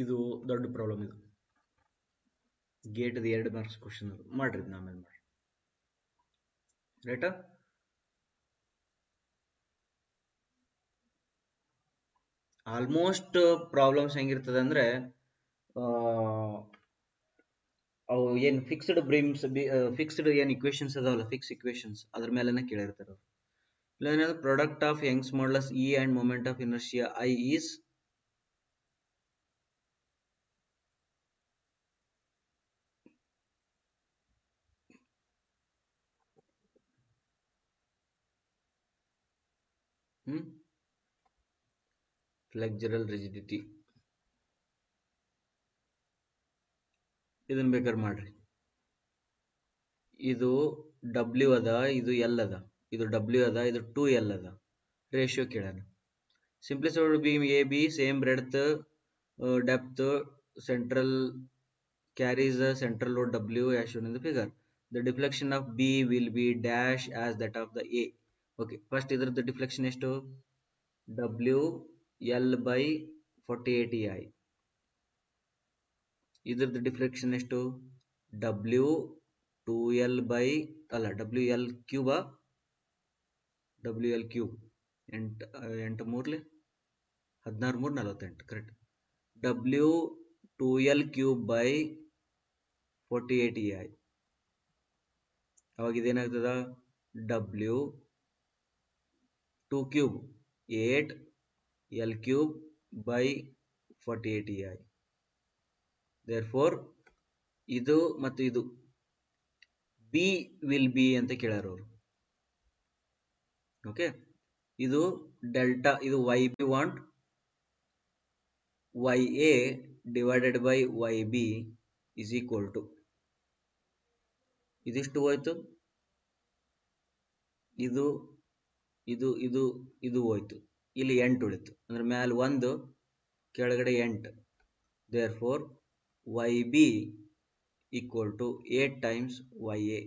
ಇದು ದೊಡ್ಡ ಪ್ರಾಬ್ಲಮ್ ಇದು. ಗೇಟ್ ಎರಡು ಮಾರ್ಕ್ಸ್ ಕ್ವಶನ್ ಅದು. ಮಾಡ್ರಿ ಆಮೇಲೆ ಮಾಡಿ ರೈಟಾ ಆಲ್ಮೋಸ್ಟ್ ಪ್ರಾಬ್ಲಮ್ಸ್ ಹೆಂಗಿರ್ತದೆ ಅಂದ್ರೆ ಅವು ಏನ್ ಫಿಕ್ಸ್ಡ್ ಬ್ರೀಮ್ಸ್ ಫಿಕ್ಸ್ಡ್ ಏನ್ ಇಕ್ವೇಶನ್ಸ್ ಅದಾವಲ್ಲ ಫಿಕ್ಸ್ ಇಕ್ವೇಶನ್ಸ್ ಅದ್ರ ಮೇಲೆನೇ ಕೇಳಿರ್ತಾರೆ ಇಲ್ಲ product of Young's modulus E and moment of inertia I is hmm flexural rigidity ಇದನ್ನು ಬೇಕಾದ್ರೆ ಮಾಡ್ರಿ. ಇದು ಡಬ್ಲ್ಯೂ ಅದ, ಇದು ಎಲ್ ಅದ. ಇದು ಡಬ್ಲ್ಯೂ ಅದ, ಇದು ಟೂ ಎಲ್ ಅದ. ರೇಷಿಯೋ ಕೇಳೋಣ. Simply B A B same breadth depth central carries central load W as in the figure the deflection of B will be dash as that of the A okay first ಇದ್ರದ್ದು deflection ಎಷ್ಟು? W W L by 48 EI. Either the deflection is to W 2L ಅಲ್ಲ W L cube W L cube ಎಂಟು ಎಂಟು ಮೂರ್ಲೆ? ಹದಿನಾರು ಮೂರು ನಲವತ್ತೆಂಟು correct W two L cube by forty eight E I ಅವಾಗ ಇದೇನಾಗ್ತದ? W two cube eight L cube E I there ಇದು ಮತ್ತು ಇದು ಬಿ ವಿಲ್ ಬಿ ಅಂತ ಅವರು. ಓಕೆ ಇದು ಡೆಲ್ಟಾ ಇದು y B want y A divided by y B is equal to ಇದಿಷ್ಟು ಹೋಯ್ತು. ಇದು ಇದು ಇದು ಇದು ಹೋಯ್ತು. ಇಲ್ಲಿ ಎಂಟು ಉಳಿತು ಅಂದ್ರೆ ಮ್ಯಾಲ ಒಂದು ಕೆಳಗಡೆ ಎಂಟು therefore y B equal to eight times y A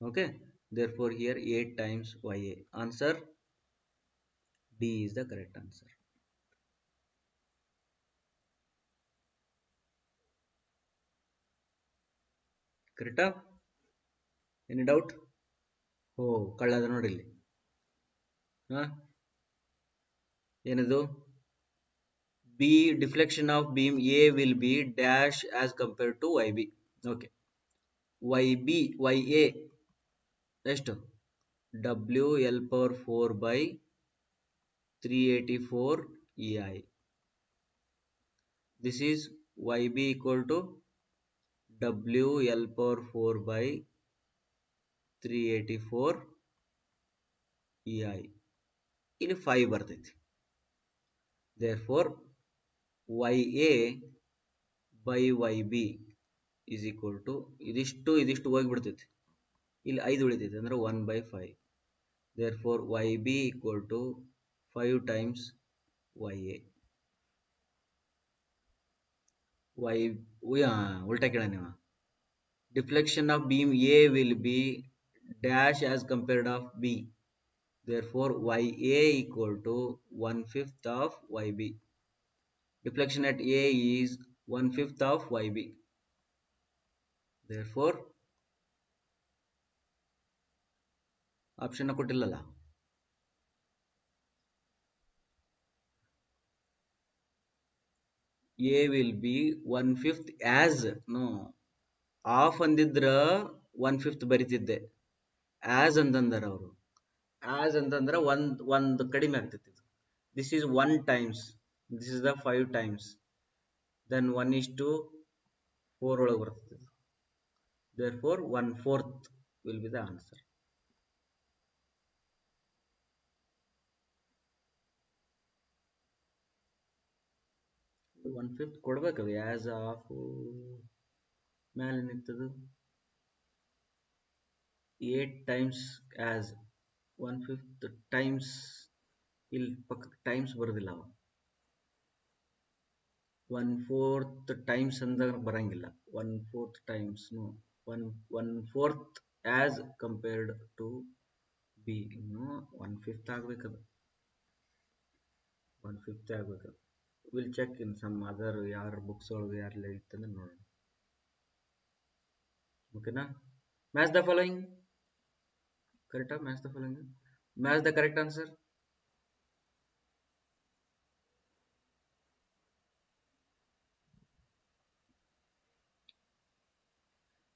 okay therefore here 8 times ya answer d is the correct answer correct any doubt ಓ, ಕಳ್ಳದ ನೋಡಿ ಇಲ್ಲಿ ಹಾ? ಏನದು? B deflection of beam A will be dash as compare to y B okay y B y A ಎಷ್ಟು? W L power four by three eighty four E I this is y B equal to W L power four by three EI four E I ಇಲ್ಲಿ five ಬರ್ತೈತಿ. Therefore y A by y B is equal to ಇದಿಷ್ಟು ಇದಿಷ್ಟು ಹೋಗಿಬಿಡ್ತೈತಿ. ಇಲ್ಲಿ ಐದು ಉಳಿತೈತೆ, ಅಂದ್ರೆ one by five therefore y B equal to five times y A y ಉಲ್ಟಾ ಕೇಳ ನೀವು. Deflection of beam A will be therefore y A equal to one fifth of y B deflection at A is one fifth of y B therefore option ಕೊಟ್ಟಿಲ್ಲಲ್ಲ. A will be one fifth as no of ಅಂದಿದ್ರ one fifth ಬರಿತಿದ್ದೆ. As ಅಂತಂದಾರ ಅವರು. As ಅಂತಂದ್ರೆ ಒಂದ್, ಒಂದು ಕಡಿಮೆ ಆಗ್ತೈತಿ this is one times this is the five times then one is to four ಒಳಗೆ ಬರ್ತದೆ therefore one fourth will be the answer one fifth ಕೊಡ್ಬೇಕದು. As of ಮೇಲೆ ನಿಂತದು eight times as one fifth times ಇಲ್ಲಿ ಪಕ್ಕಕ್ಕೆ times ಬರೋದಿಲ್ಲ ಅವ. One fourth times ಅಂದಾಗ ಬರಂಗಿಲ್ಲ. One fourth times one one fourth as compared to B ಇನ್ನು one fifth ಆಗ್ಬೇಕದು. One fifth ಆಗ್ಬೇಕದು. Will check in some other ಯಾರ ಬುಕ್ಸ್ ಒಳಗೆ ಯಾರಲ್ಲಿ ಇತ್ತಂದ್ರೆ ನೋಡೋಣ. ಓಕೆನಾ ಮ್ಯಾಚ್ ದ ಫಾಲೋಯಿಂಗ್ ಕರೆಕ್ಟಾ match the following match the correct answer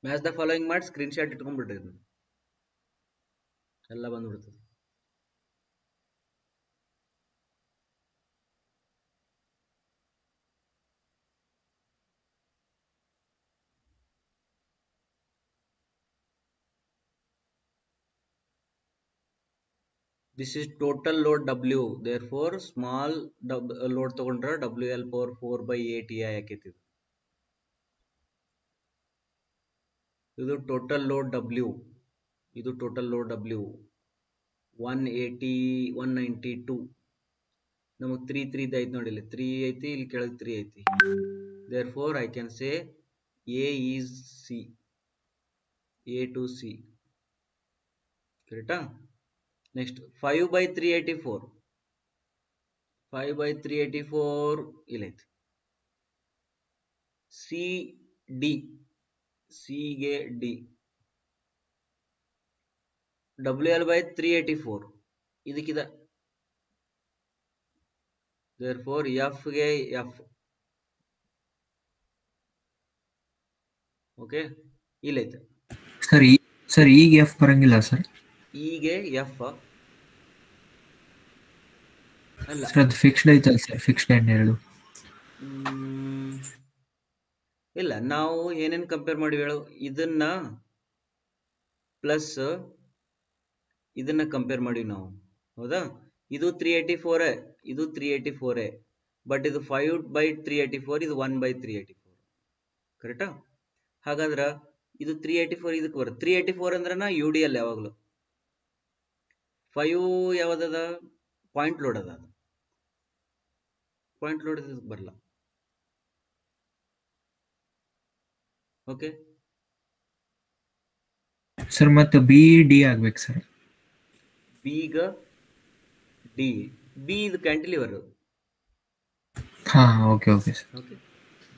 match the following ಮಾಡಿ ಸ್ಕ್ರೀನ್ ಶಾಟ್ ಇಟ್ಕೊಂಡ್ಬಿಡ್ರಿ ಎಲ್ಲ ಬಂದ್ಬಿಡ್ತದೆ. This is total load w therefore small w, load ತಗೊಂಡ್ರೆ wl power 4 by 8 ei ಆಕೈತಿ ಇದು ಇದು ಟೋಟಲ್ ಲೋಡ್ W ಇದು total load one ninety two ನಮಗೆ ತ್ರೀ ತ್ರೀದು ಐತಿ ನೋಡಿ ಇಲ್ಲಿ 3 ಐತಿ ಇಲ್ಲಿ ಕೆಳಗೆ 3 ಐತಿ therefore I can say A is C A to C ಕರೆಕ್ಟಾ next five by three eighty four five by three eighty four ಇಲ್ಲೈತಿ C D ಸಿಗೆ D W L by three eighty four ಇದಕ್ಕಿದ four ಎಫ್ಗೆ F okay ಇಲ್ಲೈತೆ sir sir, ಈಗ F ಬರಂಗಿಲ್ಲ, sir. ಈಗೆ F ಅಲ್ಲ. ಅದು fixed ಐತಲ್ಲ ಸರ್ ಫಿಕ್ಸ್ಡ್ ಎಂಡ್ ಎರಡು. ಮ್, ಇಲ್ಲ ನಾವು ಏನೇನ್ ಕಂಪೇರ್ ಮಾಡಿ ಹೇಳು? ಇದನ್ನ ಪ್ಲಸ್ ಇದನ್ನ ಕಂಪೇರ್ ಮಾಡಿವಿ ನಾವು. ಹೌದಾ? ಇದು ತ್ರೀ ಏಯ್ಟಿ ಫೋರ್ ಇದು ತ್ರೀ ಏಯ್ಟಿ ಫೋರ್ ಬಟ್ ಇದು five by three eighty four ಇದು one by three eighty four ಕರೆಕ್ಟಾ ಹಾಗಾದ್ರೆ ಇದು ತ್ರೀ ಏಯ್ಟಿ ಫೋರ್ ಇದಕ್ಕೆ ಬರುತ್ತೆ. ತ್ರೀ ಏಯ್ಟಿ ಫೋರ್ ಅಂದ್ರನ ಯು ಡಿ ಎಲ್ ಯಾವಾಗಲೂ? ಫೈವ್ ಯಾವ್ದದ ಪಾಯಿಂಟ್ ಲೋಡ್ ಅದ ಅದು. ಪಾಯಿಂಟ್ ಲೋಡ್ ಇದಕ್ಕೆ ಬರಲ್ಲ ಓಕೆ ಸರ್ ಮತ್ತೆ ಬಿ ಡಿ ಆಗ್ಬೇಕು ಸರ್ ಬಿ ಬೀಗ ಡಿ ಬಿ ಇದು ಕ್ಯಾಂಟಿಲಿವರ್ ಹಾ ಓಕೆ ಓಕೆ ಸರ್ ಓಕೆ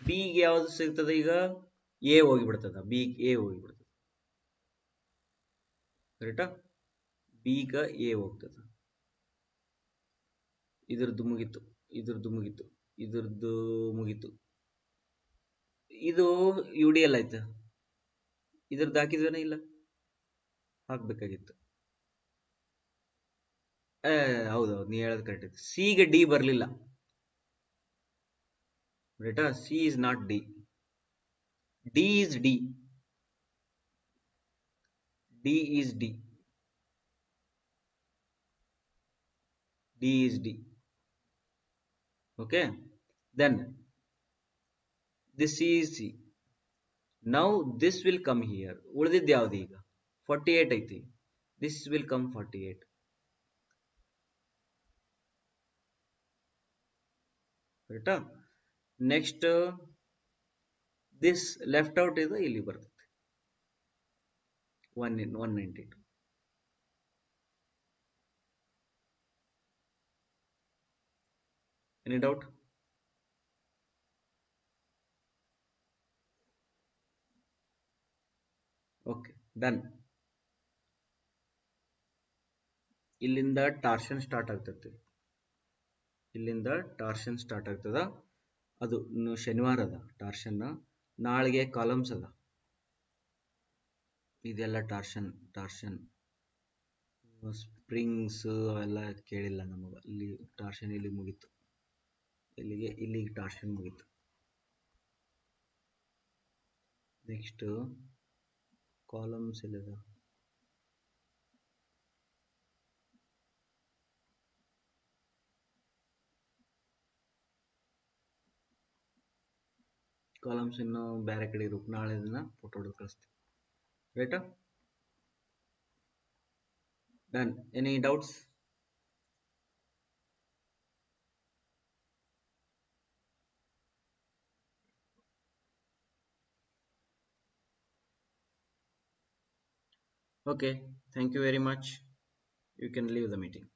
ಬಿಗೆ ಯಾವುದು ಸಿಗ್ತದೆ ಈಗ? ಎ ಹೋಗಿಬಿಡ್ತದ. ಬಿ ಎ ಹೋಗಿಬಿಡ್ತದೆ. ಕರೆಕ್ಟಾ ಬಿಗ ಎ ಹೋಗ್ತದೆ. ಇದ್ರದ್ದು ಮುಗಿತು ಇದ್ರದ್ದು ಮುಗಿತು, ಇದ್ರದ್ದು ಮುಗೀತು. ಇದು ಯು ಡಿ ಎಲ್ ಆಯ್ತು? ಇದ್ರದ್ದು ಹಾಕಿದ್ವೇನ ಇಲ್ಲ? ಹಾಕ್ಬೇಕಾಗಿತ್ತು. ಹೌದೌದು, ನೀ ಹೇಳೋದು ಕರೆಕ್ಟ್ ಇತ್ತು ಸಿಗೆ ಡಿ ಬರಲಿಲ್ಲ. ರೈಟಾ C is not D D is D D is D. D is D. Okay. Then this is C. Now this will come here. ಉಳಿದಿದ್ದು ಯಾವ್ದು ಈಗ ಫಾರ್ಟಿ ಏಟ್ ಐತಿ this will come forty eight ಕರೆಕ್ಟಾ next this left out ಇದು ಇಲ್ಲಿ ಬರ್ತದೆ one in one ninety two Any doubt okay done. ಇಲ್ಲಿಂದ torsion start ಆಗ್ತೈತಿ. ಇಲ್ಲಿಂದ ಟಾರ್ಷನ್ ಸ್ಟಾರ್ಟ್ ಆಗ್ತದ. ಅದು ಇನ್ನು ಶನಿವಾರ ಅದ ಟಾರ್ಷನ್ ನಾಳೆಗೆ ಕಾಲಮ್ಸ್ ಅದ. ಇದೆಲ್ಲ ಟಾರ್ಷನ್ ಟಾರ್ಷನ್ ಸ್ಪ್ರಿಂಗ್ಸ್ ಅವೆಲ್ಲ ಕೇಳಿಲ್ಲ ನಮಗೆ. ಇಲ್ಲಿ ಟಾರ್ಷನ್ ಇಲ್ಲಿ ಮುಗೀತು. ಇಲ್ಲಿಗೆ ಇಲ್ಲಿಗೆ ಟಾರ್ಷನ್ ಮುಗೀತು. ನೆಕ್ಸ್ಟ್ ಕಾಲಮ್ಸ್ ಇಲ್ಲದ ಕಾಲಮ್ಸ್ ಇನ್ನು ಬೇರೆ ಕಡೆ ಇರು ನಾಳೆ ದಿನ ಫೋಟೋ ಹೊಡೆದು ಕಳಿಸ್ತೀವಿ ರೈಟಾ done any doubts Okay, thank you very much. You can leave the meeting.